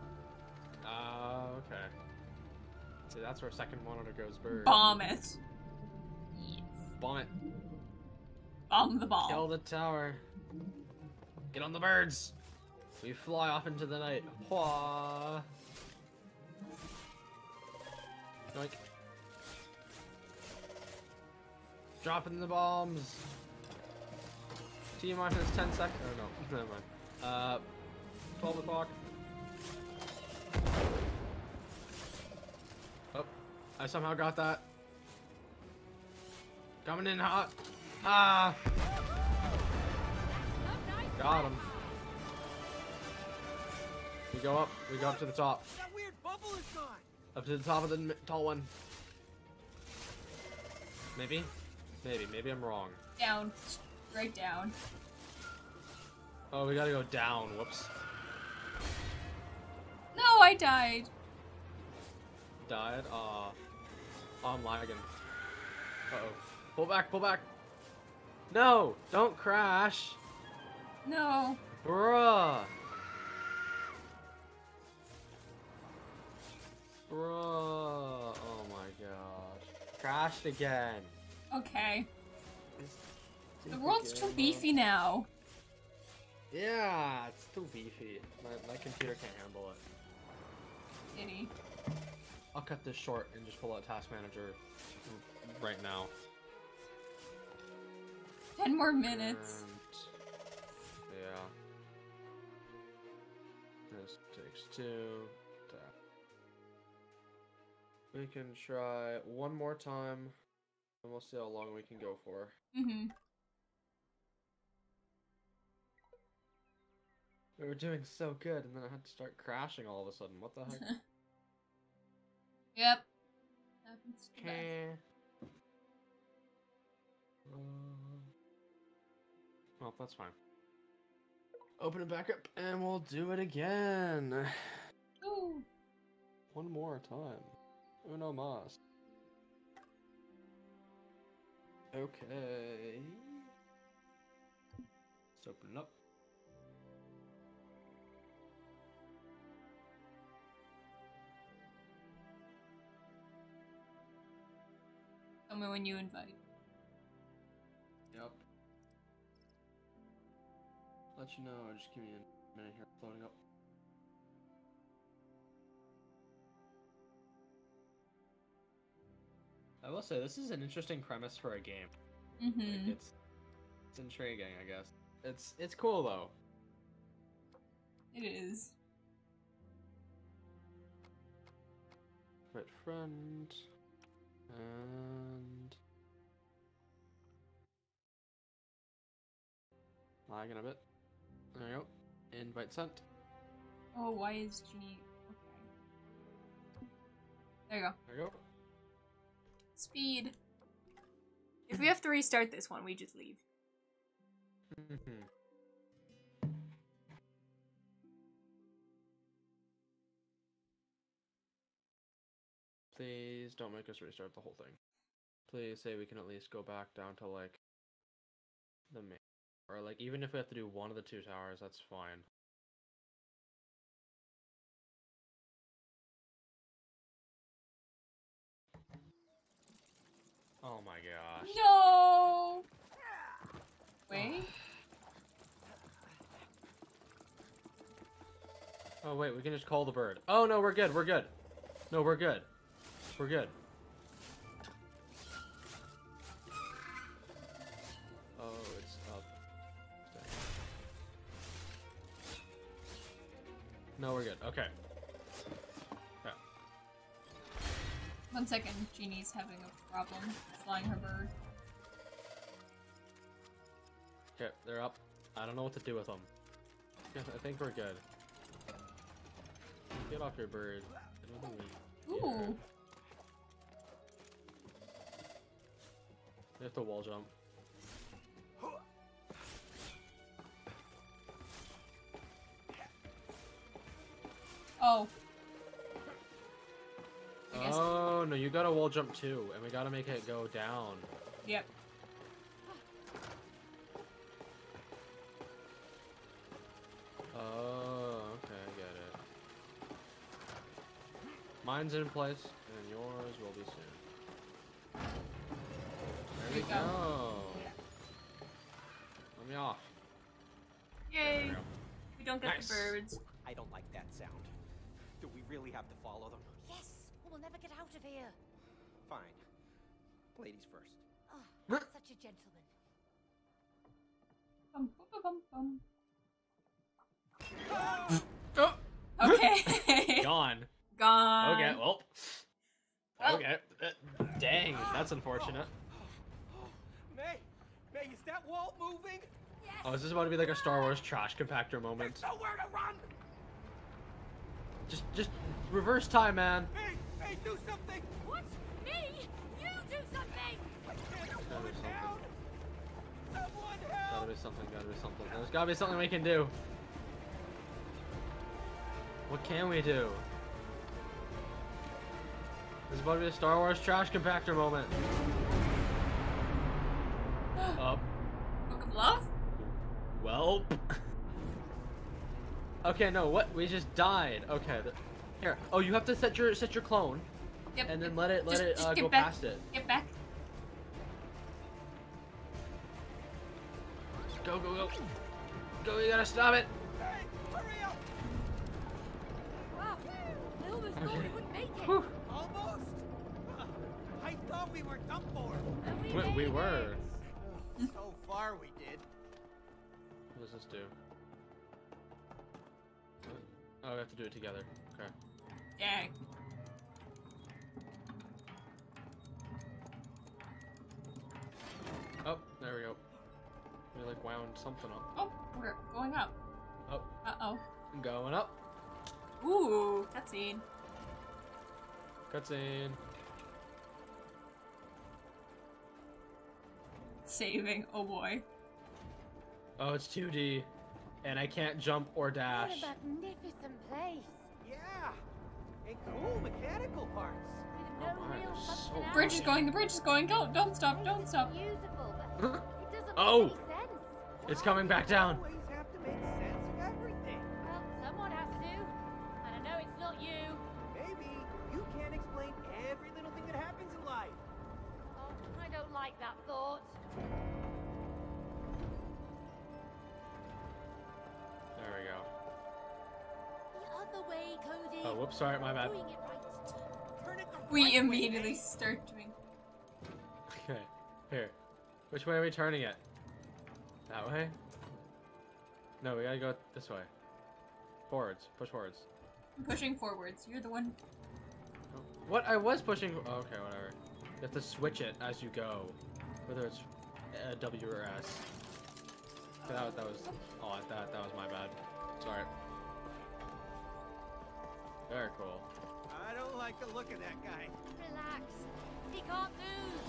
Oh, okay. See, that's where second monitor goes bird. Bomb it. Yes. Bomb it. Bomb the ball. Kill the tower. Get on the birds. We fly off into the night. Hua. Yoink. Dropping the bombs. T minus 10 seconds. Oh no, never mind. Uh, 12 o'clock. Oh, I somehow got that. Coming in hot. Ah! Got him. We go up. We go up to the top. That weird bubble is gone. Up to the top of the tall one. Maybe? Maybe. Maybe I'm wrong. Down. Right down. Oh, we gotta go down. Whoops. No, I died. Died. Aw. Oh, I'm lagging. Uh-oh. Pull back, pull back. No! Don't crash! No. Bruh! Bruh! Oh my gosh. Crashed again. Okay. The world's too game beefy now. Yeah, it's too beefy. My, my computer can't handle it. Kitty. I'll cut this short and just pull out Task Manager right now. Ten more minutes. And, yeah. This takes two. We can try one more time, and we'll see how long we can go for. Mm-hmm. We were doing so good, and then I had to start crashing all of a sudden. What the heck? Yep. Happens to. Okay. Uh, well, that's fine. Open it back up, and we'll do it again. Ooh. One more time. Uno mas. Okay. Let's open it up. Tell me when you invite. Yep. Let you know. Just give me a minute here. It's Loading up. I will say this is an interesting premise for a game. Mm-hmm. it's it's intriguing, I guess. It's it's cool though. It is. Right friend and lagging a bit. There we go. Invite sent. Oh, why is Genie? Okay. There you go. There you go. Speed. If we have to restart this one, we just leave. Please don't make us restart the whole thing. Please say we can at least go back down to like the main, or like even if we have to do one of the two towers, that's fine. Oh my gosh. No. Wait. Oh wait, we can just call the bird. Oh no, we're good. We're good. No, we're good. We're good. Oh, it's up. No, we're good. Okay. Okay. One second. Genie's having a problem flying her bird. Okay, they're up. I don't know what to do with them. I think we're good. Get off your bird. I don't think we- Ooh. We have to wall jump. Oh. I guess. Oh Oh, no, you gotta wall jump too, and we gotta make it go down. Yep. Oh, okay, I get it. Mine's in place, and yours will be soon. There we go. go. Let me off. Yay. we. We don't get Nice. the birds. I don't like that sound. Do we really have to follow them? Yes, or we'll never get out of here. Fine. Ladies first. Oh, such a gentleman. Bum, bum, bum, bum, Oh, bum. Okay. gone. Gone. Okay, well. Well. Okay. Uh, dang, that's unfortunate. May! May, is that wall moving? Oh, is this about to be like a Star Wars trash compactor moment? There's nowhere to run! Just, just reverse time, man. May! May, do something! What? Me? You do something! I can't Gotta pull be it down! Someone help! Gotta help! be something, gotta be something. There's gotta be something we can do. What can we do? This is about to be a Star Wars trash compactor moment. Up. Book of Love? Well. okay, no. What? We just died. Okay. The, here. Oh, you have to set your set your clone, Yep. and then let it let Just- it just uh, go back. past it. Get back. Go, go, go. Go, you gotta stop it. Hey, hurry up! Wow. I almost thought we wouldn't make it. Whew. Almost. I thought we were done for. We, We, we were. So far, we did. What does this do? Oh, we have to do it together. Okay. Dang. Oh, there we go. We like wound something up. Oh, we're going up. Oh, Uh-oh. going up. Ooh, cutscene. Cutscene. Saving. Oh boy. Oh, it's 2D, and I can't jump or dash. What dash. a magnificent place. Yeah. And cool mechanical parts. No Oh real so. Bridge is going, the bridge is going. Go, don't stop, don't stop. Beautiful, but it doesn't Oh. make sense. It's coming back down. Way, Cody. Oh, whoops, sorry, my bad. Doing it right. Turn it the We right immediately eh? start doing. Okay, here. Which way are we turning it? That way? No, we gotta go this way. Forwards. Push forwards. I'm pushing forwards. You're the one. What? I was pushing. oh, okay, whatever. You have to switch it as you go, whether it's uh, W or S. That, that was. Oh, that that was my bad. Sorry. Very cool. I don't like the look of that guy. Relax. He can't move.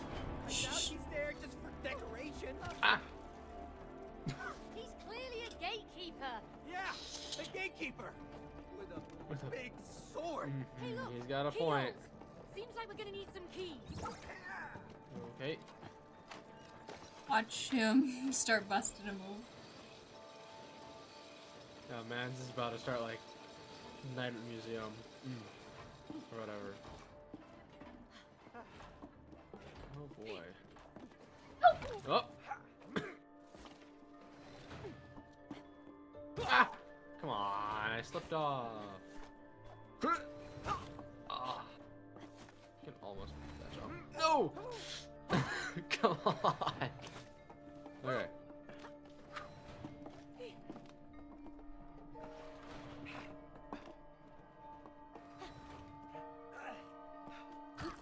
I doubt he's there just for decoration. Ah! He's clearly a gatekeeper. Yeah, the gatekeeper with a With a- big sword. Hey, look. He's got a keyholes. point. Seems like we're gonna need some keys. Okay. Watch him start busting a move. Oh man, this is about to start like Night Museum. Mm. Or whatever. Oh boy. Oh! ah! Come on, I slipped off. Ah. I can almost make that jump. No! Come on! Okay.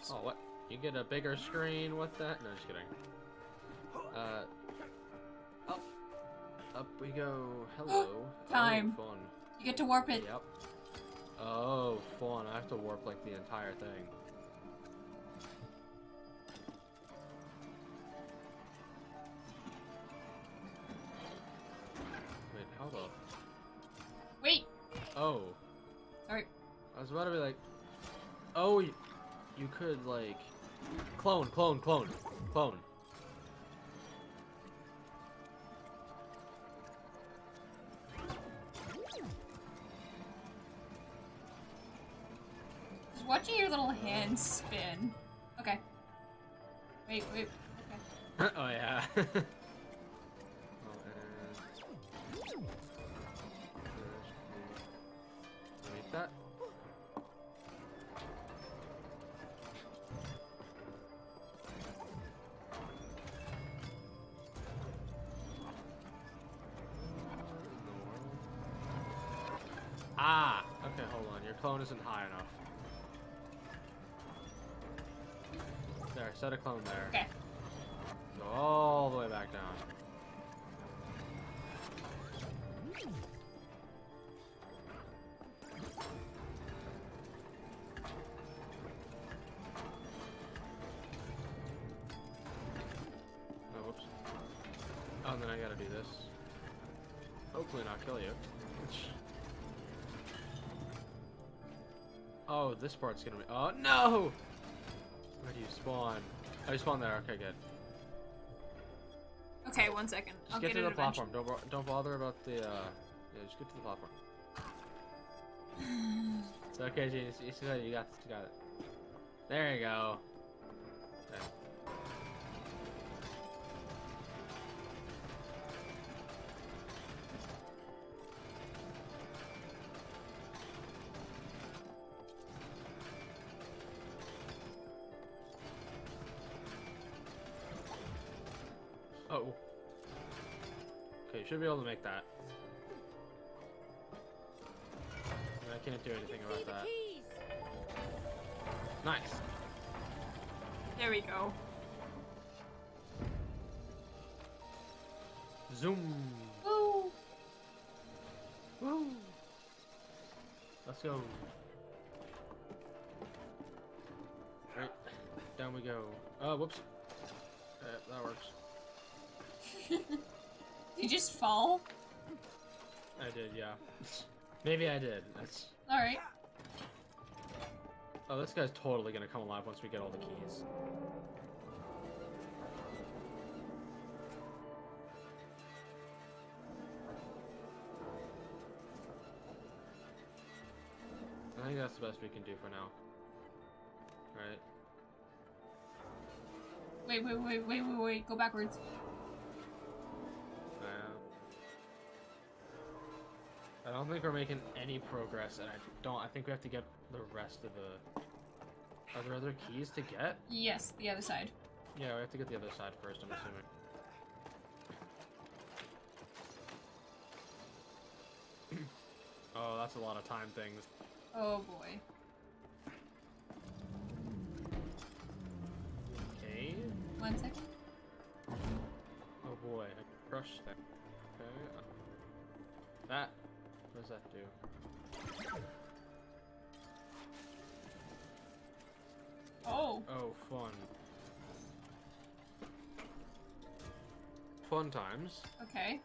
Oh, what? You get a bigger screen? What the? No, just kidding. Uh. Up. Up we go. Hello. Time. Oh, fun. You get to warp it. Yep. Oh, fun. I have to warp like the entire thing. Wait, how the? Wait. Oh. Sorry. I was about to be like, oh, you, could like, clone, clone, clone, clone. Just watching your little hand spin. Okay. Wait, wait. Okay. oh yeah. gotta do this. Hopefully not kill you. oh, this part's gonna be- Oh, no! Where do you spawn? Oh, you spawn there. Okay, good. Okay, one second. Just I'll get, get, to the eventually. platform. Don't don't bother about the. uh... Yeah, just get to the platform. it's okay. You? You got this. You got it. There you go. Should be able to make that. I can't do anything about that. Nice. There we go. Zoom. Woo! Woo. Let's go. Right. Down we go. Oh, whoops. Uh, that works. You just fall? I did, yeah. Maybe I did. That's. Alright. Oh, this guy's totally gonna come alive once we get all the keys. I think that's the best we can do for now. Right? Wait, wait, wait, wait, wait, wait. Go backwards. Don't think we're making any progress, and I don't. I think we have to get the rest of the. Are there other keys to get? Yes, the other side. Yeah, we have to get the other side first. I'm assuming. oh, that's a lot of time things. Oh boy. Okay. One second. Fun times. Okay.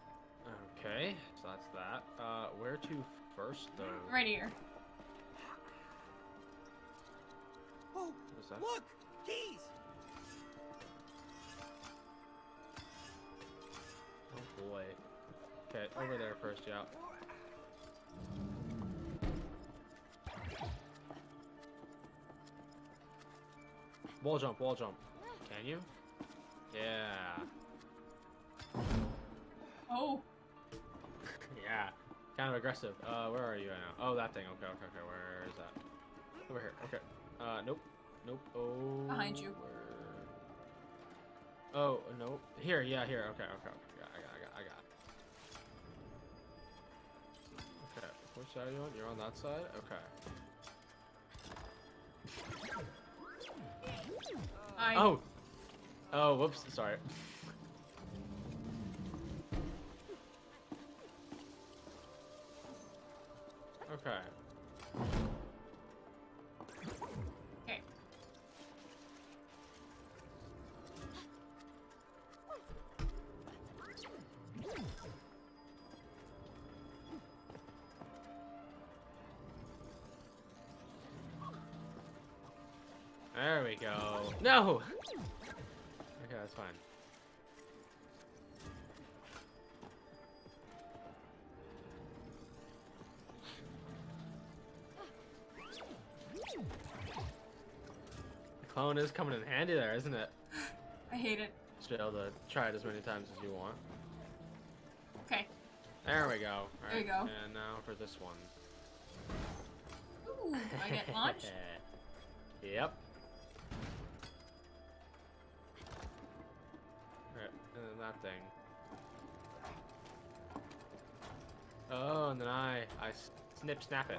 Okay, so that's that. Uh, where to first, though? Right here. Oh, that? look! Keys! Oh boy. Okay, over there first, yeah. Wall jump, wall jump. Can you? Yeah. Oh. yeah. Kind of aggressive. Uh, where are you right now? Oh, that thing. Okay, okay, okay. Where is that? Over here. Okay. Uh, nope. Nope. Oh. Behind you. Where... Oh, nope. Here, yeah, here. Okay, okay, okay. Yeah, I got, I got, I got. Okay. Which side are you on? You're on that side? Okay. I. Oh! Oh, whoops. Sorry. Okay. Okay. There we go. No! Clone is coming in handy there, isn't it? I hate it. Just be able to try it as many times as you want. Okay. There we go. There you go. And now for this one. Ooh, I get launched? yep. Alright, and then that thing. Oh, and then I, I snip snap it.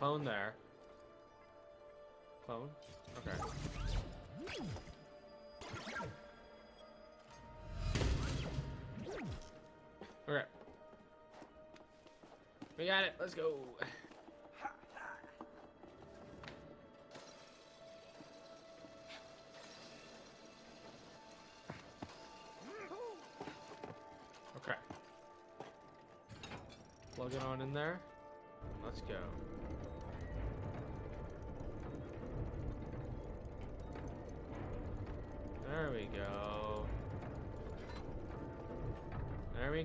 Clone. There. Clone? Okay. Okay. We got it. Let's go. Okay. Plug it on in there. Let's go.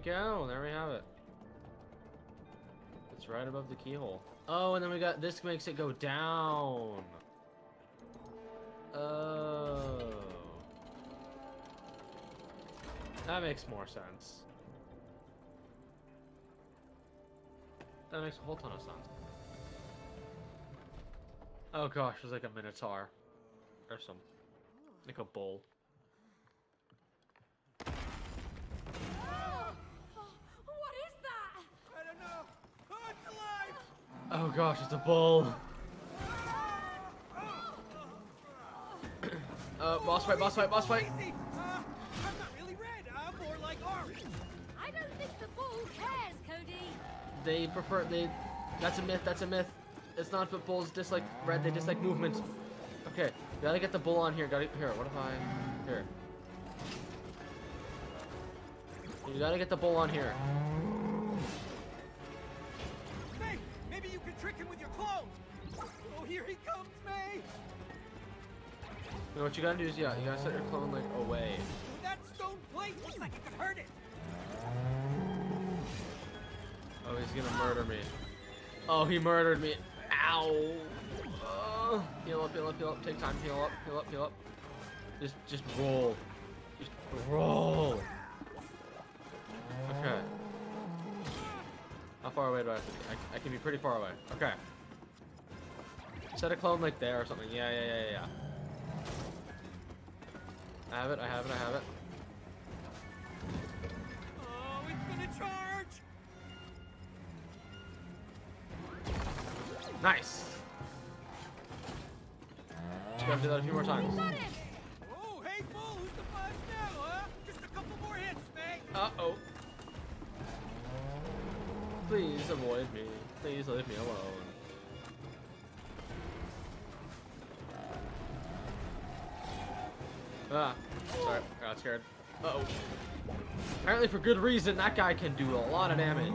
Go. There we have it. It's right above the keyhole. Oh, and then we got this makes it go down. Oh. That makes more sense. That makes a whole ton of sense. Oh gosh, there's like a minotaur. Or some. Like a bull. What is that? I don't know. Oh, it's alive! Oh gosh, it's a bull. uh, boss fight, boss fight, boss fight. Easy. Uh, I'm not really red. I'm more like orange. I don't think the bull cares, Cody. They prefer, they, that's a myth, that's a myth. It's not that bulls dislike red, they dislike movement. Okay, gotta get the bull on here, gotta, here, what if I, here. You gotta get the bull on here. You know what you gotta do is, yeah, you gotta set your clone, like, away. That stone plate looks like it could hurt it. Oh, he's gonna murder me. Oh, he murdered me. Ow. Uh, heal up, heal up, heal up. Take time. Heal up, heal up, heal up. Just, just roll. Just roll. Okay. How far away do I have to be? I, I can be pretty far away. Okay. Set a clone like there or something. Yeah, yeah, yeah, yeah. I have it, I have it, I have it. Oh, it's gonna charge. Nice. Just gotta do that a few more times. Oh, hey, Bull, who's the boss now, huh? Just a couple more hits. Uh-oh. Please avoid me. Please leave me alone. Ah, sorry, I got scared. Uh-oh. Apparently for good reason, that guy can do a lot of damage.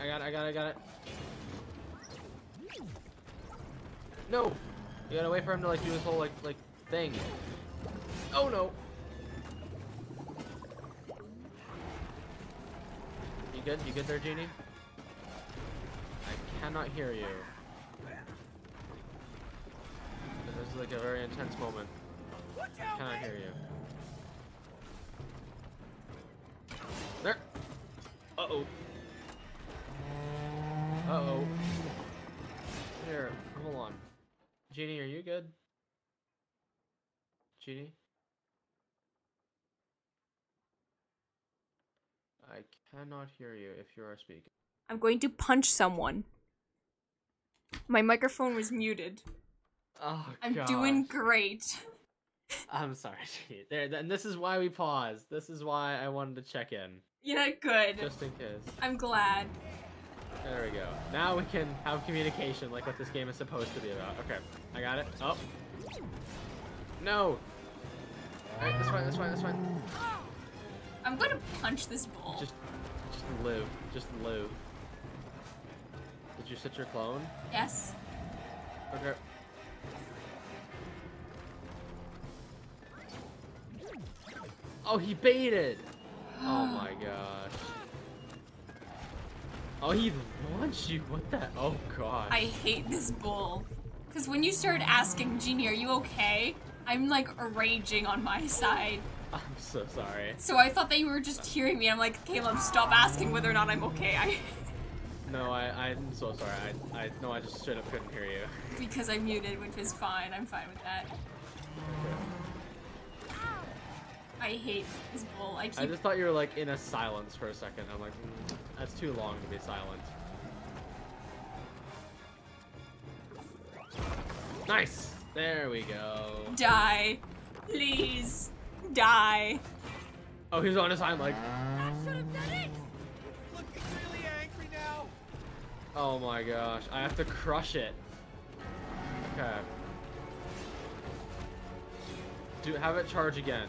I got it, I got it, I got it. No! You gotta wait for him to like do his whole like like thing. Oh no! You good? You good there, Genie? I cannot hear you. This is like a very intense moment. I cannot hear you. There! Uh-oh. Uh-oh. Here, hold on. Genie, are you good? Genie? I cannot hear you if you are speaking. I'm going to punch someone. My microphone was muted. Oh, I'm doing great. I'm sorry, There, and this is why we paused. This is why I wanted to check in, Yeah, good. just in case. I'm glad. There we go. Now we can have communication like what this game is supposed to be about. Okay, I got it. Oh. No. Alright, this one, this one, this one. I'm gonna punch this ball. Just, just live. Just live. Did you set your clone? Yes. Okay. Oh, he baited! Oh my gosh. Oh, he launched you. What the? Oh gosh. I hate this bull. Because when you started asking, Genie, are you okay? I'm like raging on my side. I'm so sorry. So I thought that you were just hearing me. I'm like, Caleb, stop asking whether or not I'm okay. I No, I, I'm so sorry. I, I, no, I just straight up couldn't hear you. because I'm muted, which is fine. I'm fine with that. I hate this bull. I keep. I just thought you were like in a silence for a second. I'm like, mm, that's too long to be silent. Nice. There we go. Die. Please. Die. Oh, he's on his hind leg. That should have done it. Oh my gosh, I have to crush it. Okay. Do have it charge again.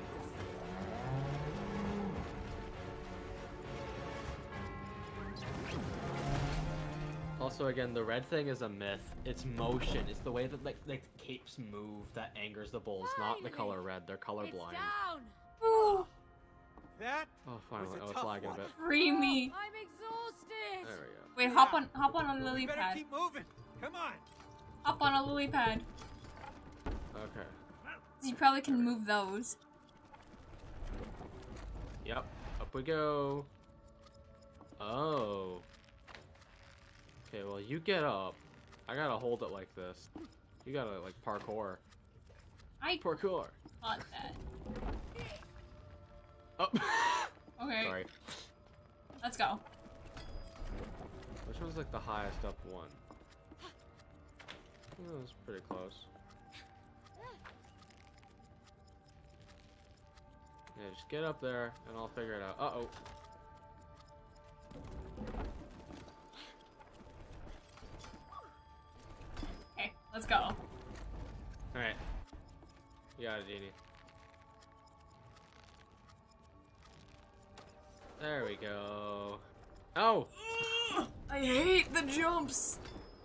Also, again, the red thing is a myth. It's motion. It's the way that like like capes move that angers the bulls, not the color red. They're colorblind. down. Ooh, That Oh, finally. was a Oh, it's tough lagging a bit. free me. I'm exhausted. There we go. Wait, hop on hop on a lily you better pad. keep moving. Come on. Hop on a lily pad. Okay. You probably can move those. Yep. Up we go. Oh. Okay, well you get up. I gotta hold it like this. You gotta like parkour. I Parkour. thought that. Oh. Okay, Sorry. let's go. Which one's like the highest up one? Oh, that's pretty close. Yeah, just get up there and I'll figure it out. Uh oh. Okay, let's go. Alright. You got it, Genie. There we go. Oh! I hate the jumps.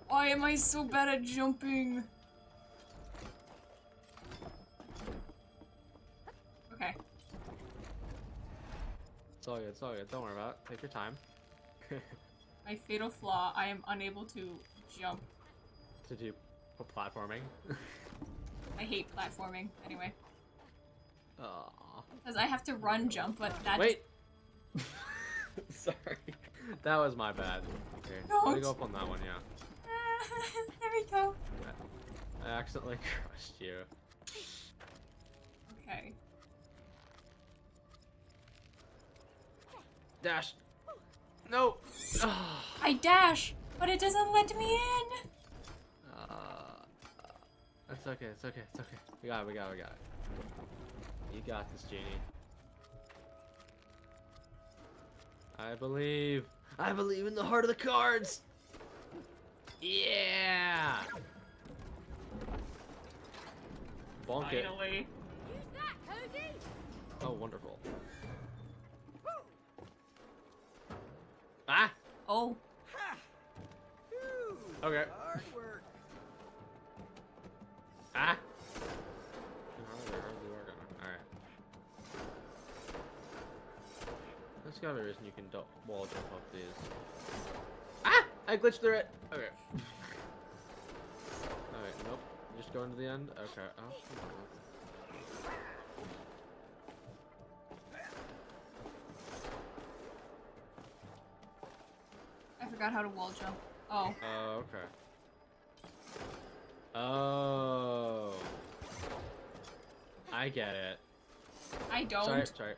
Why am I so bad at jumping? Okay. It's all good, it's all good. Don't worry about it. Take your time. My fatal flaw, I am unable to jump. to do platforming. I hate platforming, anyway. Aww. Because I have to run jump, but that's... Wait! Sorry. That was my bad. Okay. Let me go up on that one, yeah. there we go. I accidentally crushed you. Okay. Dash! No! I dash, but it doesn't let me in. Uh, it's okay, it's okay, it's okay. We got it, we got it, we got it. You got this, Genie. I believe. I believe in the heart of the cards! Yeah! Bonk it. Finally. That, Cody? Oh, wonderful. Ah! Oh, Ha! Okay. Hard work. Ah! There's gotta be a reason you can do- wall jump up these. Ah! I glitched through it! Okay. Alright, nope. Just going to the end? Okay. Oh, I forgot how to wall jump. Oh, Oh, okay. Oh. I get it. I don't. Sorry, sorry.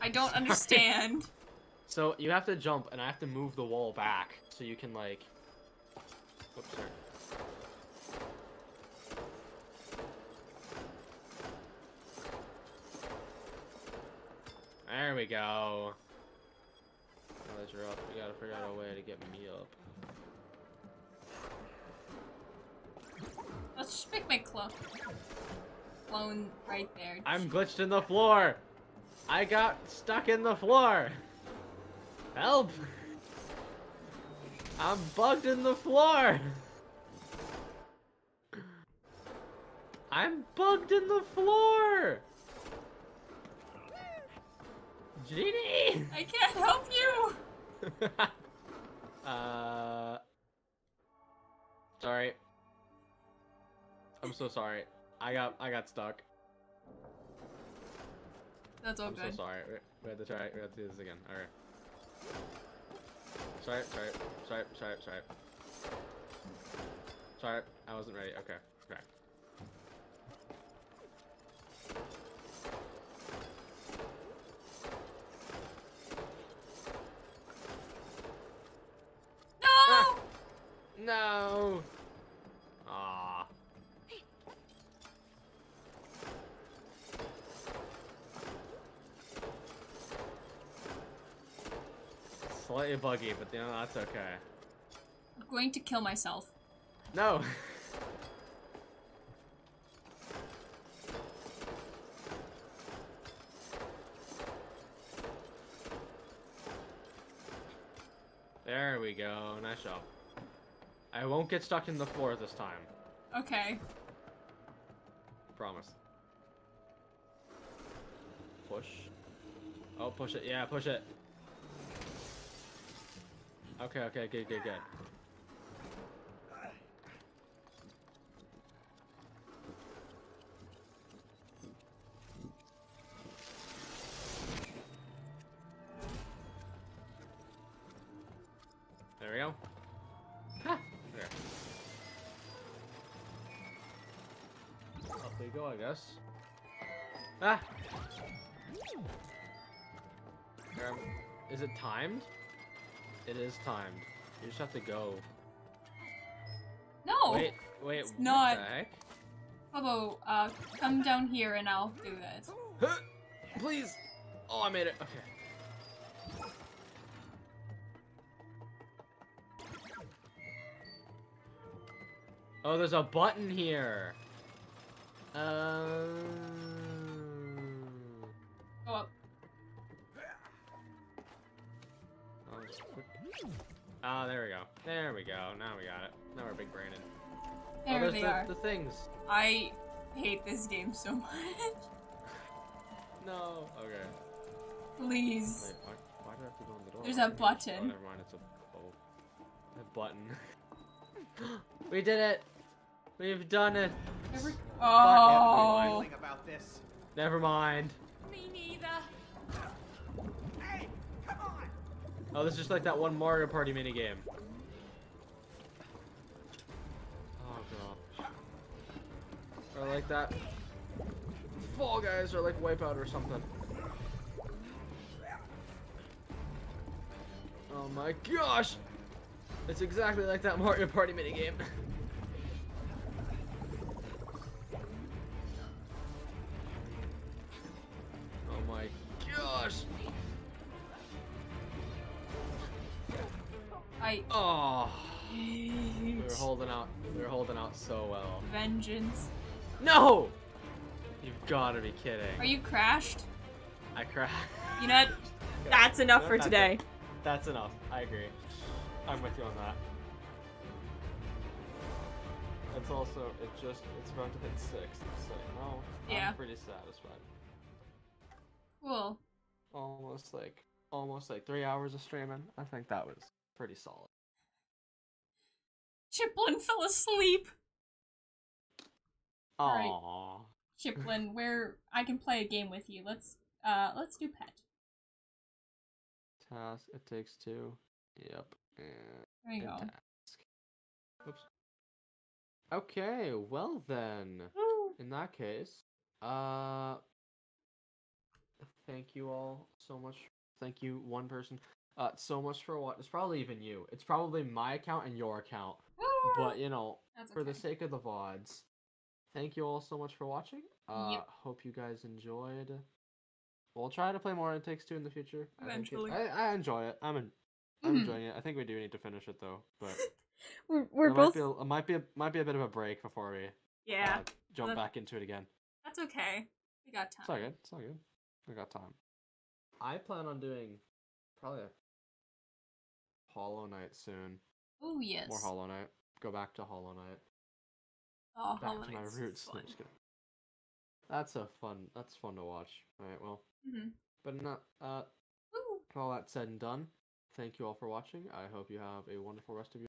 I don't understand. So you have to jump, and I have to move the wall back so you can like. Sorry. There we go. Now that you're up, we gotta figure out a way to get me up. Let's just make my clone. Clone right there. I'm glitched in the floor. I got stuck in the floor. Help! I'm bugged in the floor. I'm bugged in the floor. Genie! I can't help you. uh. Sorry. I'm so sorry. I got I got stuck. That's all I'm good. so sorry. We, had to try. We had to do this again. Alright. Sorry, sorry, sorry, sorry, sorry. Sorry, I wasn't ready. Okay, okay. No! Ah! No. Slightly buggy, but you know that's okay. I'm going to kill myself. No. There we go. Nice job. I won't get stuck in the floor this time. Okay. Promise. Push. Oh, push it. Yeah, push it. Okay, okay, good, good, good. There we go. Ha! There. Up we go, I guess. Ah! Um, is it timed? It is timed. You just have to go. No. Wait, wait, it's what not. the heck? Bobo, uh, come down here and I'll do it. Huh? Please! Oh, I made it. Okay. Oh, there's a button here. Um. Go Ah, there we go. There we go. Now we got it. Now we're big Brandon. oh, There there's they the, are. the things. I hate this game so much. No. Okay. Please. Wait, why, why do I have to go in the door? There's a button. Oh, never mind. It's a oh, a button. we did it. We've done it. Never- Oh. Feeling about this. Never mind. Me neither. Hey, come on! Oh, this is just like that one Mario Party mini game. Oh god. Or like that Fall Guys or like Wipeout or something. Oh my gosh! It's exactly like that Mario Party mini game. oh my gosh! I Oh, we hate were holding out. We were holding out so well. vengeance. No! You've got to be kidding. Are you crashed? I crashed. You know, what? that's enough for That's today. it. That's enough. I agree. I'm with you on that. It's also, it just, it's about to hit six, so no, Yeah. I'm pretty satisfied. Cool. Almost like, almost like three hours of streaming. I think that was pretty solid. Chiplin fell asleep. Aww. Chiplin, where I can play a game with you. Let's uh let's do pet. Task, it takes two. Yep. And There you go. task. Oops. Okay, well then. Woo. In that case, uh, thank you all so much. Thank you, one person. Uh, so much for what? It's probably even you. It's probably my account and your account. But you know, That's for the sake of the vods, thank you all so much for watching. Uh, Yep. hope you guys enjoyed. We'll try to play more It Takes Two in the future. I it- Eventually. I, I enjoy it. I'm en- I'm Mhm. enjoying it. I think we do need to finish it though, but We're, we're both might be a, it might be a, might be a bit of a break before we yeah. uh, jump that- back into it again. That's okay. We got time. It's all good. It's all good. We got time. I plan on doing probably a Hollow Knight soon. Oh yes. More Hollow Knight. Go back to Hollow Knight. Oh, Back Hollow to my roots. No, fun. just kidding. That's a fun. That's fun to watch. All right. Well, Mhm. but not. Uh, Woo. all that said and done. Thank you all for watching. I hope you have a wonderful rest of your.